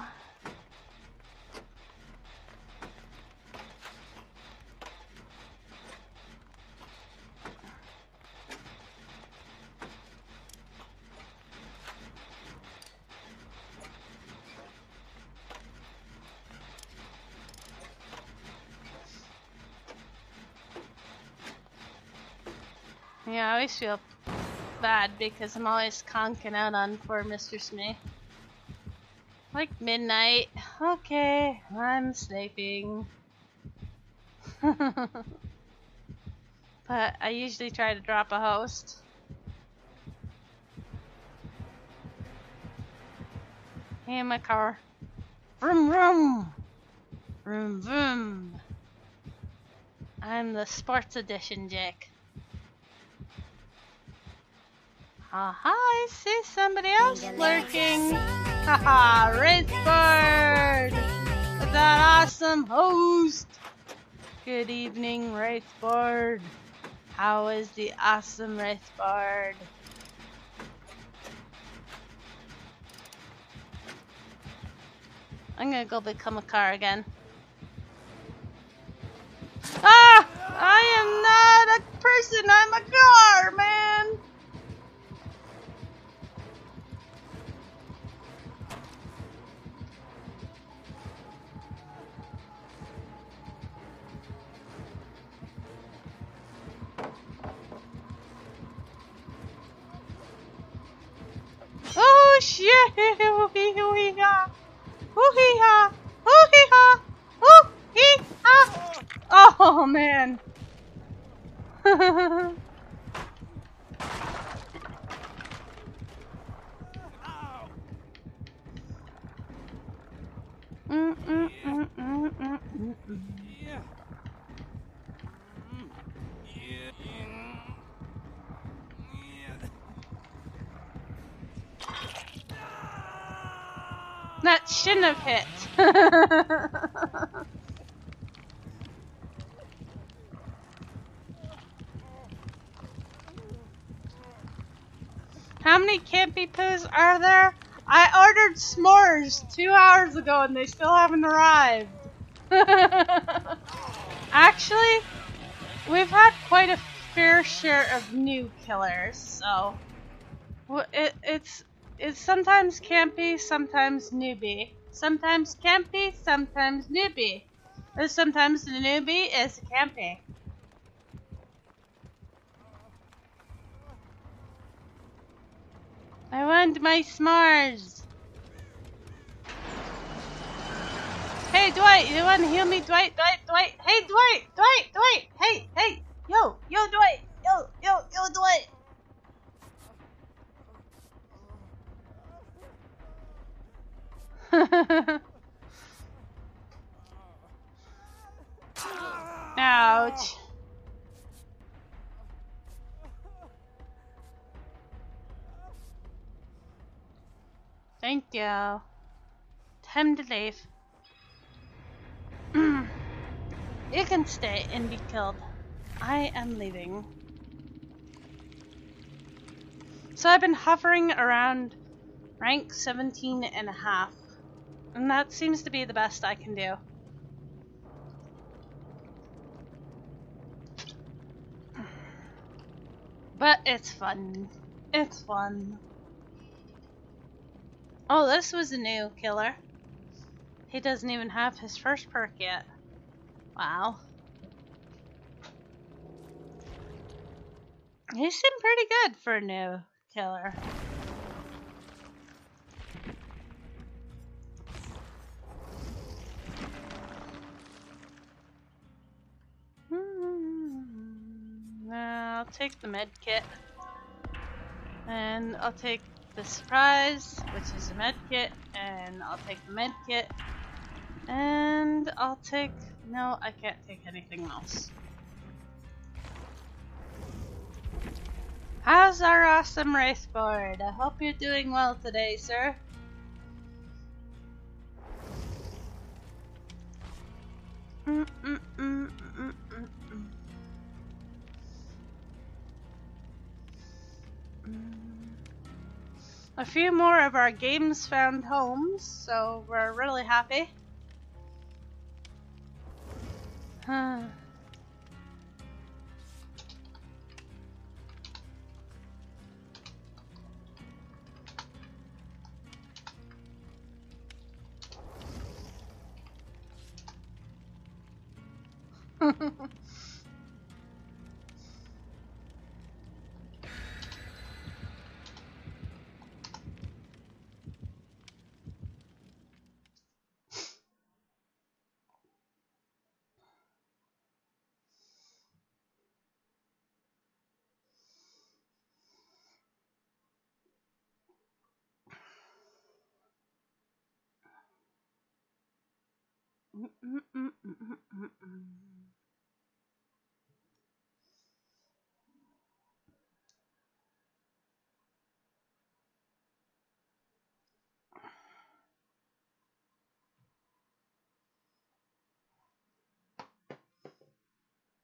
Always feel bad because I'm always conking out on poor Mr. Smee. Like midnight. Okay, I'm sleeping. but I usually try to drop a host. Hey, in my car. Vroom vroom! Vroom vroom! I'm the sports edition Jake. Aha, I see somebody else lurking. Haha, Wraithbird! that awesome host. Good evening, Wraithboard. How is the awesome Wraithboard? I'm gonna go become a car again. Ah! I am not a person, they still haven't arrived. Actually, we've had quite a fair share of new killers, so it, it's it's sometimes campy, sometimes newbie. Sometimes campy, sometimes newbie. Or sometimes the newbie is campy. I want my s'mores. Hey Dwight, you wanna heal me, Dwight, Dwight, Dwight? Hey Dwight, Dwight, Dwight, hey, hey, yo, yo Dwight, yo, yo, yo Dwight. Ouch. Thank you. Time to leave. Mm. you can stay and be killed. I am leaving. So I've been hovering around rank 17 and a half. And that seems to be the best I can do. But it's fun. It's fun. Oh, this was a new killer. He doesn't even have his first perk yet. Wow. He seemed pretty good for a new killer. Hmm, I'll take the med kit. And I'll take the surprise, which is a med kit, and I'll take the med kit. And I'll take. No, I can't take anything else. How's our awesome Wraithboard? I hope you're doing well today, sir. Mm, mm, mm. A few more of our games found homes, so we're really happy. Huh. Mm, mm, mm,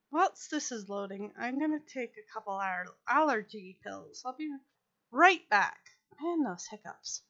Whilst this is loading, I'm going to take a couple aller allergy pills. I'll be right back. And those hiccups.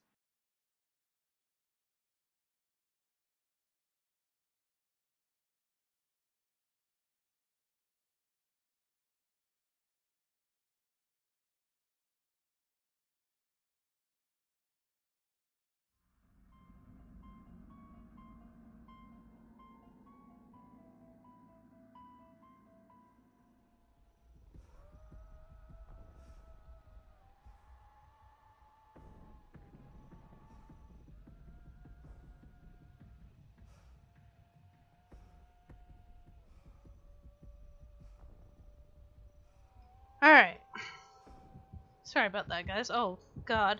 Sorry about that, guys. Oh, God.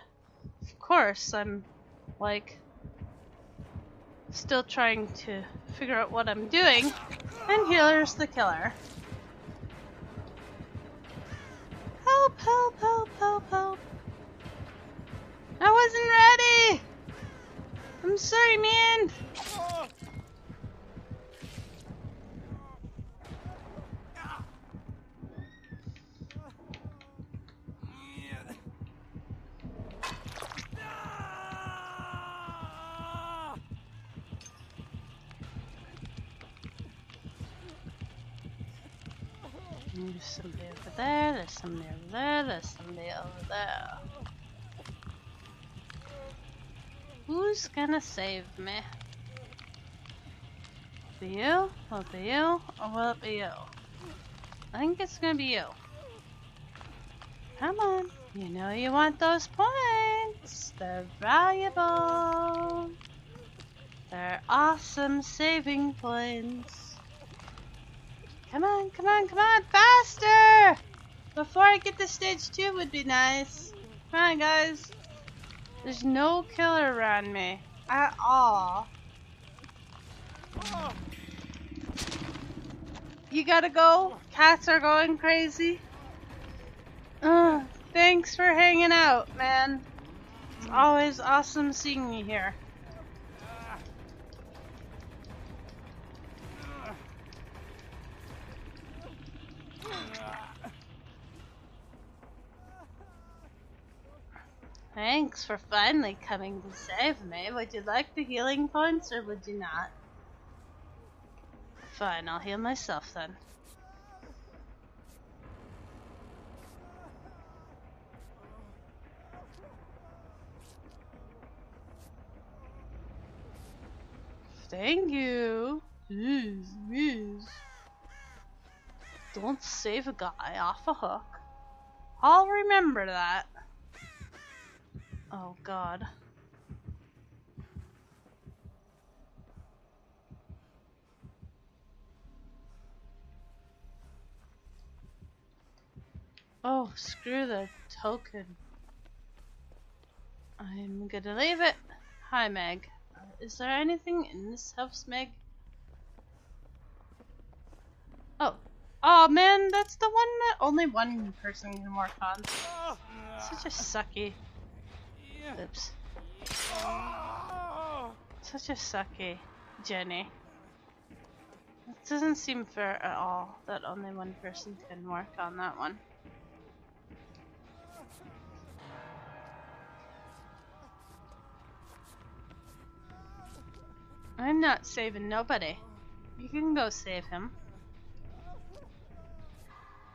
Of course, I'm, like, still trying to figure out what I'm doing. And here's the killer. Help, help, help, help, help. I wasn't ready! I'm sorry, man! Oh. Yeah. Ah! There's somebody over over there, there's somebody over there. Who's gonna save me? Be you? Will it be you? Or will it be you? I think it's gonna be you. Come on. You know you want those points. They're valuable. They're awesome saving points. Come on, come on, come on, faster! Before I get to stage two would be nice. Come on, guys. There's no killer around me at all. You gotta go. Cats are going crazy. Uh, thanks for hanging out, man. It's always awesome seeing you here. Thanks for finally coming to save me. Would you like the healing points or would you not? Fine, I'll heal myself then. Thank you. Don't save a guy off a hook. I'll remember that. Oh god. Oh, screw the token. I'm gonna leave it. Hi, Meg. Uh, is there anything in this house, Meg? Oh. Oh man, that's the one that only one person can work on. Such a sucky. Oops. Ah! Such a sucky genny. It doesn't seem fair at all that only one person can work on that one. I'm not saving nobody. You can go save him.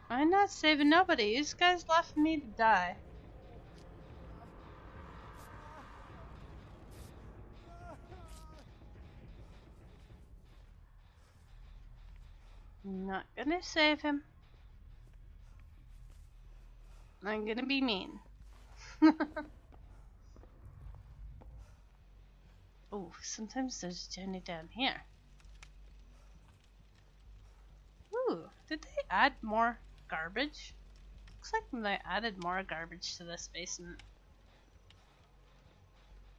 I'm not saving nobody. These guys left me to die. Not gonna save him. I'm gonna be mean. oh, sometimes there's a genny down here. Ooh, did they add more garbage? Looks like they added more garbage to this basement.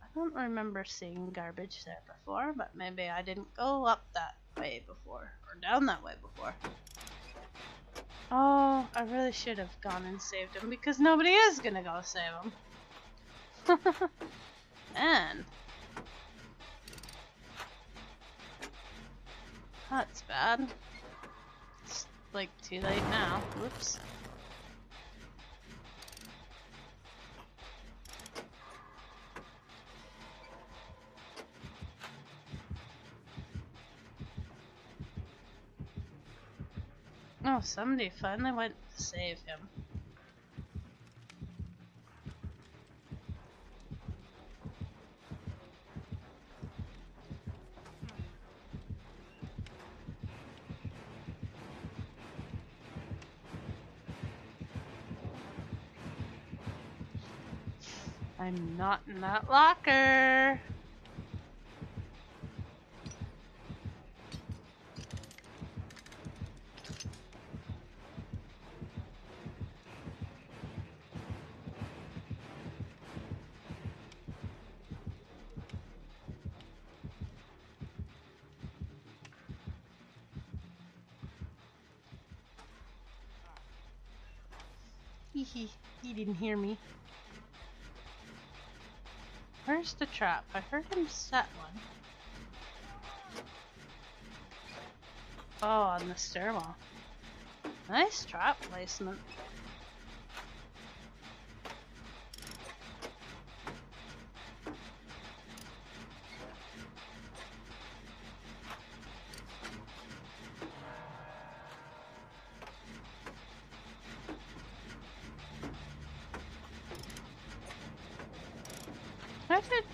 I don't remember seeing garbage there before, but maybe I didn't go up that way before, or down that way before. Oh, I really should have gone and saved him because nobody is gonna go save him. Man. That's bad. It's like too late now. Whoops. Oh, somebody finally went to save him. I'm not in that locker. Hee hee, he didn't hear me. Where's the trap? I heard him set one. Oh, on the stairwell. Nice trap placement.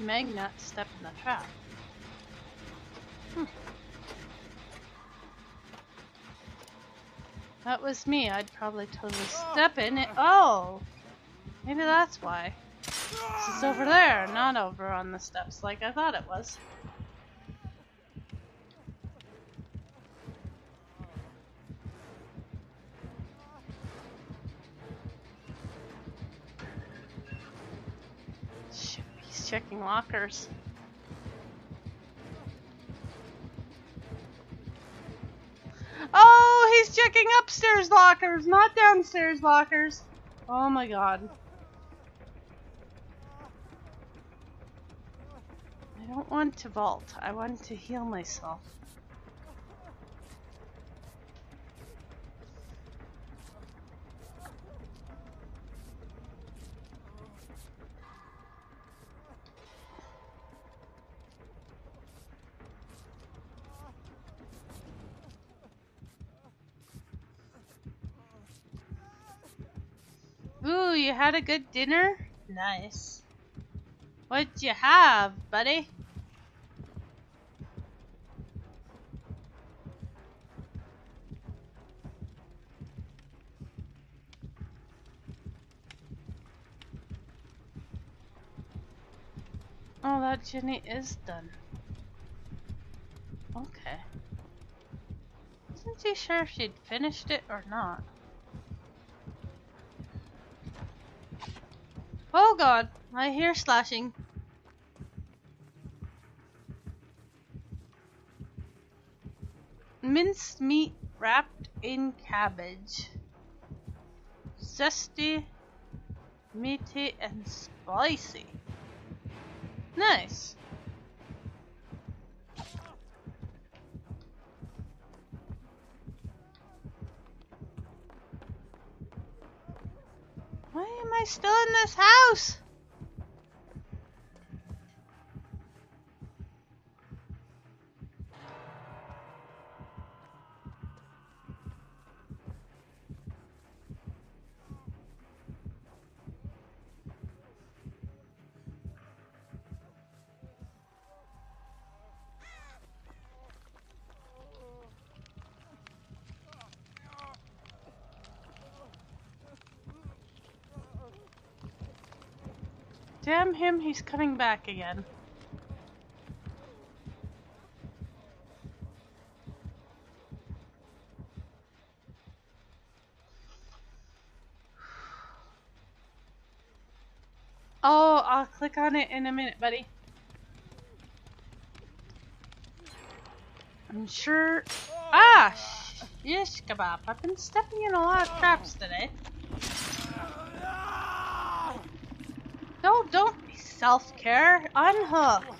Meg not step in the trap? Hmm. That was me. I'd probably totally step in it. Oh! Maybe that's why. It's over there, not over on the steps like I thought it was. Checking lockers. Oh, he's checking upstairs lockers, not downstairs lockers. Oh my god. I don't want to vault. I want to heal myself. Had a good dinner? Nice. What'd you have, buddy? Oh, that genny is done. Okay. Wasn't too sure if she'd finished it or not. Oh god, I hear slashing. Minced meat wrapped in cabbage. Zesty, meaty, and spicy. Nice. I still in this house? Damn him, he's coming back again. Oh, I'll click on it in a minute, buddy. I'm sure. Ah, shish kebab. I've been stepping in a lot of traps today. No, don't be self-care. Unhook.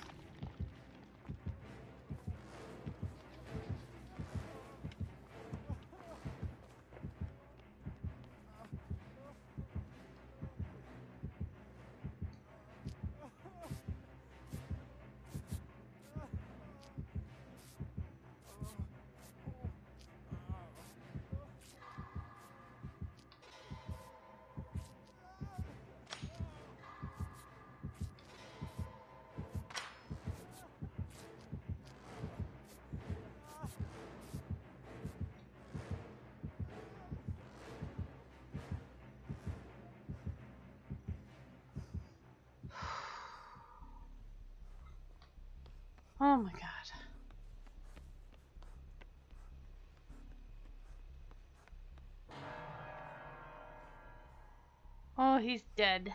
Dead.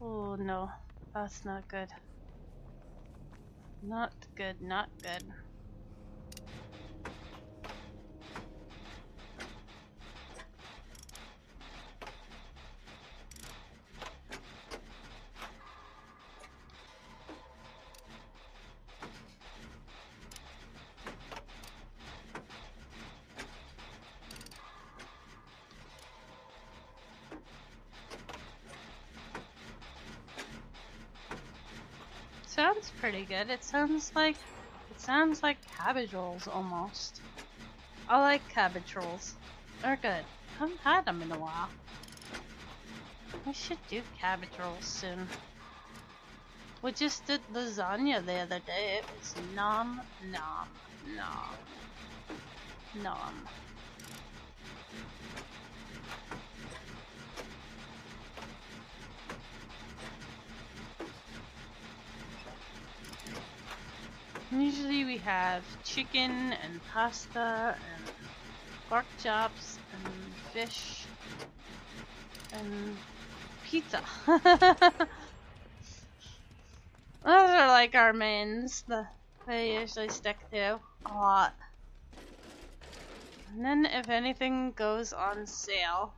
Oh no, that's not good. Not good, not good. Good. It sounds like it sounds like cabbage rolls almost. I like cabbage rolls. They're good. I haven't had them in a while. We should do cabbage rolls soon. We just did lasagna the other day. It was nom nom nom nom. Usually we have chicken and pasta and pork chops and fish and pizza. Those are like our mains that they usually stick to a lot. And then if anything goes on sale,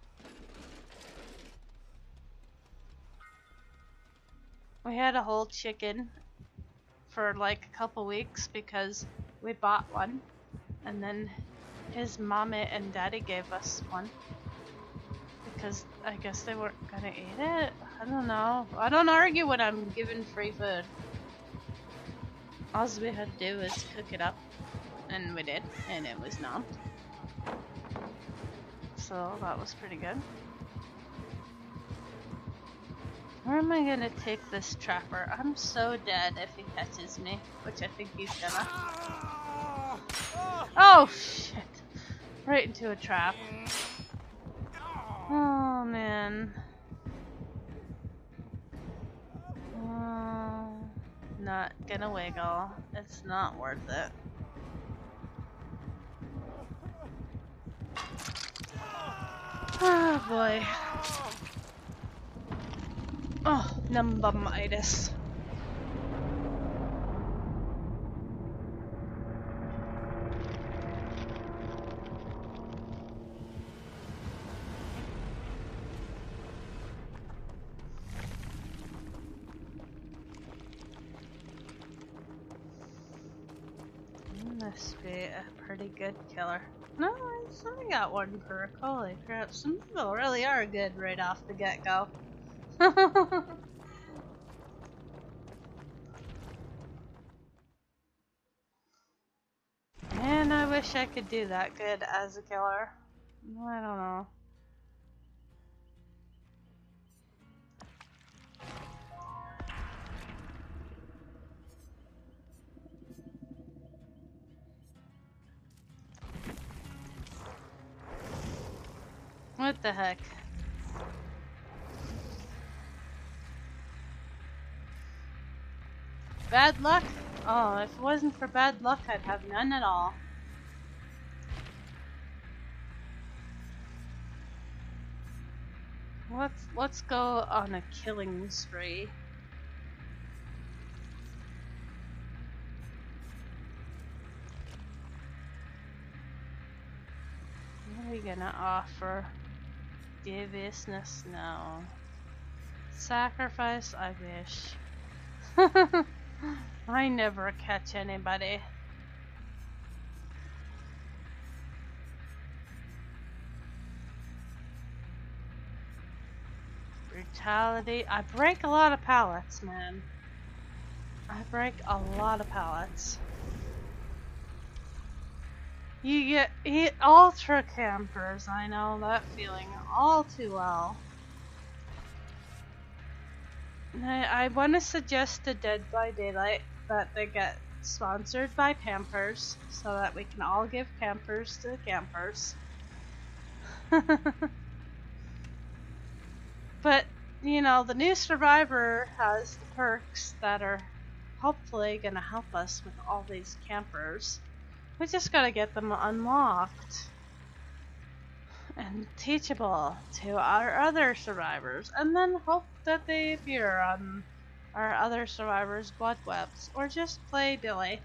we had a whole chicken for like a couple weeks because we bought one and then his mommy and daddy gave us one because I guess they weren't gonna eat it. I don't know. I don't argue when I'm given free food. All we had to do was cook it up and we did and it was not. So that was pretty good. Where am I gonna take this trapper? I'm so dead if he catches me, which I think he's gonna. Oh shit! Right into a trap. Oh man. Oh, not gonna wiggle. It's not worth it. Oh boy. Oh, numbamitis. Hmm, Must be a pretty good killer. No, I only got one perk. Holy crap, some people really are good right off the get-go. Man, I wish I could do that good as a killer. I don't know. What the heck? Bad luck? Oh, if it wasn't for bad luck, I'd have none at all. Let's let's go on a killing spree. What are we gonna offer? Deviousness? No. Sacrifice? I wish. I never catch anybody. Brutality. I break a lot of pallets, man. I break a lot of pallets. You get ultra campers. I know that feeling all too well. I, I want to suggest to Dead by Daylight that they get sponsored by Pampers so that we can all give campers to the campers. but, you know, the new Survivor has the perks that are hopefully gonna help us with all these campers. We just gotta get them unlocked and teachable to our other survivors, and then hope that they appear on our other survivors' blood webs, or just play Billy.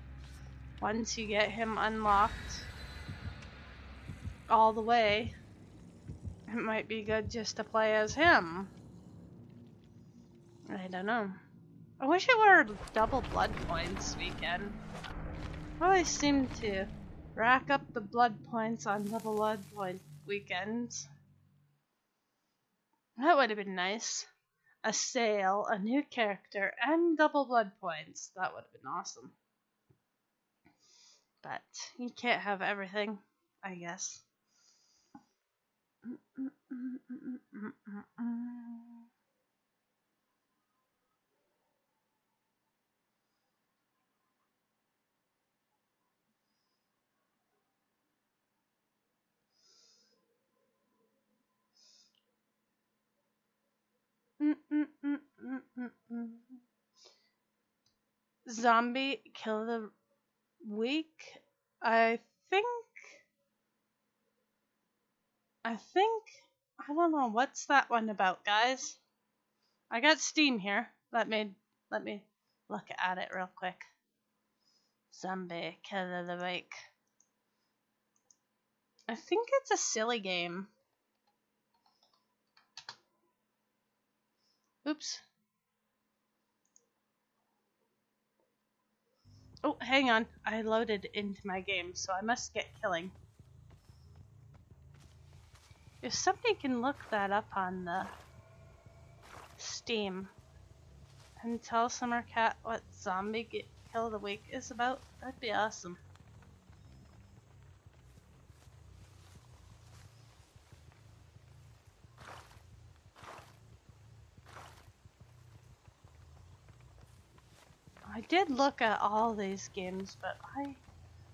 Once you get him unlocked all the way, it might be good just to play as him. I don't know. I wish it were double blood points weekend. Always seem to rack up the blood points on double blood point weekends. That would have been nice. A sale, a new character, and double blood points. That would have been awesome. But you can't have everything, I guess. Zombie kill the week. I think. I think. I don't know what's that one about, guys. I got Steam here. Let me let me look at it real quick. Zombie kill the week. I think it's a silly game. Oops. Oh, hang on. I loaded into my game, so I must get killing. If somebody can look that up on the Steam and tell Summer Cat what Zombie Get Kill the Week is about, that'd be awesome. I did look at all these games, but I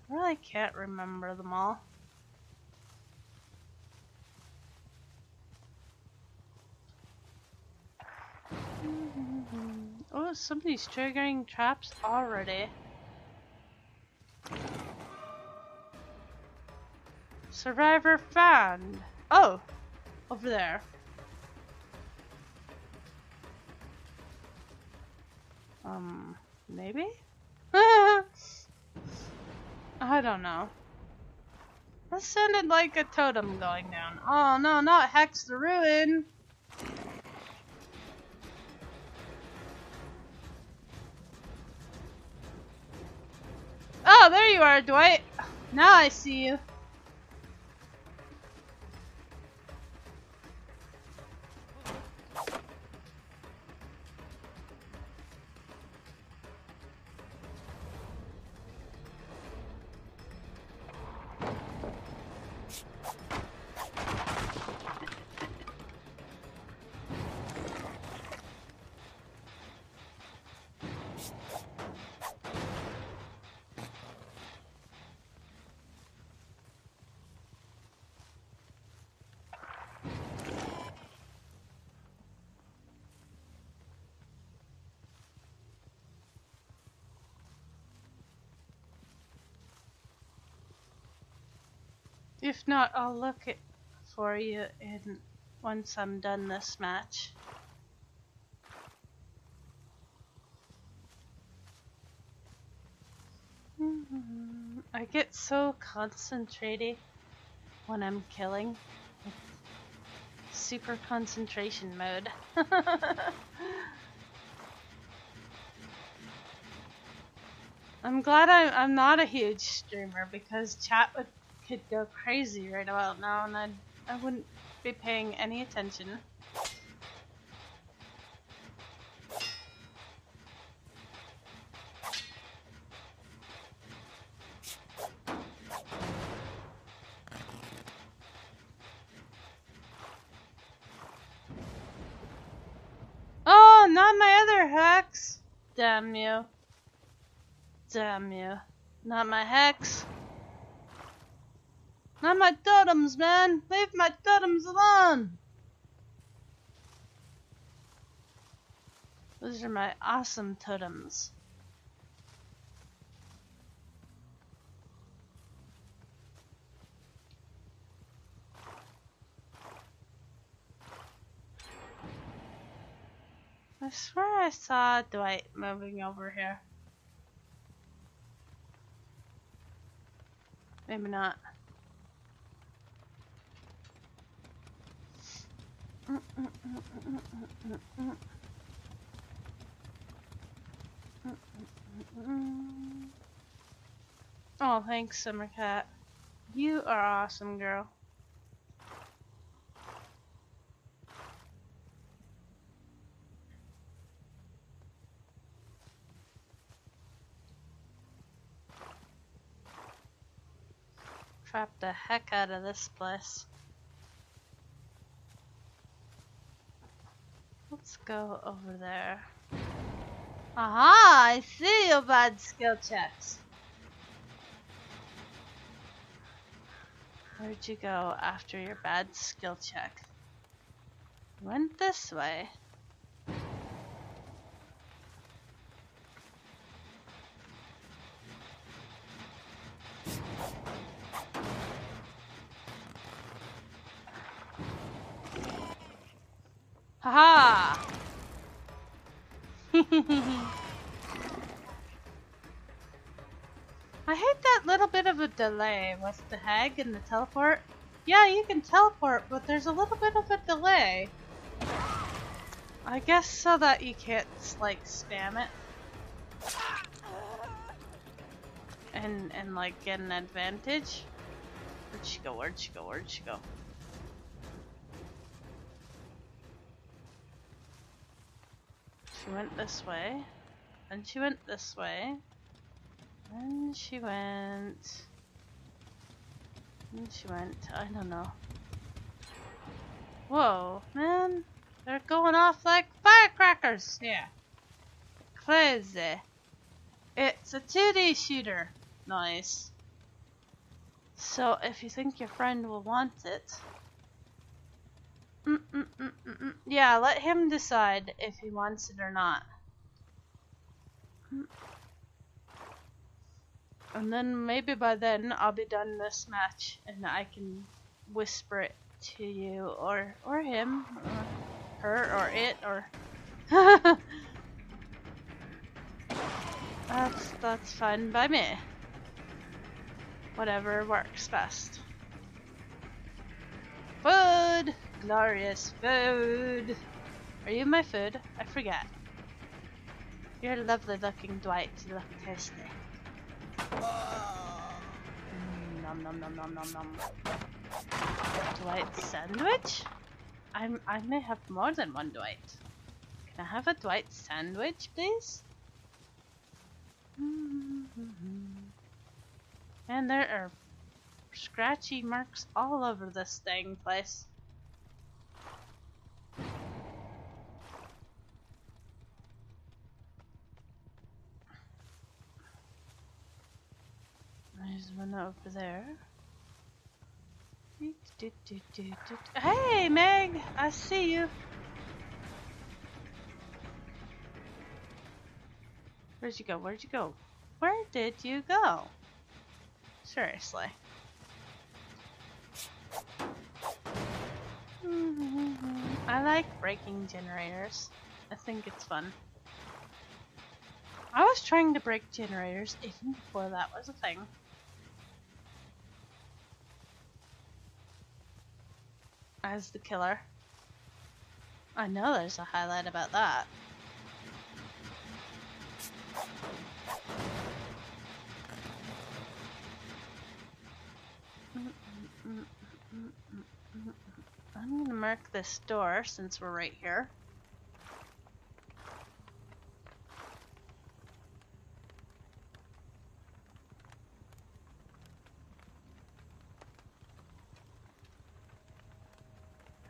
really can't remember them all. Oh, somebody's triggering traps already. Survivor found. Oh, over there. Um, maybe? I don't know. That sounded like a totem going down. Oh no, not Hex the Ruin! Oh, there you are, Dwight. Now I see you. If not, I'll look it for you in once I'm done this match. Mhm. I get so concentrated when I'm killing. Super concentration mode. I'm glad I'm not a huge streamer because chat would could go crazy right about now and I'd, I wouldn't be paying any attention. Oh, not my other hex! Damn you. Damn you. Not my hex. My totems, man! Leave my totems alone! Those are my awesome totems. I swear I saw Dwight moving over here. Maybe not. Oh, thanks, Summer Cat. You are awesome, girl. Trap the heck out of this place. Let's go over there. Aha! I see your bad skill checks. Where'd you go after your bad skill check? Went this way. I hate that little bit of a delay with the hag and the teleport. Yeah, you can teleport, but there's a little bit of a delay. I guess so that you can't, like, spam it. And, and like, get an advantage. Where'd she go? Where'd she go? Where'd she go? She went this way. Then she went this way. Then she went. Then she went. I don't know. Whoa, man. They're going off like firecrackers. Yeah. Crazy. It's a 2D shooter. Nice. So if you think your friend will want it. Mm -mm -mm. Yeah, let him decide if he wants it or not. And then maybe by then I'll be done this match and I can whisper it to you or or him or her or it or That's that's fine by me. Whatever works best. Food! Glorious food! Are you my food? I forget. You're a lovely looking, Dwight. You look tasty. Mm, nom nom nom nom nom nom. Dwight sandwich? I'm I may have more than one Dwight. Can I have a Dwight sandwich, please? And there are scratchy marks all over this dang place. There's one over there. Hey, Meg! I see you. Where'd you go? Where'd you go? Where did you go? Seriously. I like breaking generators. I think it's fun. I was trying to break generators even before that was a thing. As the killer. I know there's a highlight about that. I'm gonna mark this door since we're right here.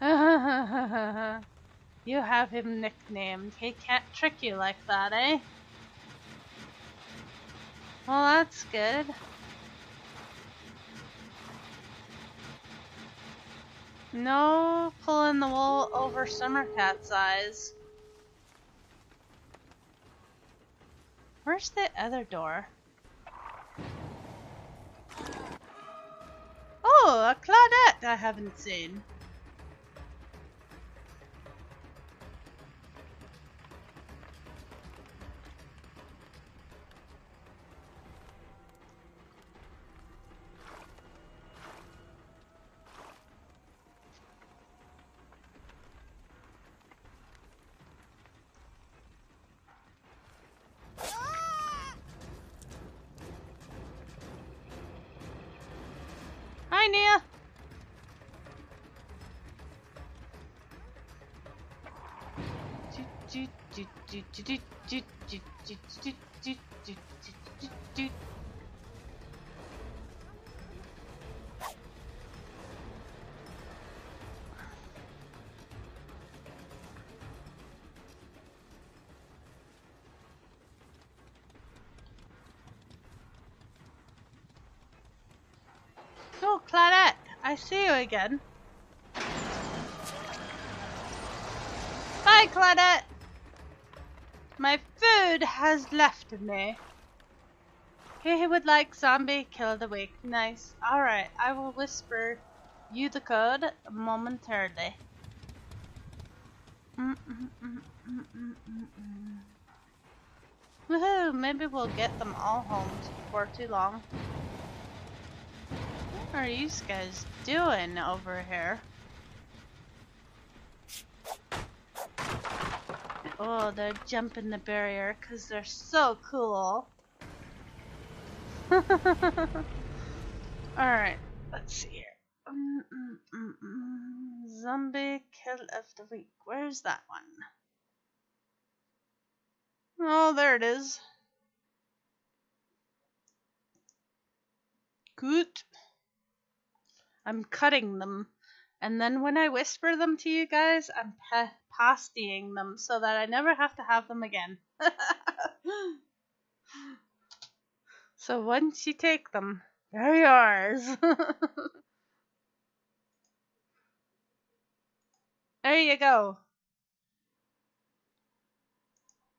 you have him nicknamed. He can't trick you like that, eh? Well, that's good. No pulling the wool over Summercat's eyes. Where's the other door? Oh, a Claudette I haven't seen. I see you again. Bye, Claudette. My food has left me. He would like zombie kill the week. Nice. Alright, I will whisper you the code momentarily. Mm, mm, mm, mm, mm, mm. Woohoo! Maybe we'll get them all home before too long. What are you guys doing over here? Oh, they're jumping the barrier because they're so cool. Alright, let's see here. Mm, mm, mm. Zombie kill of the week. Where's that one? Oh, there it is. Good. I'm cutting them. And then when I whisper them to you guys, I'm pa- pastying them so that I never have to have them again. so once you take them, they're yours. there you go.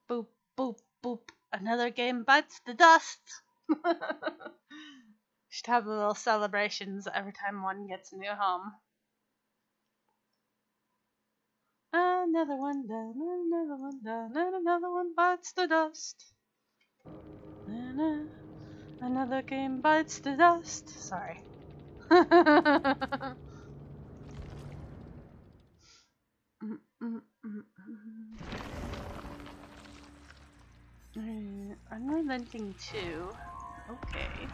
Boop, boop, boop. Another game bites the dust. Should have little celebrations every time one gets a new home. Another one down, another one down, and another one bites the dust. Another game bites the dust. Sorry. Mm, mm, 2. Okay.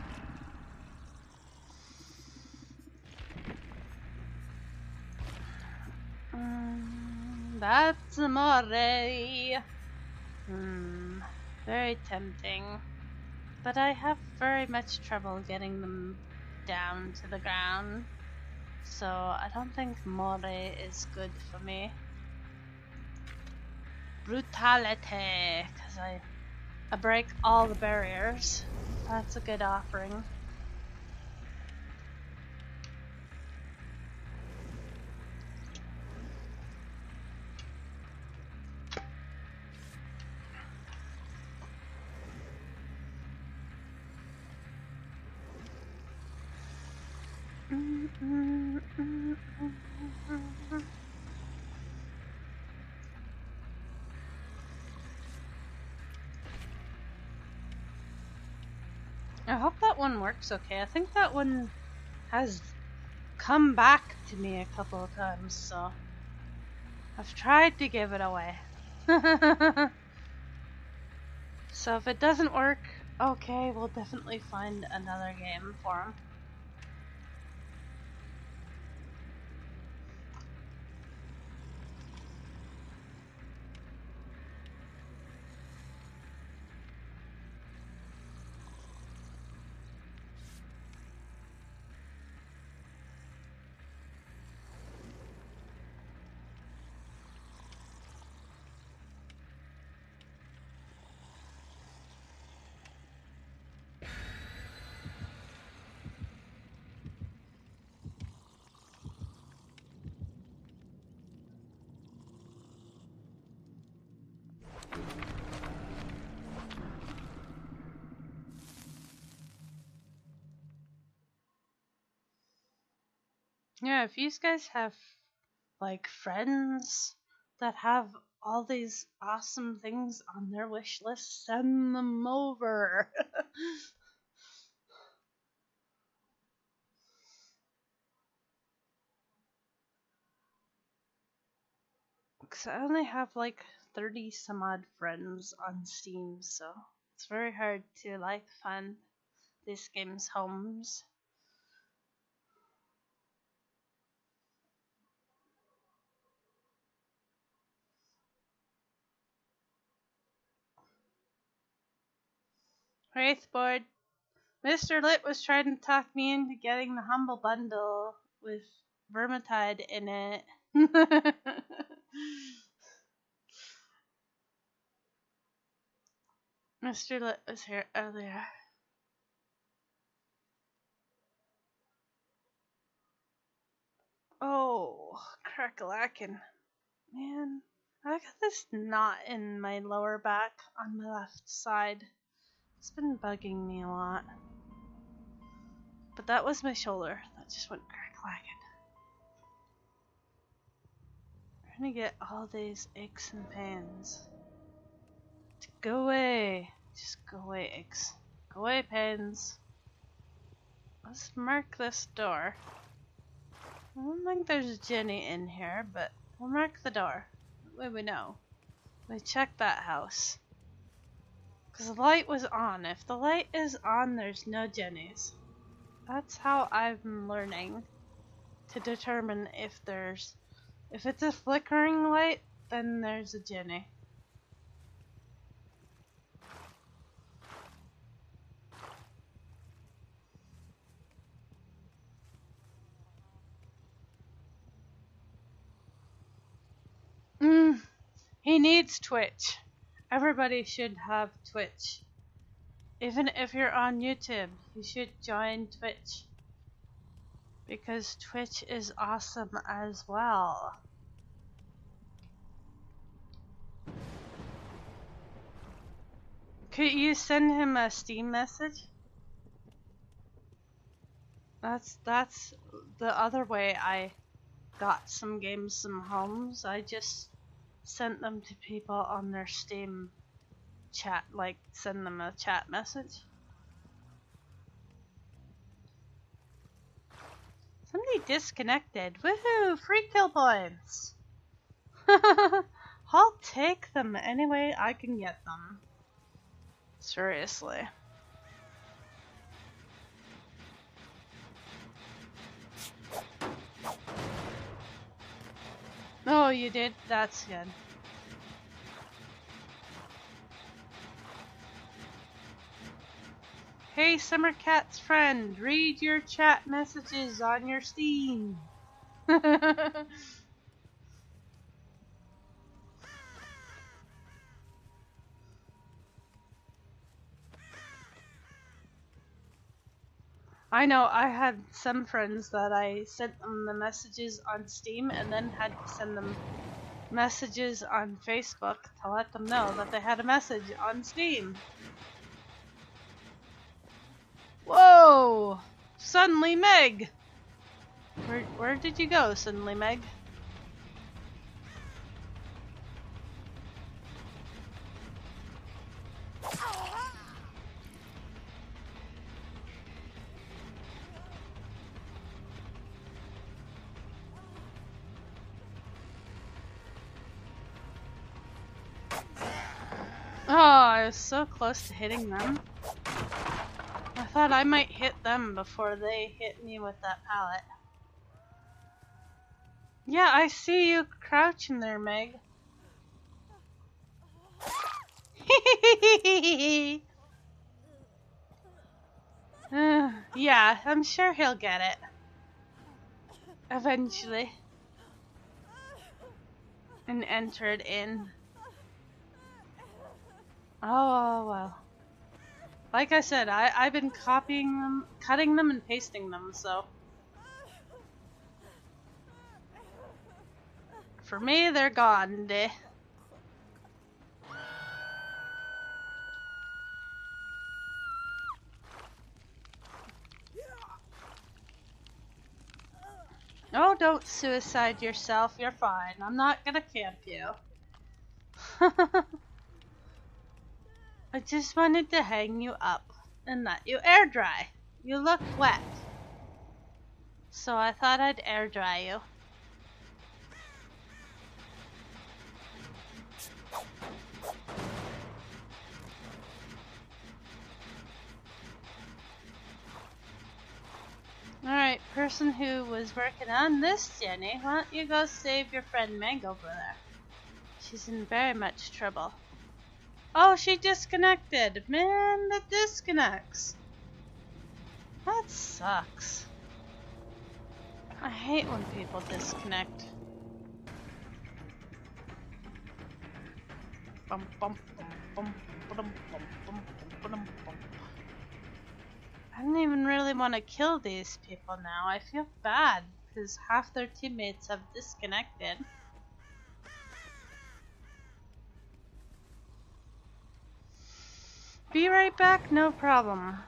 Mm, that's amore. Hmm, very tempting. But I have very much trouble getting them down to the ground. So I don't think more is good for me. Brutality, because I, I break all the barriers. That's a good offering. I hope that one works okay. I think that one has come back to me a couple of times, so I've tried to give it away. so if it doesn't work, okay, we'll definitely find another game for him. Yeah, if you guys have like friends that have all these awesome things on their wish list, send them over. Because I only have like 30 some odd friends on Steam, so it's very hard to like find these games' homes. Wraithboard. Mr. Lit was trying to talk me into getting the Humble Bundle with Vermintide in it. Mr. Lit was here earlier. Oh, crackalakin. Man, I got this knot in my lower back on my left side. It's been bugging me a lot. But that was my shoulder. That just went crack-lacking. We're gonna get all these aches and pains. To go away. Just go away, aches. Go away, pains. Let's mark this door. I don't think there's genny in here, but we'll mark the door. That way we know. We check that house. Because the light was on. If the light is on, there's no gennies. That's how I'm learning to determine if there's. If it's a flickering light, then there's a genny. Mm, he needs Twitch. Everybody should have Twitch. Even if you're on YouTube, you should join Twitch. Because Twitch is awesome as well. Could you send him a Steam message? That's that's the other way I got some games, some homes. I just sent them to people on their Steam chat, like send them a chat message. Somebody disconnected. Woohoo! Free kill points! I'll take them any way I can get them. Seriously. Oh, you did? That's good. Hey, Summer Cat's friend, read your chat messages on your Steam. I know I had some friends that I sent them the messages on Steam and then had to send them messages on Facebook to let them know that they had a message on Steam. Whoa! Suddenly Meg! Where, where did you go, Suddenly Meg? Was so close to hitting them. I thought I might hit them before they hit me with that pallet. Yeah, I see you crouching there, Meg. Uh, yeah, I'm sure he'll get it. Eventually. And entered in. Oh, well. Like I said, I, I've been copying them, cutting them, and pasting them, so. For me, they're gone, de. Oh, don't suicide yourself. You're fine. I'm not gonna camp you. I just wanted to hang you up and let you air dry. You look wet. So I thought I'd air dry you. Alright, person who was working on this, genny, why don't you go save your friend over there? She's in very much trouble. Oh, she disconnected. Man, that disconnects. That sucks. I hate when people disconnect. Bum, bum, bum. I don't even really want to kill these people now. I feel bad because half their teammates have disconnected. Be right back, no problem.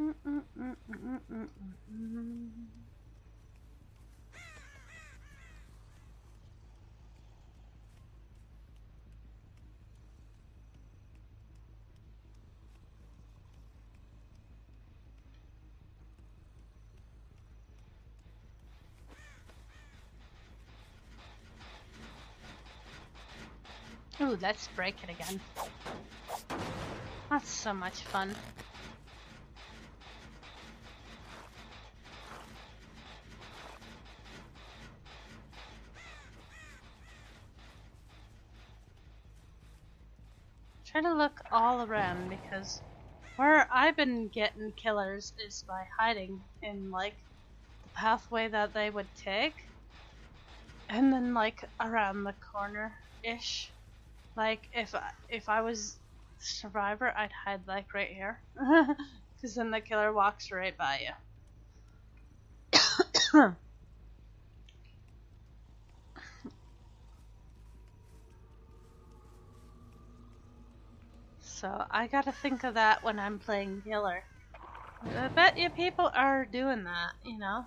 Mm, mm, mm, Ooh, let's break it again. That's so much fun. Try to look all around because where I've been getting killers is by hiding in like the pathway that they would take and then like around the corner ish. Like if I, if I was survivor, I'd hide like right here, because then the killer walks right by you. so I gotta think of that when I'm playing killer. I bet you people are doing that, you know.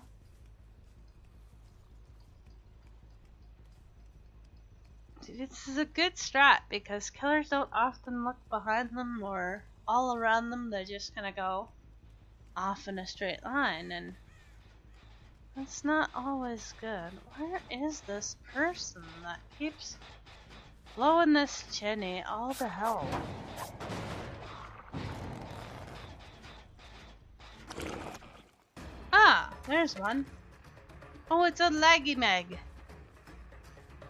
This is a good strat because killers don't often look behind them or all around them. They're just gonna go off in a straight line, and that's not always good. Where is this person that keeps blowing this genny all the hell? Ah, there's one. Oh, it's a laggy meg.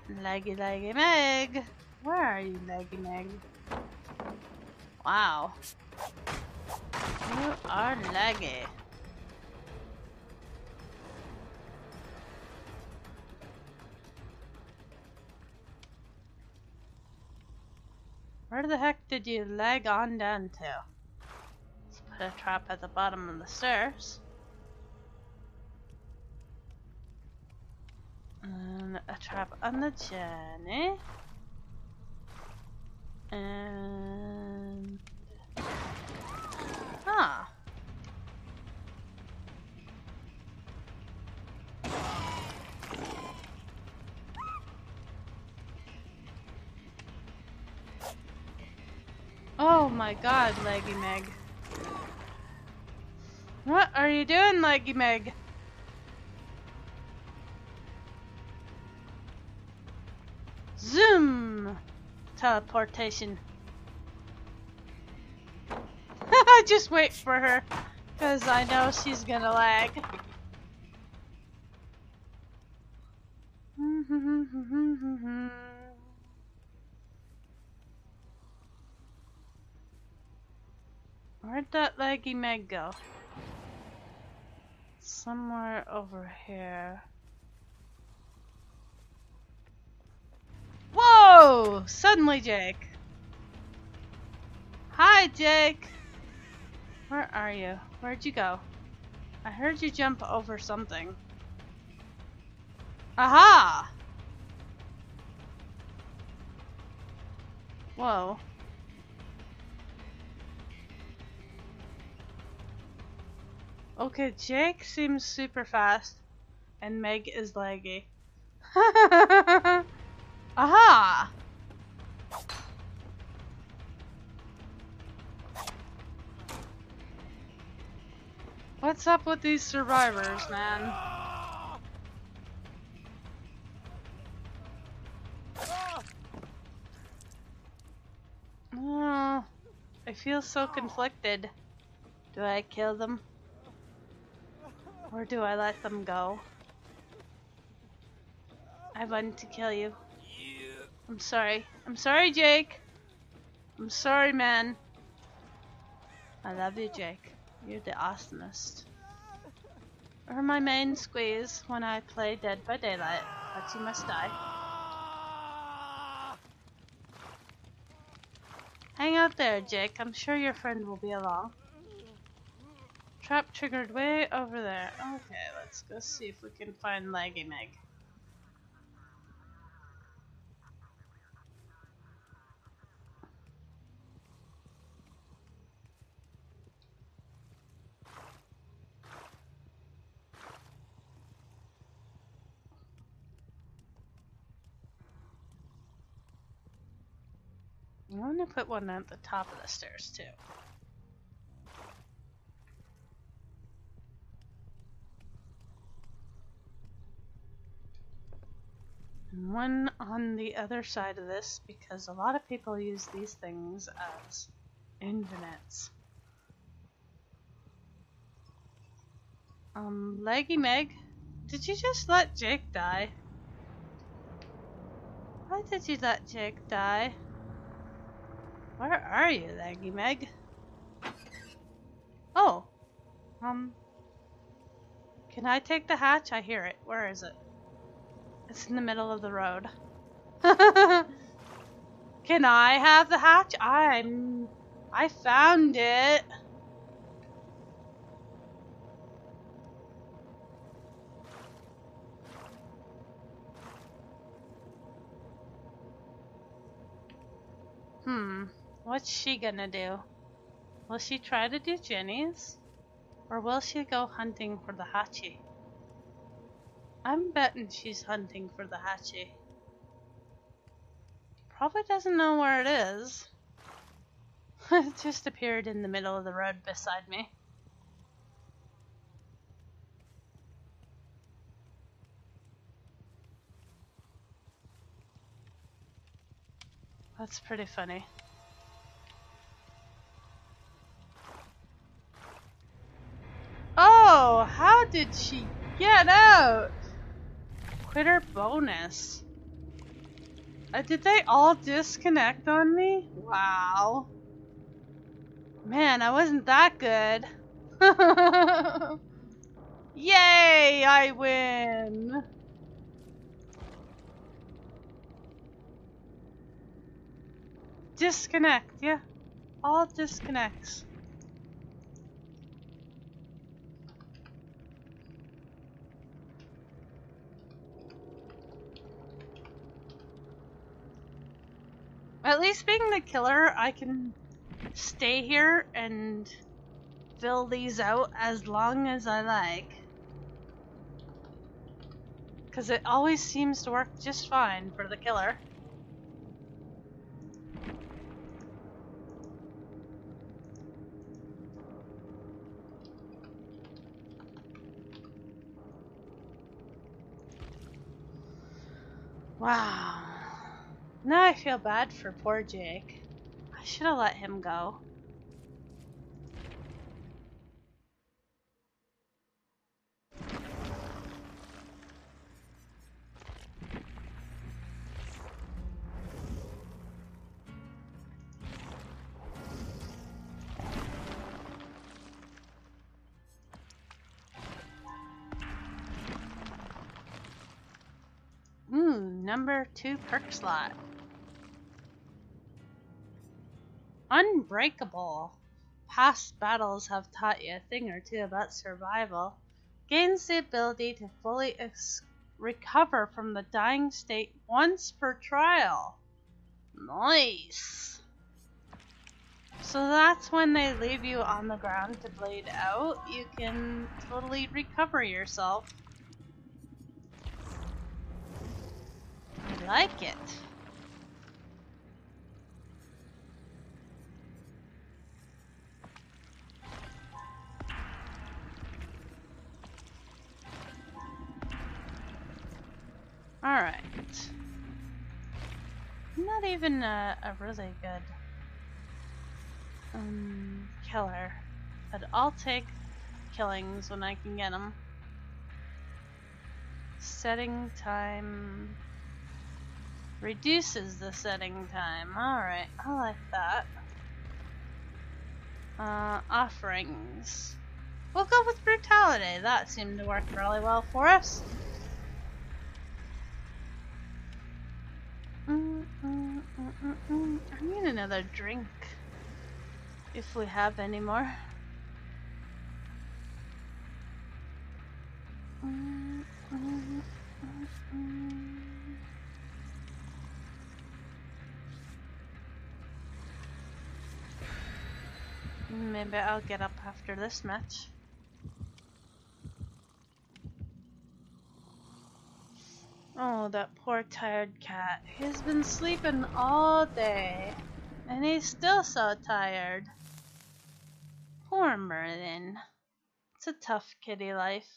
Leggy Leggy Meg! Where are you, Leggy Meg? Wow. You are leggy. Where the heck did you leg on down to? Let's put a trap at the bottom of the stairs. And a trap on the genny. And... Ah. Oh my god, Leggy Meg. What are you doing, Leggy Meg? Zoom! Teleportation. I just wait for her, because I know she's gonna lag. Where'd that laggy Meg go? Somewhere over here. Whoa! Suddenly, Jake. Hi, Jake. Where are you? Where'd you go? I heard you jump over something. Aha! Whoa. Okay, Jake seems super fast, and Meg is laggy. Aha! What's up with these survivors, man? Oh, I feel so conflicted. Do I kill them? Or do I let them go? I want to kill you. I'm sorry. I'm sorry, Jake. I'm sorry, man. I love you, Jake. You're the awesomest. Or my main squeeze when I play Dead by Daylight, but you must die. Hang out there, Jake. I'm sure your friend will be along. Trap triggered way over there. Okay, let's go see if we can find Laggy Meg. I'm gonna put one at the top of the stairs too. And one on the other side of this because a lot of people use these things as invernets. Um, Leggy Meg, did you just let Jake die? Why did you let Jake die? Where are you, Leggy Meg? Oh, um, can I take the hatch? I hear it. Where is it? It's in the middle of the road. Can I have the hatch? I'm. I found it. Hmm. What's she gonna do? Will she try to do genny's? Or will she go hunting for the Hachi? I'm betting she's hunting for the Hachi. Probably doesn't know where it is. it just appeared in the middle of the road beside me. That's pretty funny. Oh, how did she get out? Quitter bonus. Uh, did they all disconnect on me? Wow. Man, I wasn't that good. Yay, I win. Disconnect, yeah. All disconnects. At least being the killer, I can stay here and fill these out as long as I like. Because it always seems to work just fine for the killer. Wow. Now I feel bad for poor Jake. I should have let him go. Ooh, number two perk slot. Unbreakable. Past battles have taught you a thing or two about survival. Gains the ability to fully ex- recover from the dying state once per trial. Nice. So that's when they leave you on the ground to bleed out. You can totally recover yourself. I like it. Alright. Not even a, a really good um, killer, but I'll take killings when I can get them. Setting time Reduces the setting time. Alright, I like that. Uh, offerings. We'll go with brutality. That seemed to work really well for us. Mm, mm, mm, mm, mm. I need another drink. If we have any more. Mm, mm, mm, mm. Maybe I'll get up after this match. Oh, that poor tired cat. He's been sleeping all day. And he's still so tired. Poor Merlin. It's a tough kitty life.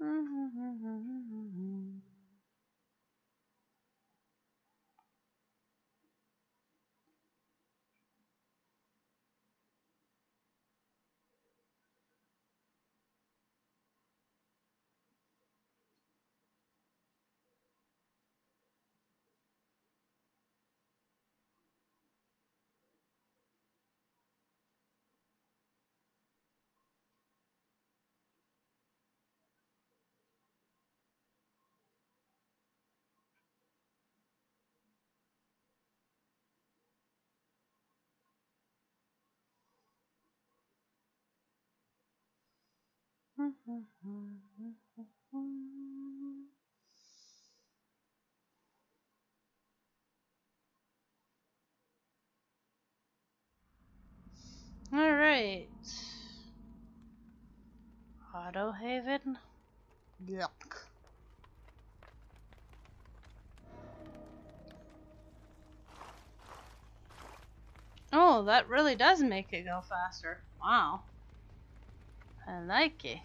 Alright. Autohaven. Yuck. Oh, that really does make it go faster. Wow. I like it.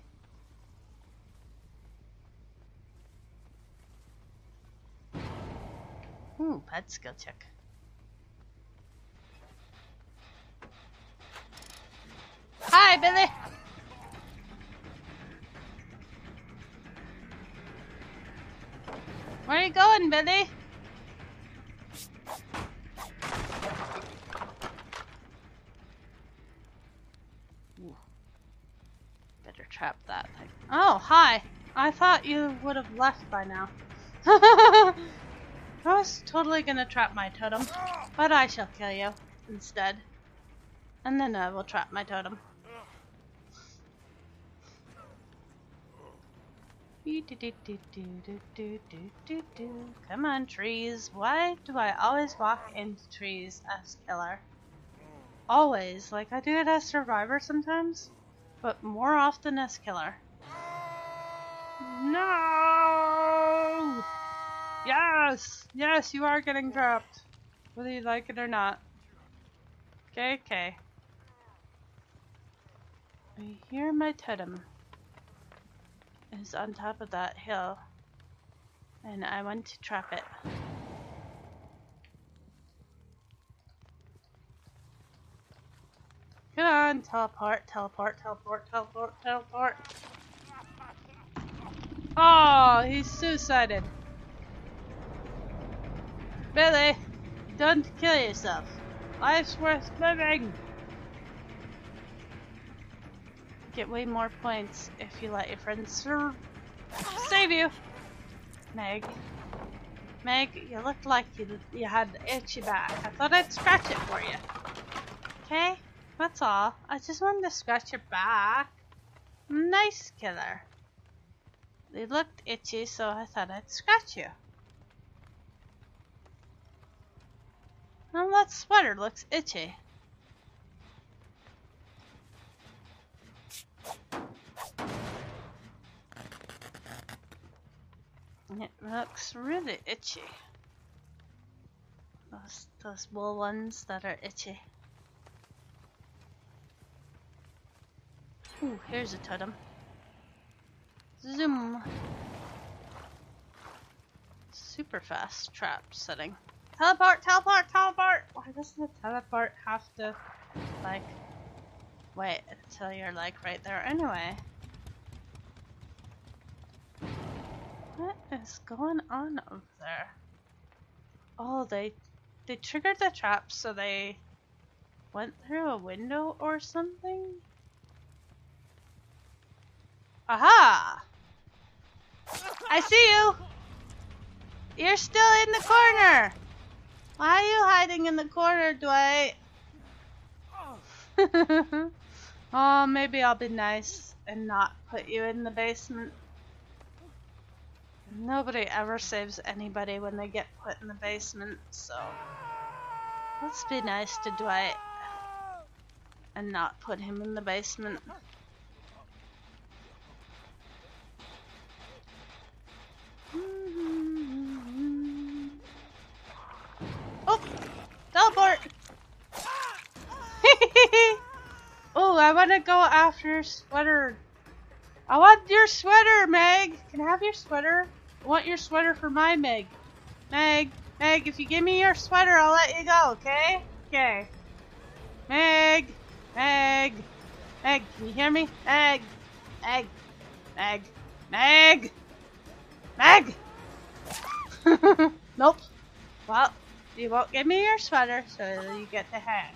Ooh, pet skill check. Hi, Billy. Where are you going, Billy? Better trap that thing. Oh, hi. I thought you would have left by now. I was totally gonna trap my totem, but I shall kill you instead. And then I will trap my totem. Come on, trees. Why do I always walk into trees as killer? Always. Like, I do it as survivor sometimes, but more often as killer. No! Yes! Yes, you are getting trapped. Whether you like it or not. Okay, okay. I hear my totem is on top of that hill. And I want to trap it. Come on, teleport, teleport, teleport, teleport, teleport. Oh, he's suicided. Billy, don't kill yourself. Life's worth living. Get way more points if you let your friends save you. Meg. Meg, you looked like you, you had itchy back. I thought I'd scratch it for you. Okay? That's all. I just wanted to scratch your back. Nice killer. They looked itchy, so I thought I'd scratch you. Well, that sweater looks itchy. It looks really itchy. Those, those wool ones that are itchy. Ooh, here's a totem. Zoom. Super fast trap setting. Teleport, teleport, teleport! Why doesn't the teleport have to, like, wait until you're, like, right there anyway? What is going on over there? Oh, they they triggered the trap so they went through a window or something? Aha! I see you! You're still in the corner! Why are you hiding in the corner, Dwight? oh, maybe I'll be nice and not put you in the basement. Nobody ever saves anybody when they get put in the basement, so let's be nice to Dwight and not put him in the basement. Oh, teleport! oh, I want to go after your sweater. I want your sweater, Meg. Can I have your sweater? I want your sweater for my Meg. Meg, Meg, if you give me your sweater, I'll let you go, okay? Okay. Meg, Meg, Meg, can you hear me? Meg, Meg, Meg, Meg, Meg! nope. Well, you won't give me your sweater, so you get to hang.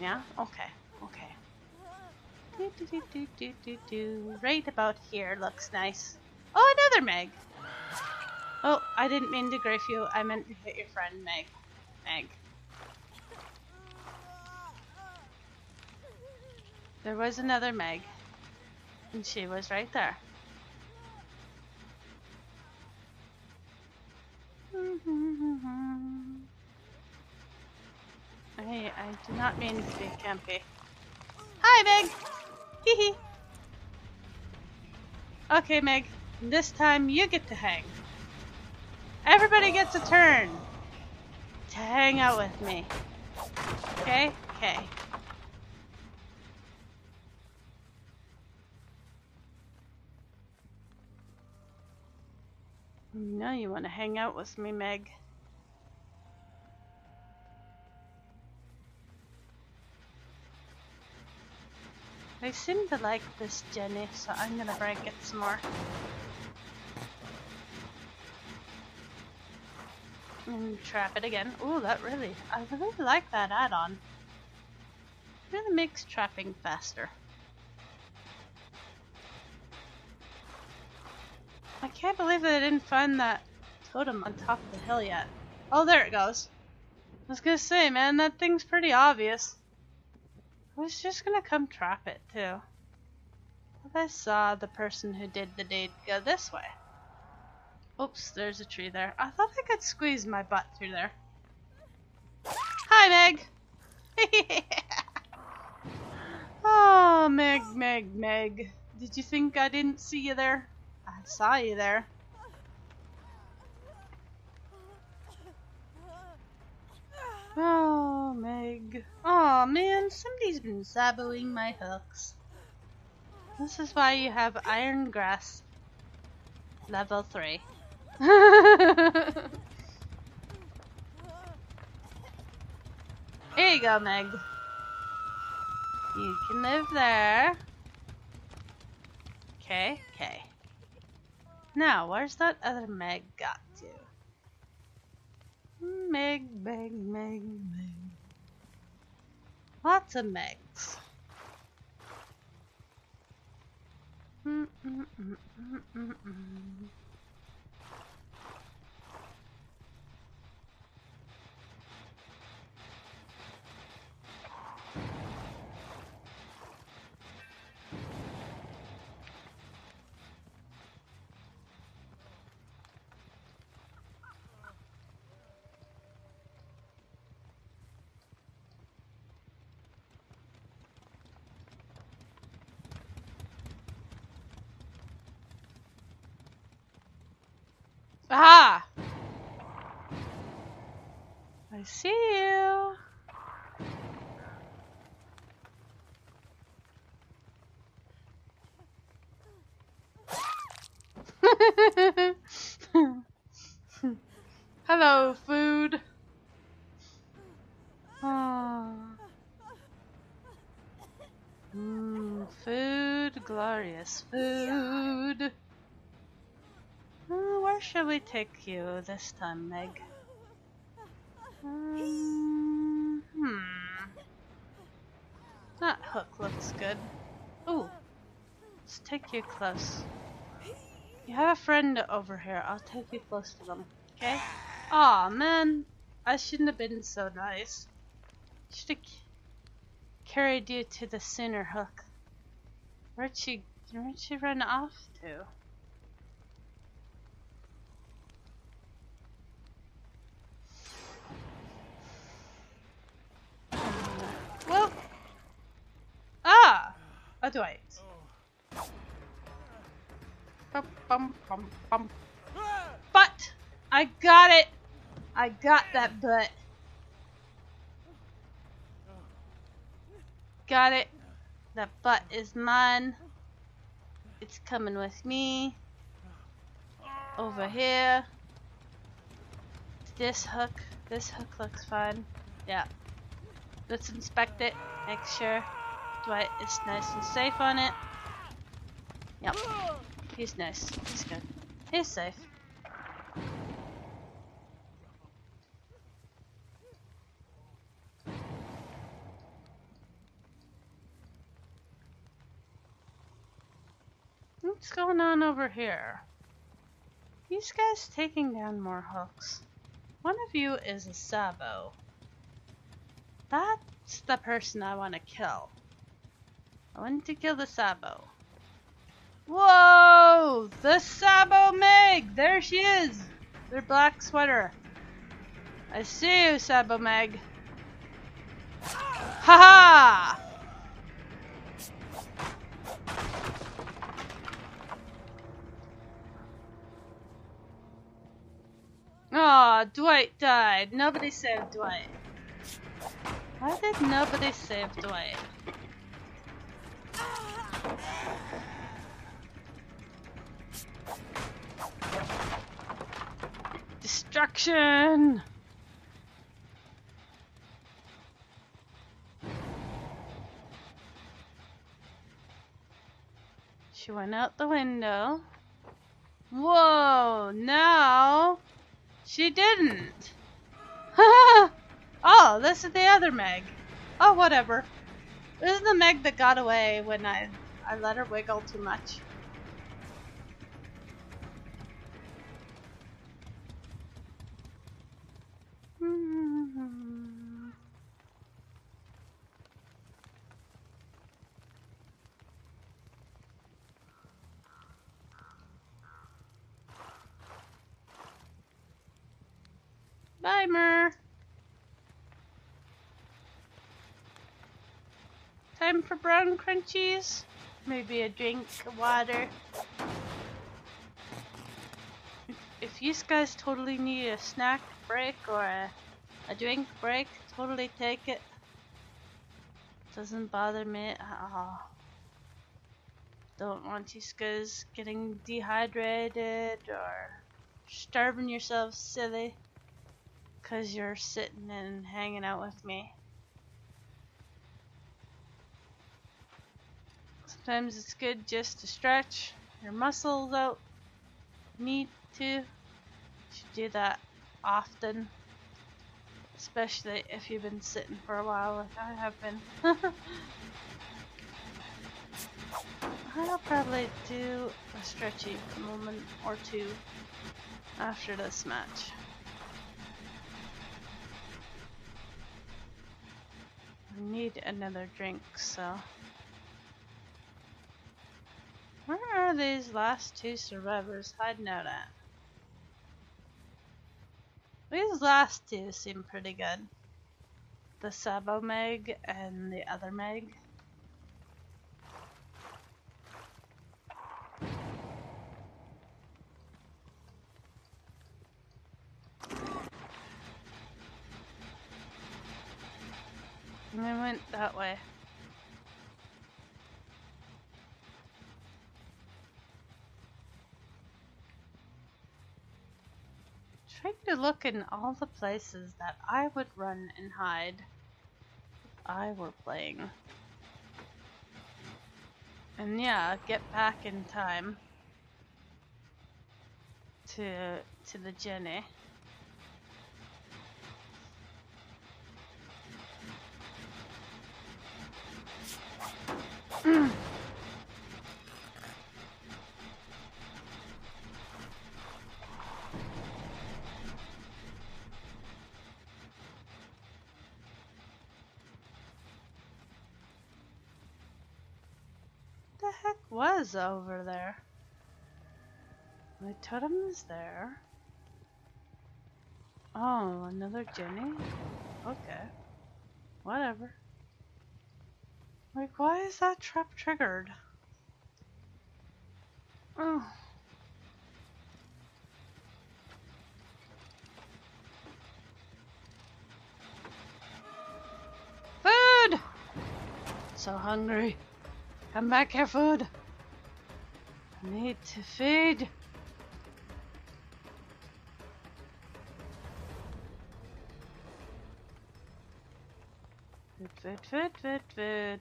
Yeah? Okay. Okay. Do, do, do, do, do, do. Right about here looks nice. Oh, another Meg. Oh, I didn't mean to grief you. I meant to hit your friend, Meg. Meg. There was another Meg. And she was right there. I, I do not mean to be campy. Hi, Meg! Hee hee. Okay, Meg. This time you get to hang. Everybody gets a turn to hang out with me. Okay? Okay. Know you want to hang out with me, Meg. I seem to like this genny, so I'm gonna break it some more. And trap it again. Ooh, that really, I really like that add-on. Really makes trapping faster. Can't believe that I didn't find that totem on top of the hill yet. Oh, there it goes. I was gonna say, man, that thing's pretty obvious. I was just gonna come trap it, too. But I saw the person who did the deed go this way. Oops, there's a tree there. I thought I could squeeze my butt through there. Hi, Meg! oh, Meg, Meg, Meg. Did you think I didn't see you there? Saw you there. Oh, Meg. Oh, man, somebody's been saboing my hooks. This is why you have Iron Grasp. Level 3. Here you go, Meg. You can live there. Okay, okay. Now, where's that other Meg got to? Meg, Meg, Meg, Meg. Lots of Megs. Mm, mm, mm, Ah! I see you. Hello, food. Mm, food, glorious food. Where shall we take you this time, Meg? Um, hmm. That hook looks good. Ooh. Let's take you close. You have a friend over here. I'll take you close to them. Okay? Aw, man. I shouldn't have been so nice. Should have carried you to the sooner hook. Where'd she, where'd she run off to? Well, ah, a Dwight. Oh. Bum, bum, bum, bum. But I got it. I got that butt. Got it. That butt is mine. It's coming with me. Over here. This hook. This hook looks fine. Yeah. Let's inspect it. Make sure Is nice and safe on it. Yep. He's nice. He's good. He's safe. What's going on over here? These guys taking down more hooks. One of you is a Sabo. That's the person I want to kill. I want to kill the Sabo. Whoa! The Sabo Meg! There she is! Their black sweater. I see you, Sabo Meg. Haha! Aw, Dwight died. Nobody saved Dwight. Why did nobody save Dwight? Destruction! She went out the window. Whoa, no! she didn't. oh, this is the other Meg. Oh, whatever. This is the Meg that got away when I I let her wiggle too much. Bye, Mer. Time for brown crunchies. Maybe a drink of water. If, you guys totally need a snack break or a, a drink break, totally take it. Doesn't bother me at all. Don't want you guys getting dehydrated or starving yourselves silly because you're sitting and hanging out with me. Sometimes it's good just to stretch your muscles out. Need to. You should do that often. Especially if you've been sitting for a while like I have been. I'll probably do a stretchy moment or two after this match. I need another drink, so. Where are these last two survivors hiding out at? These last two seem pretty good. The Sabo Meg and the other Meg. I went that way. Trying to look in all the places that I would run and hide if I were playing. And yeah, get back in time to to the genny. the heck was over there? My totem is there. Oh, another genny? Okay. Whatever. Like, why is that trap triggered? Oh. Food! So hungry. Come back here, food. Need to feed. Food, food, food, food, food.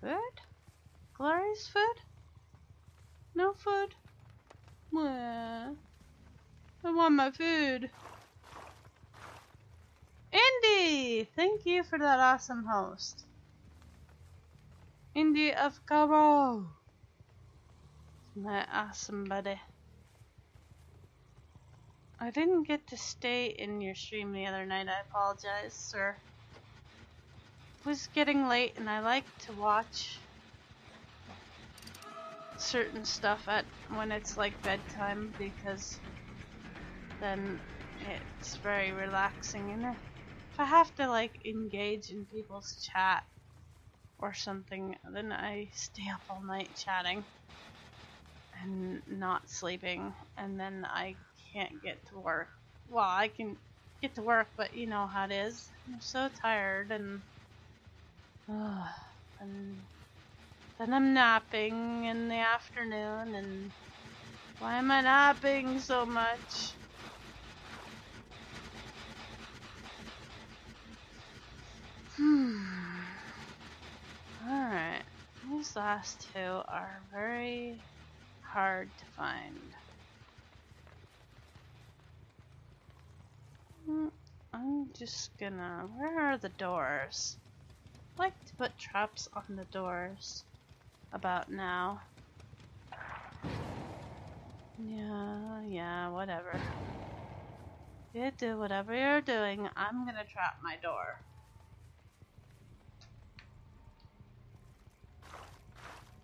Food? Glorious food? No food? Mwah. I want my food. Indy! Thank you for that awesome host. Indy of Cabo. My awesome ah, buddy. I didn't get to stay in your stream the other night. I apologize, sir. It was getting late and I like to watch certain stuff at when it's like bedtime because then it's very relaxing and if I have to like engage in people's chat or something then I stay up all night chatting and not sleeping and then I can't get to work. Well, I can get to work, but you know how it is. I'm so tired and uh, and then I'm napping in the afternoon and why am I napping so much? Hmm. Alright. These last two are very hard to find. Mm, I'm just gonna. Where are the doors? I like to put traps on the doors about now. Yeah, yeah, whatever. You do whatever you're doing. I'm gonna trap my door.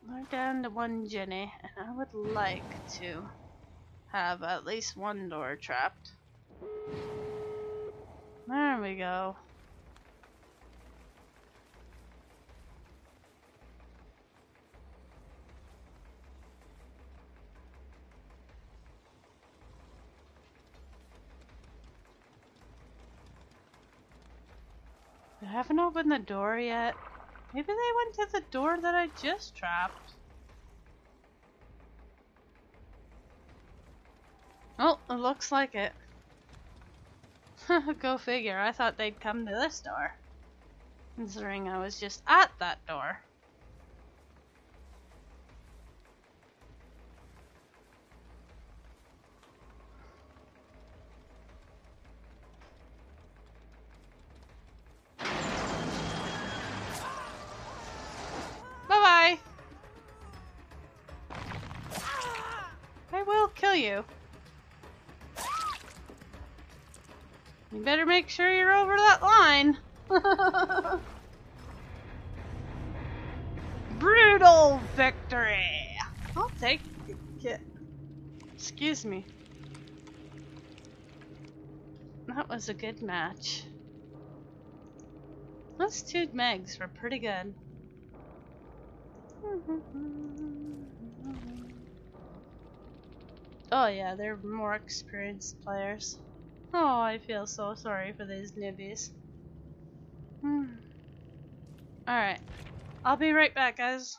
We're down to one genny, and I would like to have at least one door trapped. There we go. I haven't opened the door yet. Maybe they went to the door that I just trapped. Oh, it looks like it. Go figure, I thought they'd come to this door. Considering I was just at that door. Will kill you. You better make sure you're over that line. Brutal victory! I'll take it. Excuse me. That was a good match. Those two Megs were pretty good. Oh yeah, they're more experienced players. Oh, I feel so sorry for these newbies. Hmm. Alright. I'll be right back, guys.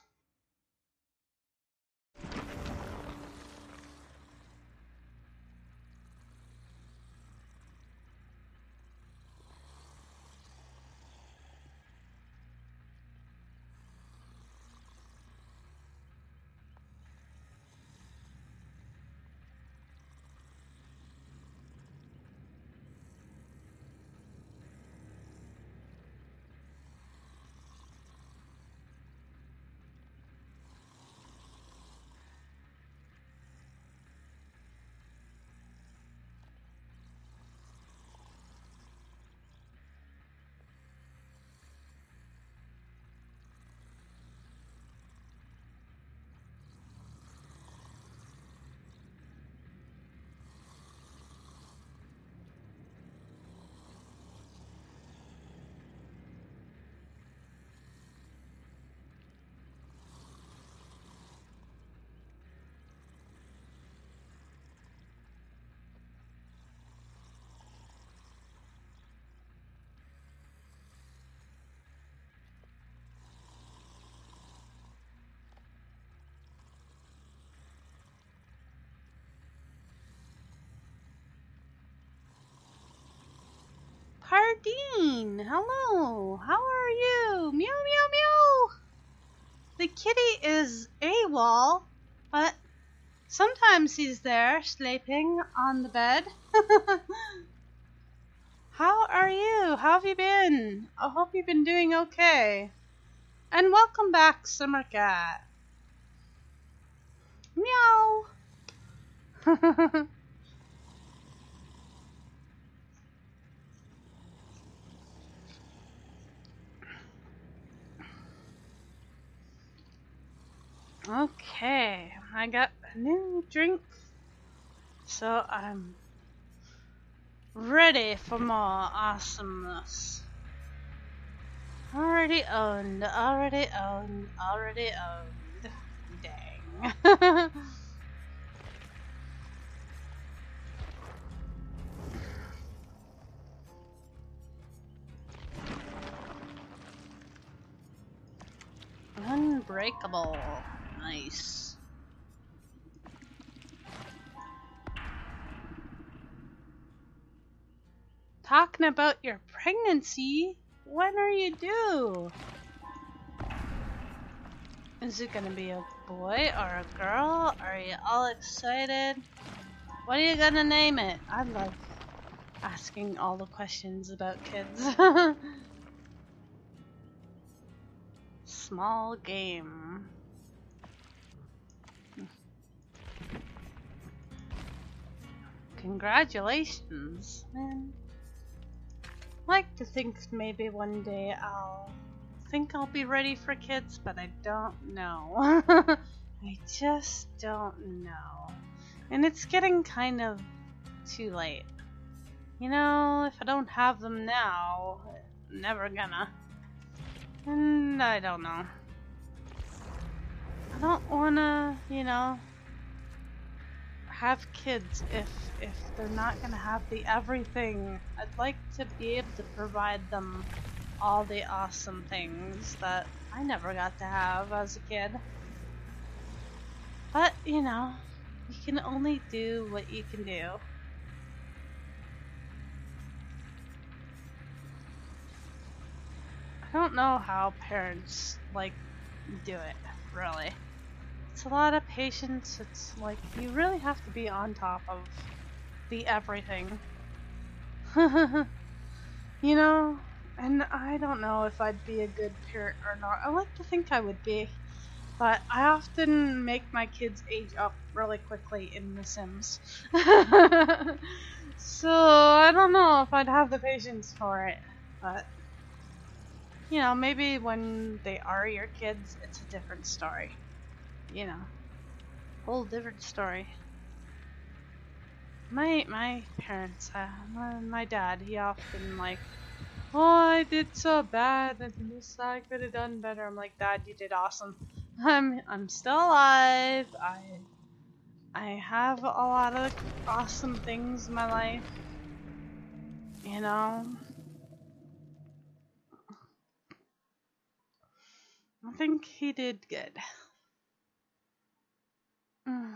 Pardine, hello. How are you? Meow meow meow. The kitty is AWOL, but sometimes he's there sleeping on the bed. How are you? How have you been? I hope you've been doing okay. And welcome back, Summer Cat. Meow. okay, I got a new drink, so I'm ready for more awesomeness. Already owned, already owned, already owned. Dang. Unbreakable. Nice. Talking about your pregnancy? When are you due? Is it gonna be a boy or a girl? Are you all excited? What are you gonna name it? I love asking all the questions about kids. Small game. Congratulations, man. like to think maybe one day I'll think I'll be ready for kids, but I don't know. I just don't know. And it's getting kind of too late. You know, if I don't have them now, never gonna. And I don't know. I don't wanna, you know, have kids if if they're not gonna have the everything. I'd like to be able to provide them all the awesome things that I never got to have as a kid. But, you know, you can only do what you can do. I don't know how parents like do it, really. It's a lot of patience. It's like you really have to be on top of the everything. you know, and I don't know if I'd be a good parent or not. I like to think I would be. But I often make my kids age up really quickly in The Sims. so I don't know if I'd have the patience for it. But, you know, maybe when they are your kids, it's a different story. You know, whole different story. My my parents, uh, my, my dad, he often like, oh, I did so bad, and this I could have done better. I'm like, Dad, you did awesome. I'm I'm still alive. I I have a lot of awesome things in my life. You know. I think he did good. Mm.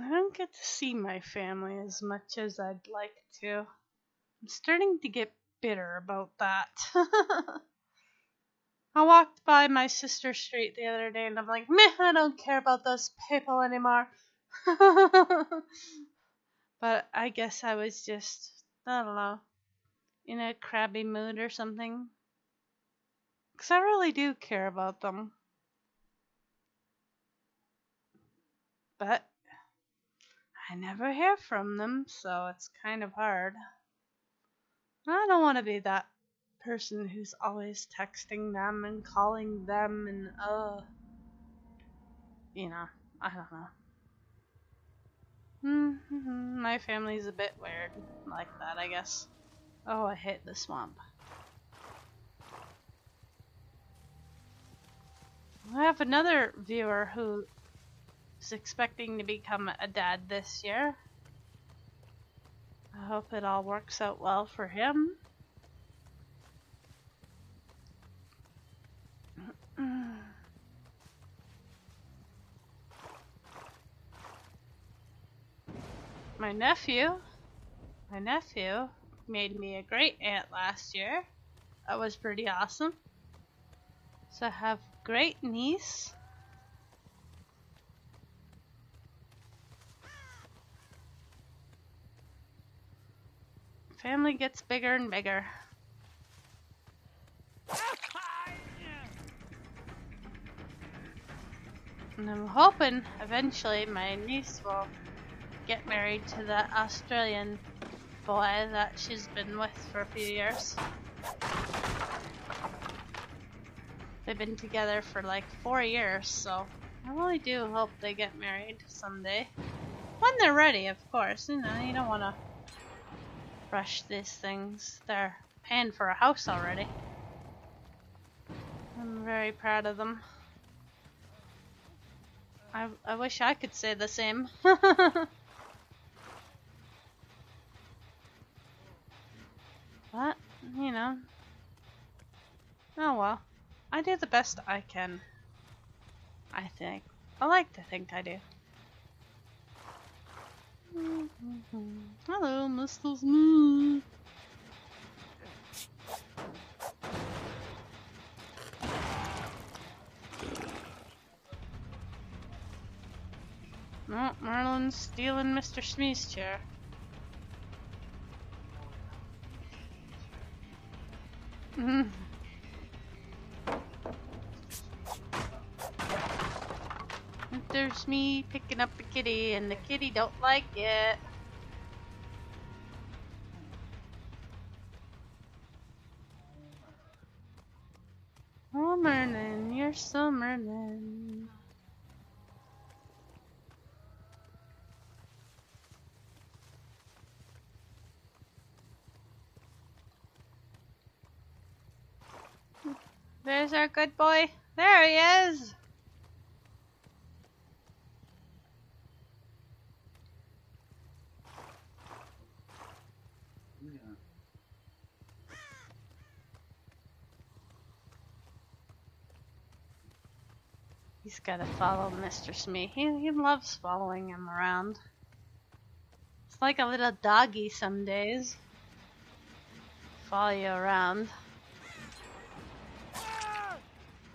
I don't get to see my family as much as I'd like to. I'm starting to get bitter about that. I walked by my sister's street the other day and I'm like, meh, I don't care about those people anymore. but I guess I was just, I don't know, in a crabby mood or something. Because I really do care about them. But I never hear from them, so it's kind of hard. I don't want to be that person who's always texting them and calling them and, uh, you know, I don't know. Mm-hmm. My family's a bit weird like that, I guess. Oh, I hit the swamp. I have another viewer who is expecting to become a dad this year. I hope it all works out well for him. My nephew, my nephew made me a great aunt last year. That was pretty awesome. So I have great niece. Family gets bigger and bigger. And I'm hoping eventually my niece will get married to that Australian boy that she's been with for a few years. They've been together for like four years, so I really do hope they get married someday. When they're ready, of course. You know, you don't want to rush these things. They're paying for a house already. I'm very proud of them. I, I wish I could say the same. but, you know. Oh well. I do the best I can. I think. I like to think I do. Hello, Mr. Smith. No, oh, Merlin's stealing Mr. Smee's chair. Mhm. There's me picking up the kitty, and the kitty don't like it. Oh, Merlin, you're so Merlin. There's our good boy. There he is. He's gotta follow Mr. Smee. He, he loves following him around. It's like a little doggy some days. Follow you around.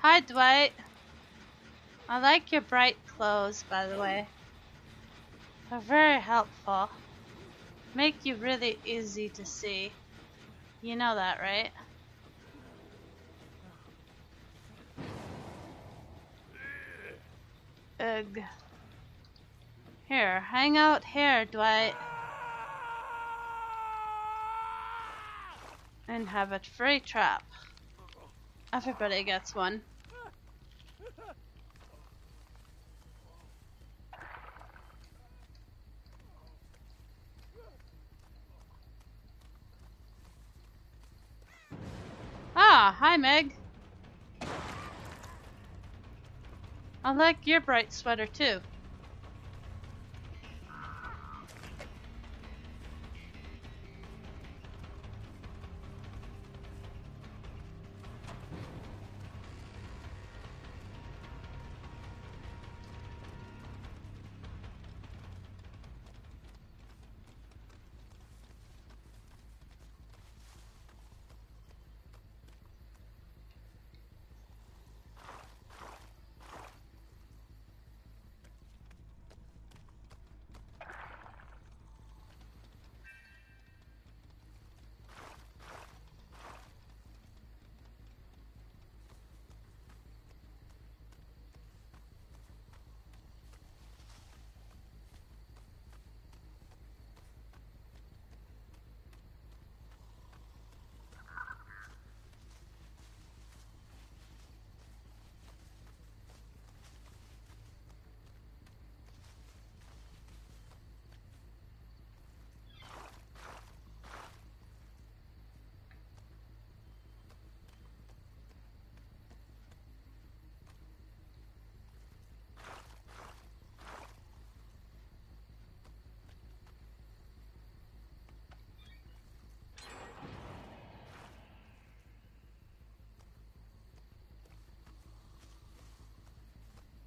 Hi, Dwight. I like your bright clothes, by the way. They're very helpful. Make you really easy to see. You know that, right? Ugh. Here, hang out here, Dwight. And have a free trap. Everybody gets one. Ah, hi Meg. I like your bright sweater too.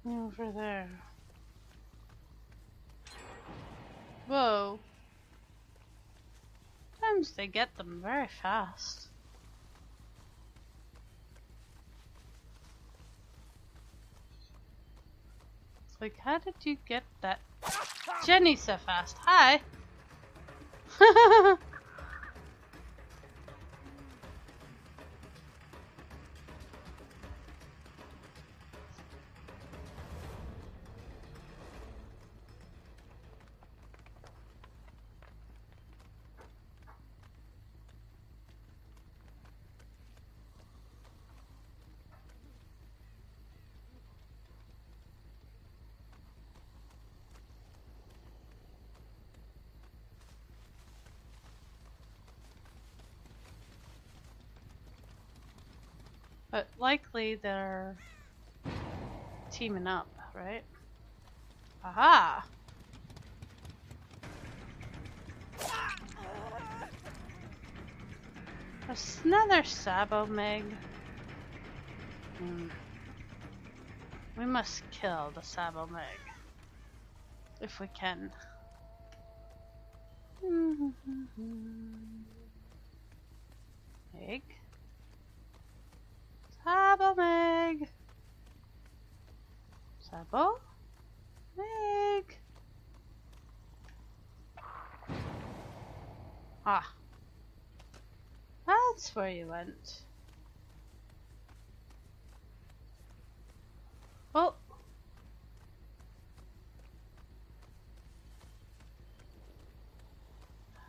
Over there. Whoa. Sometimes they get them very fast. Like, how did you get that genny so fast? Hi! likely they're teaming up, right? Aha! Another Sabo Meg. Hmm. We must kill the Sabo Meg. If we can. Meg? Sabo Meg! Sabo? Meg! Ah. That's where you went. Oh.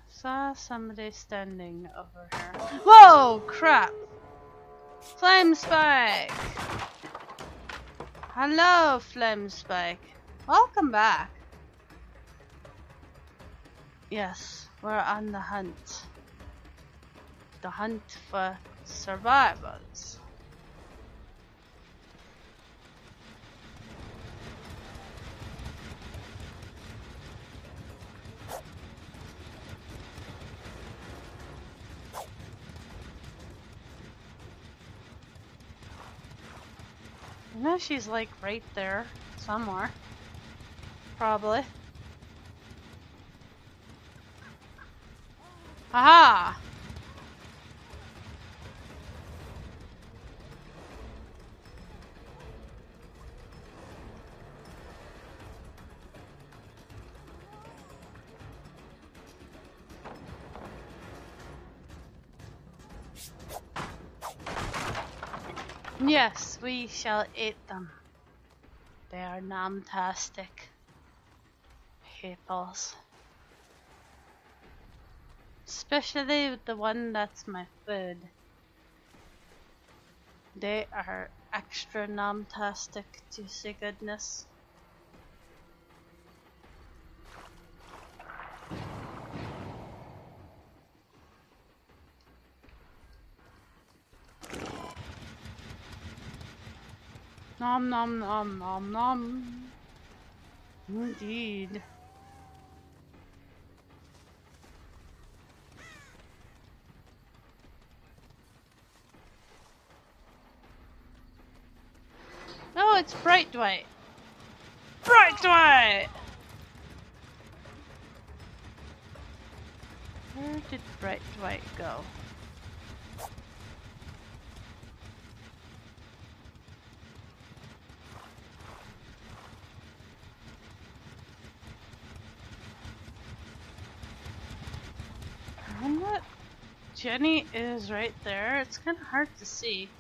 Saw somebody standing over here. Whoa! Crap! Flame Spike! Hello, Flame Spike. Welcome back. Yes, we're on the hunt. The hunt for survivors. I she's like right there somewhere. Probably. Aha! Yes, we shall eat them. They are namtastic peoples. Especially the one that's my food. They are extra namtastic, juicy goodness. Nom nom nom nom nom. Indeed. Oh, it's Bright Dwight. Bright Dwight! Where did Bright Dwight go? Genny is right there. It's kind of hard to see.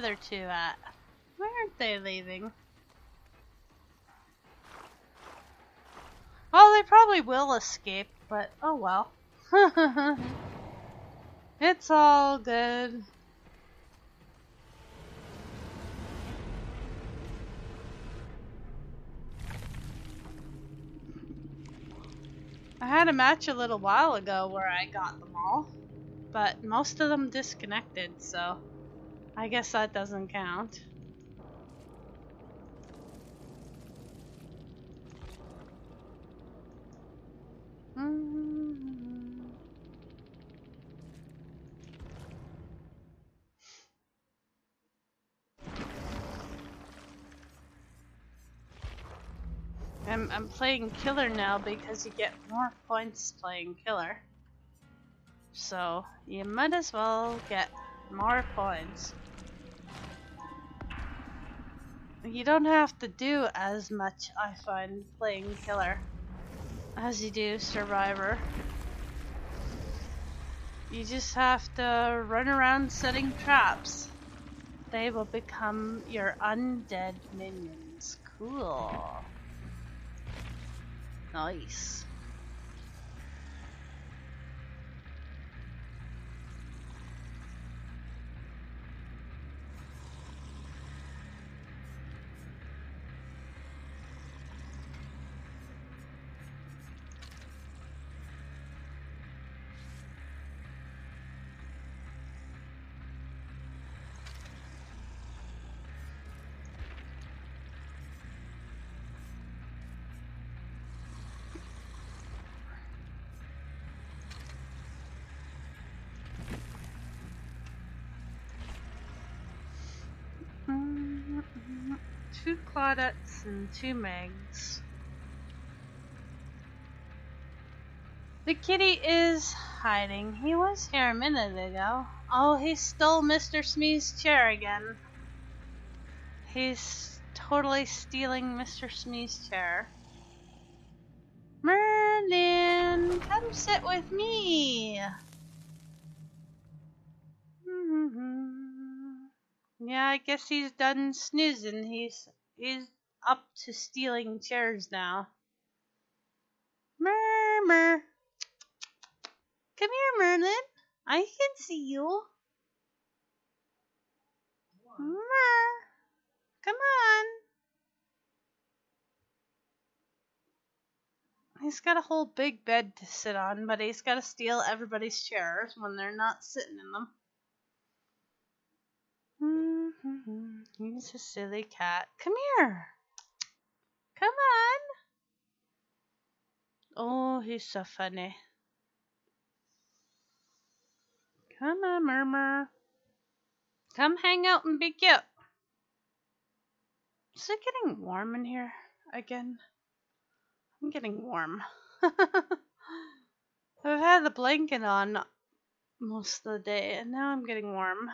Other two at? Why aren't they leaving? Oh, they probably will escape, but oh well. it's all good. I had a match a little while ago where I got them all, but most of them disconnected, so I guess that doesn't count. I'm, I'm playing killer now because you get more points playing killer. So you might as well get more points. You don't have to do as much, I find, playing killer as you do survivor. You just have to run around setting traps. They will become your undead minions. Cool. Nice. Mm, Two Claudettes and two Megs. The kitty is hiding. He was here a minute ago. Oh, he stole Mr. Smee's chair again. He's totally stealing Mr. Smee's chair. Merlin, come sit with me. Yeah, I guess he's done snoozing. He's he's up to stealing chairs now. Murmur. Come here, Merlin. I can see you. Murmur. Come on. He's got a whole big bed to sit on, but he's got to steal everybody's chairs when they're not sitting in them. Mhm. He's a silly cat. Come here. Come on. Oh, he's so funny. Come on, Murmur. Come hang out and be cute. Is it getting warm in here again? I'm getting warm. I've had the blanket on most of the day, and now I'm getting warm.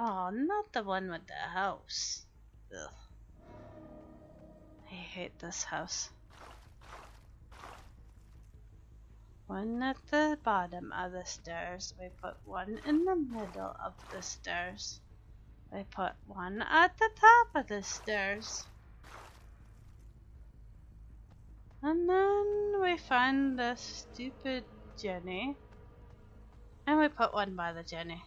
Oh, not the one with the house. Ugh. I hate this house. One at the bottom of the stairs. We put one in the middle of the stairs. We put one at the top of the stairs. And then we find the stupid genny. And we put one by the genny.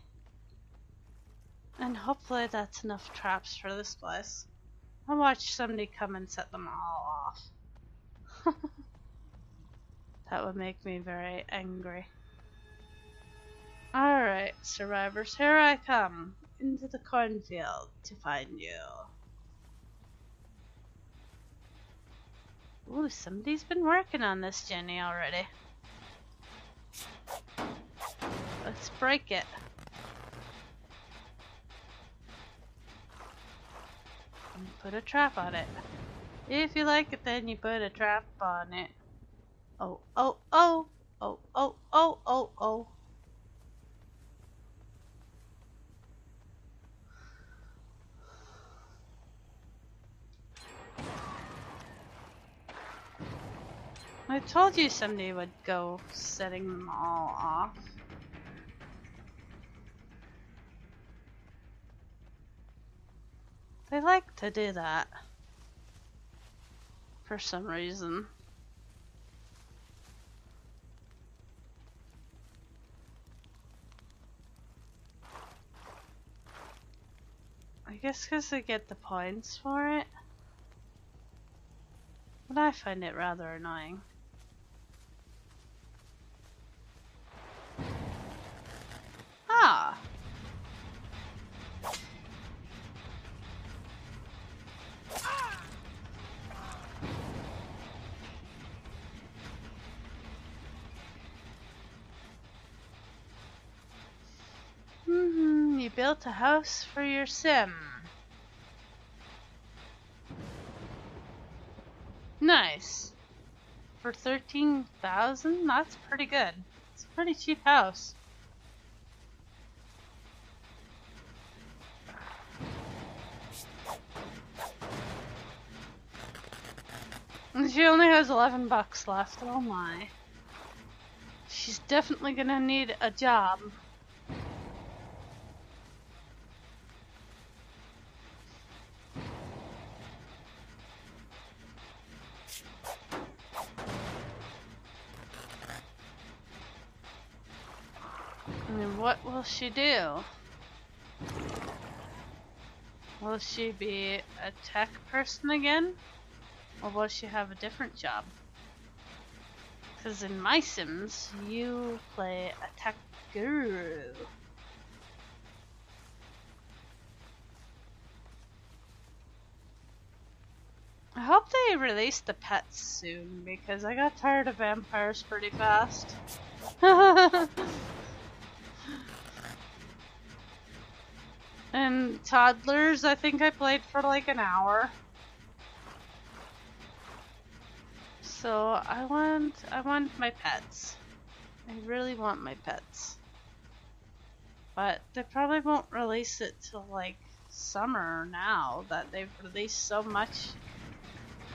And hopefully that's enough traps for this place. I'll watch somebody come and set them all off. that would make me very angry. Alright, survivors, here I come into the cornfield to find you. Ooh, somebody's been working on this genny already. Let's break it. Put a trap on it. If you like it, then you put a trap on it. Oh, oh, oh, oh, oh, oh, oh, oh. I told you somebody would go setting them all off. They like to do that. For some reason. I guess because they get the points for it. But I find it rather annoying. Ah! hmm you built a house for your sim. Nice. For 13,000? That's pretty good. It's a pretty cheap house. And she only has 11 bucks left. Oh my. She's definitely gonna need a job. Mean, what will she do? Will she be a tech person again? Or will she have a different job? Because in my Sims, you play a tech guru. I hope they release the pets soon because I got tired of vampires pretty fast. and toddlers, I think I played for like an hour. So I want I want my pets. I really want my pets. But they probably won't release it till like summer now that they've released so much.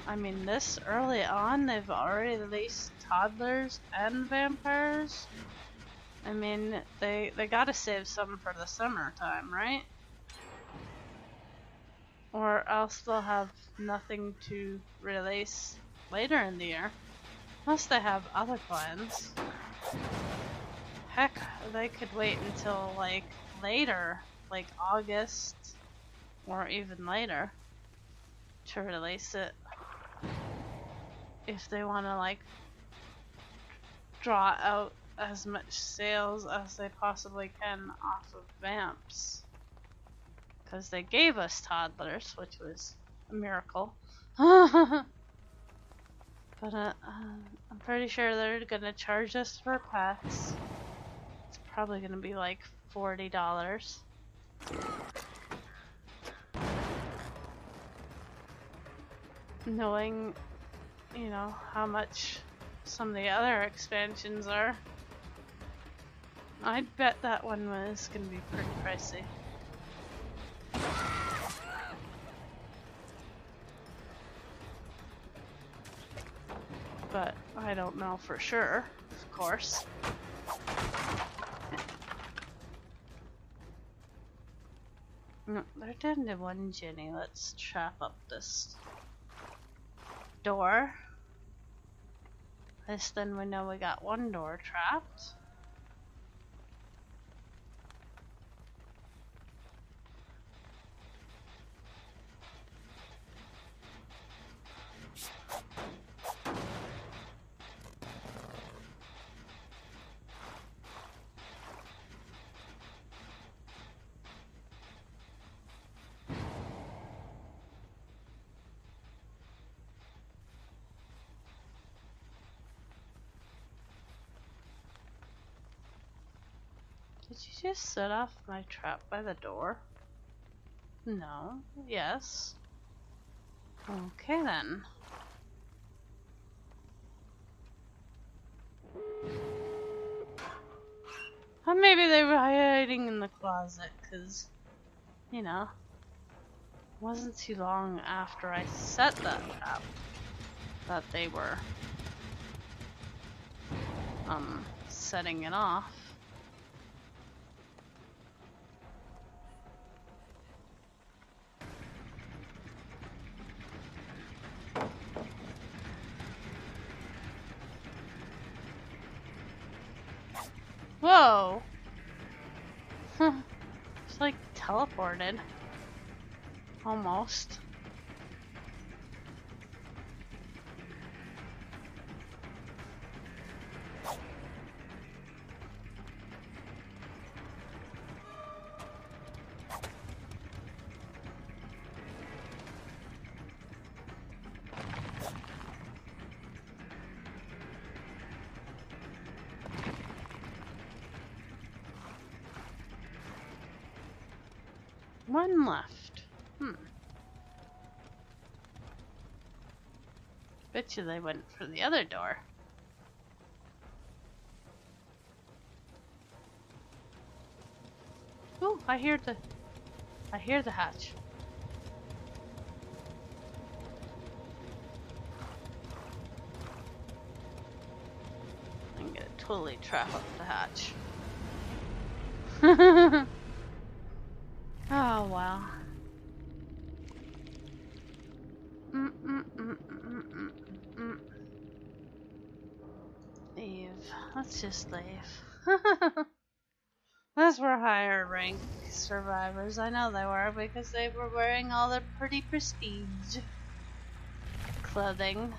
I mean this early on they've already released toddlers and vampires. I mean they they gotta save some for the summertime, right? Or else they'll have nothing to release later in the year. Unless they have other plans. Heck, they could wait until like later, like August or even later to release it. If they want to like draw out as much sales as they possibly can off of Vamps. Because they gave us toddlers, which was a miracle. But uh, uh, I'm pretty sure they're gonna charge us for pets. It's probably gonna be like forty dollars. Knowing, you know, how much some of the other expansions are. I'd bet that one was gonna be pretty pricey. But I don't know for sure, of course. No, there didn't have one genny. Let's trap up this door. Least then we know we got one door trapped. Did you just set off my trap by the door? No. Yes. Okay then. Or maybe they were hiding in the closet, because, you know, it wasn't too long after I set that trap that they were um, setting it off. Whoa! it's like teleported. Almost. You they went for the other door. Ooh, I hear the I hear the hatch. I'm gonna totally trap up the hatch. Oh well. Mm -mm -mm -mm -mm -mm. Leave. Let's just leave. Those were higher rank survivors. I know they were because they were wearing all their pretty prestige clothing.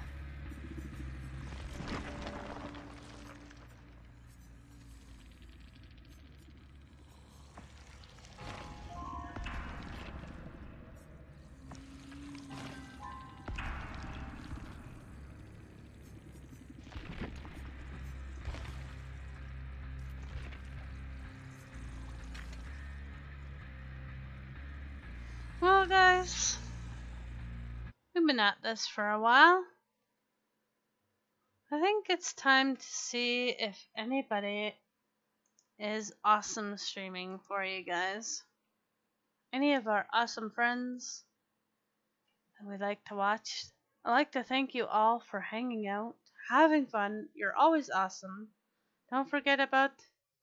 Guys, we've been at this for a while. I think it's time to see if anybody is awesome streaming for you guys. Any of our awesome friends that we like to watch. I'd like to thank you all for hanging out, having fun. You're always awesome. Don't forget about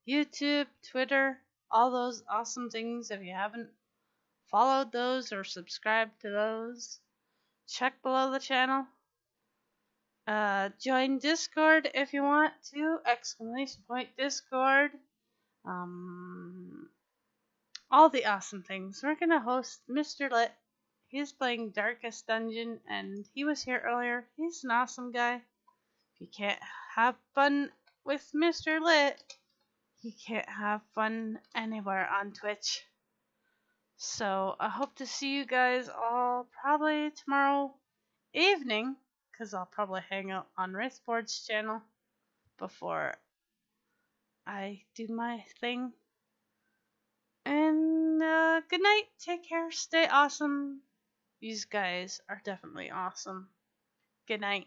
YouTube, Twitter, all those awesome things if you haven't followed those or subscribed to those, check below the channel. Uh, join Discord if you want to! Exclamation point Discord. Um, all the awesome things. We're gonna host Mr. Lit. He's playing Darkest Dungeon, and he was here earlier. He's an awesome guy. If you can't have fun with Mr. Lit, you can't have fun anywhere on Twitch. So I hope to see you guys all probably tomorrow evening, because I'll probably hang out on Wraithboard's channel before I do my thing. And uh, good night. Take care. Stay awesome. These guys are definitely awesome. Good night.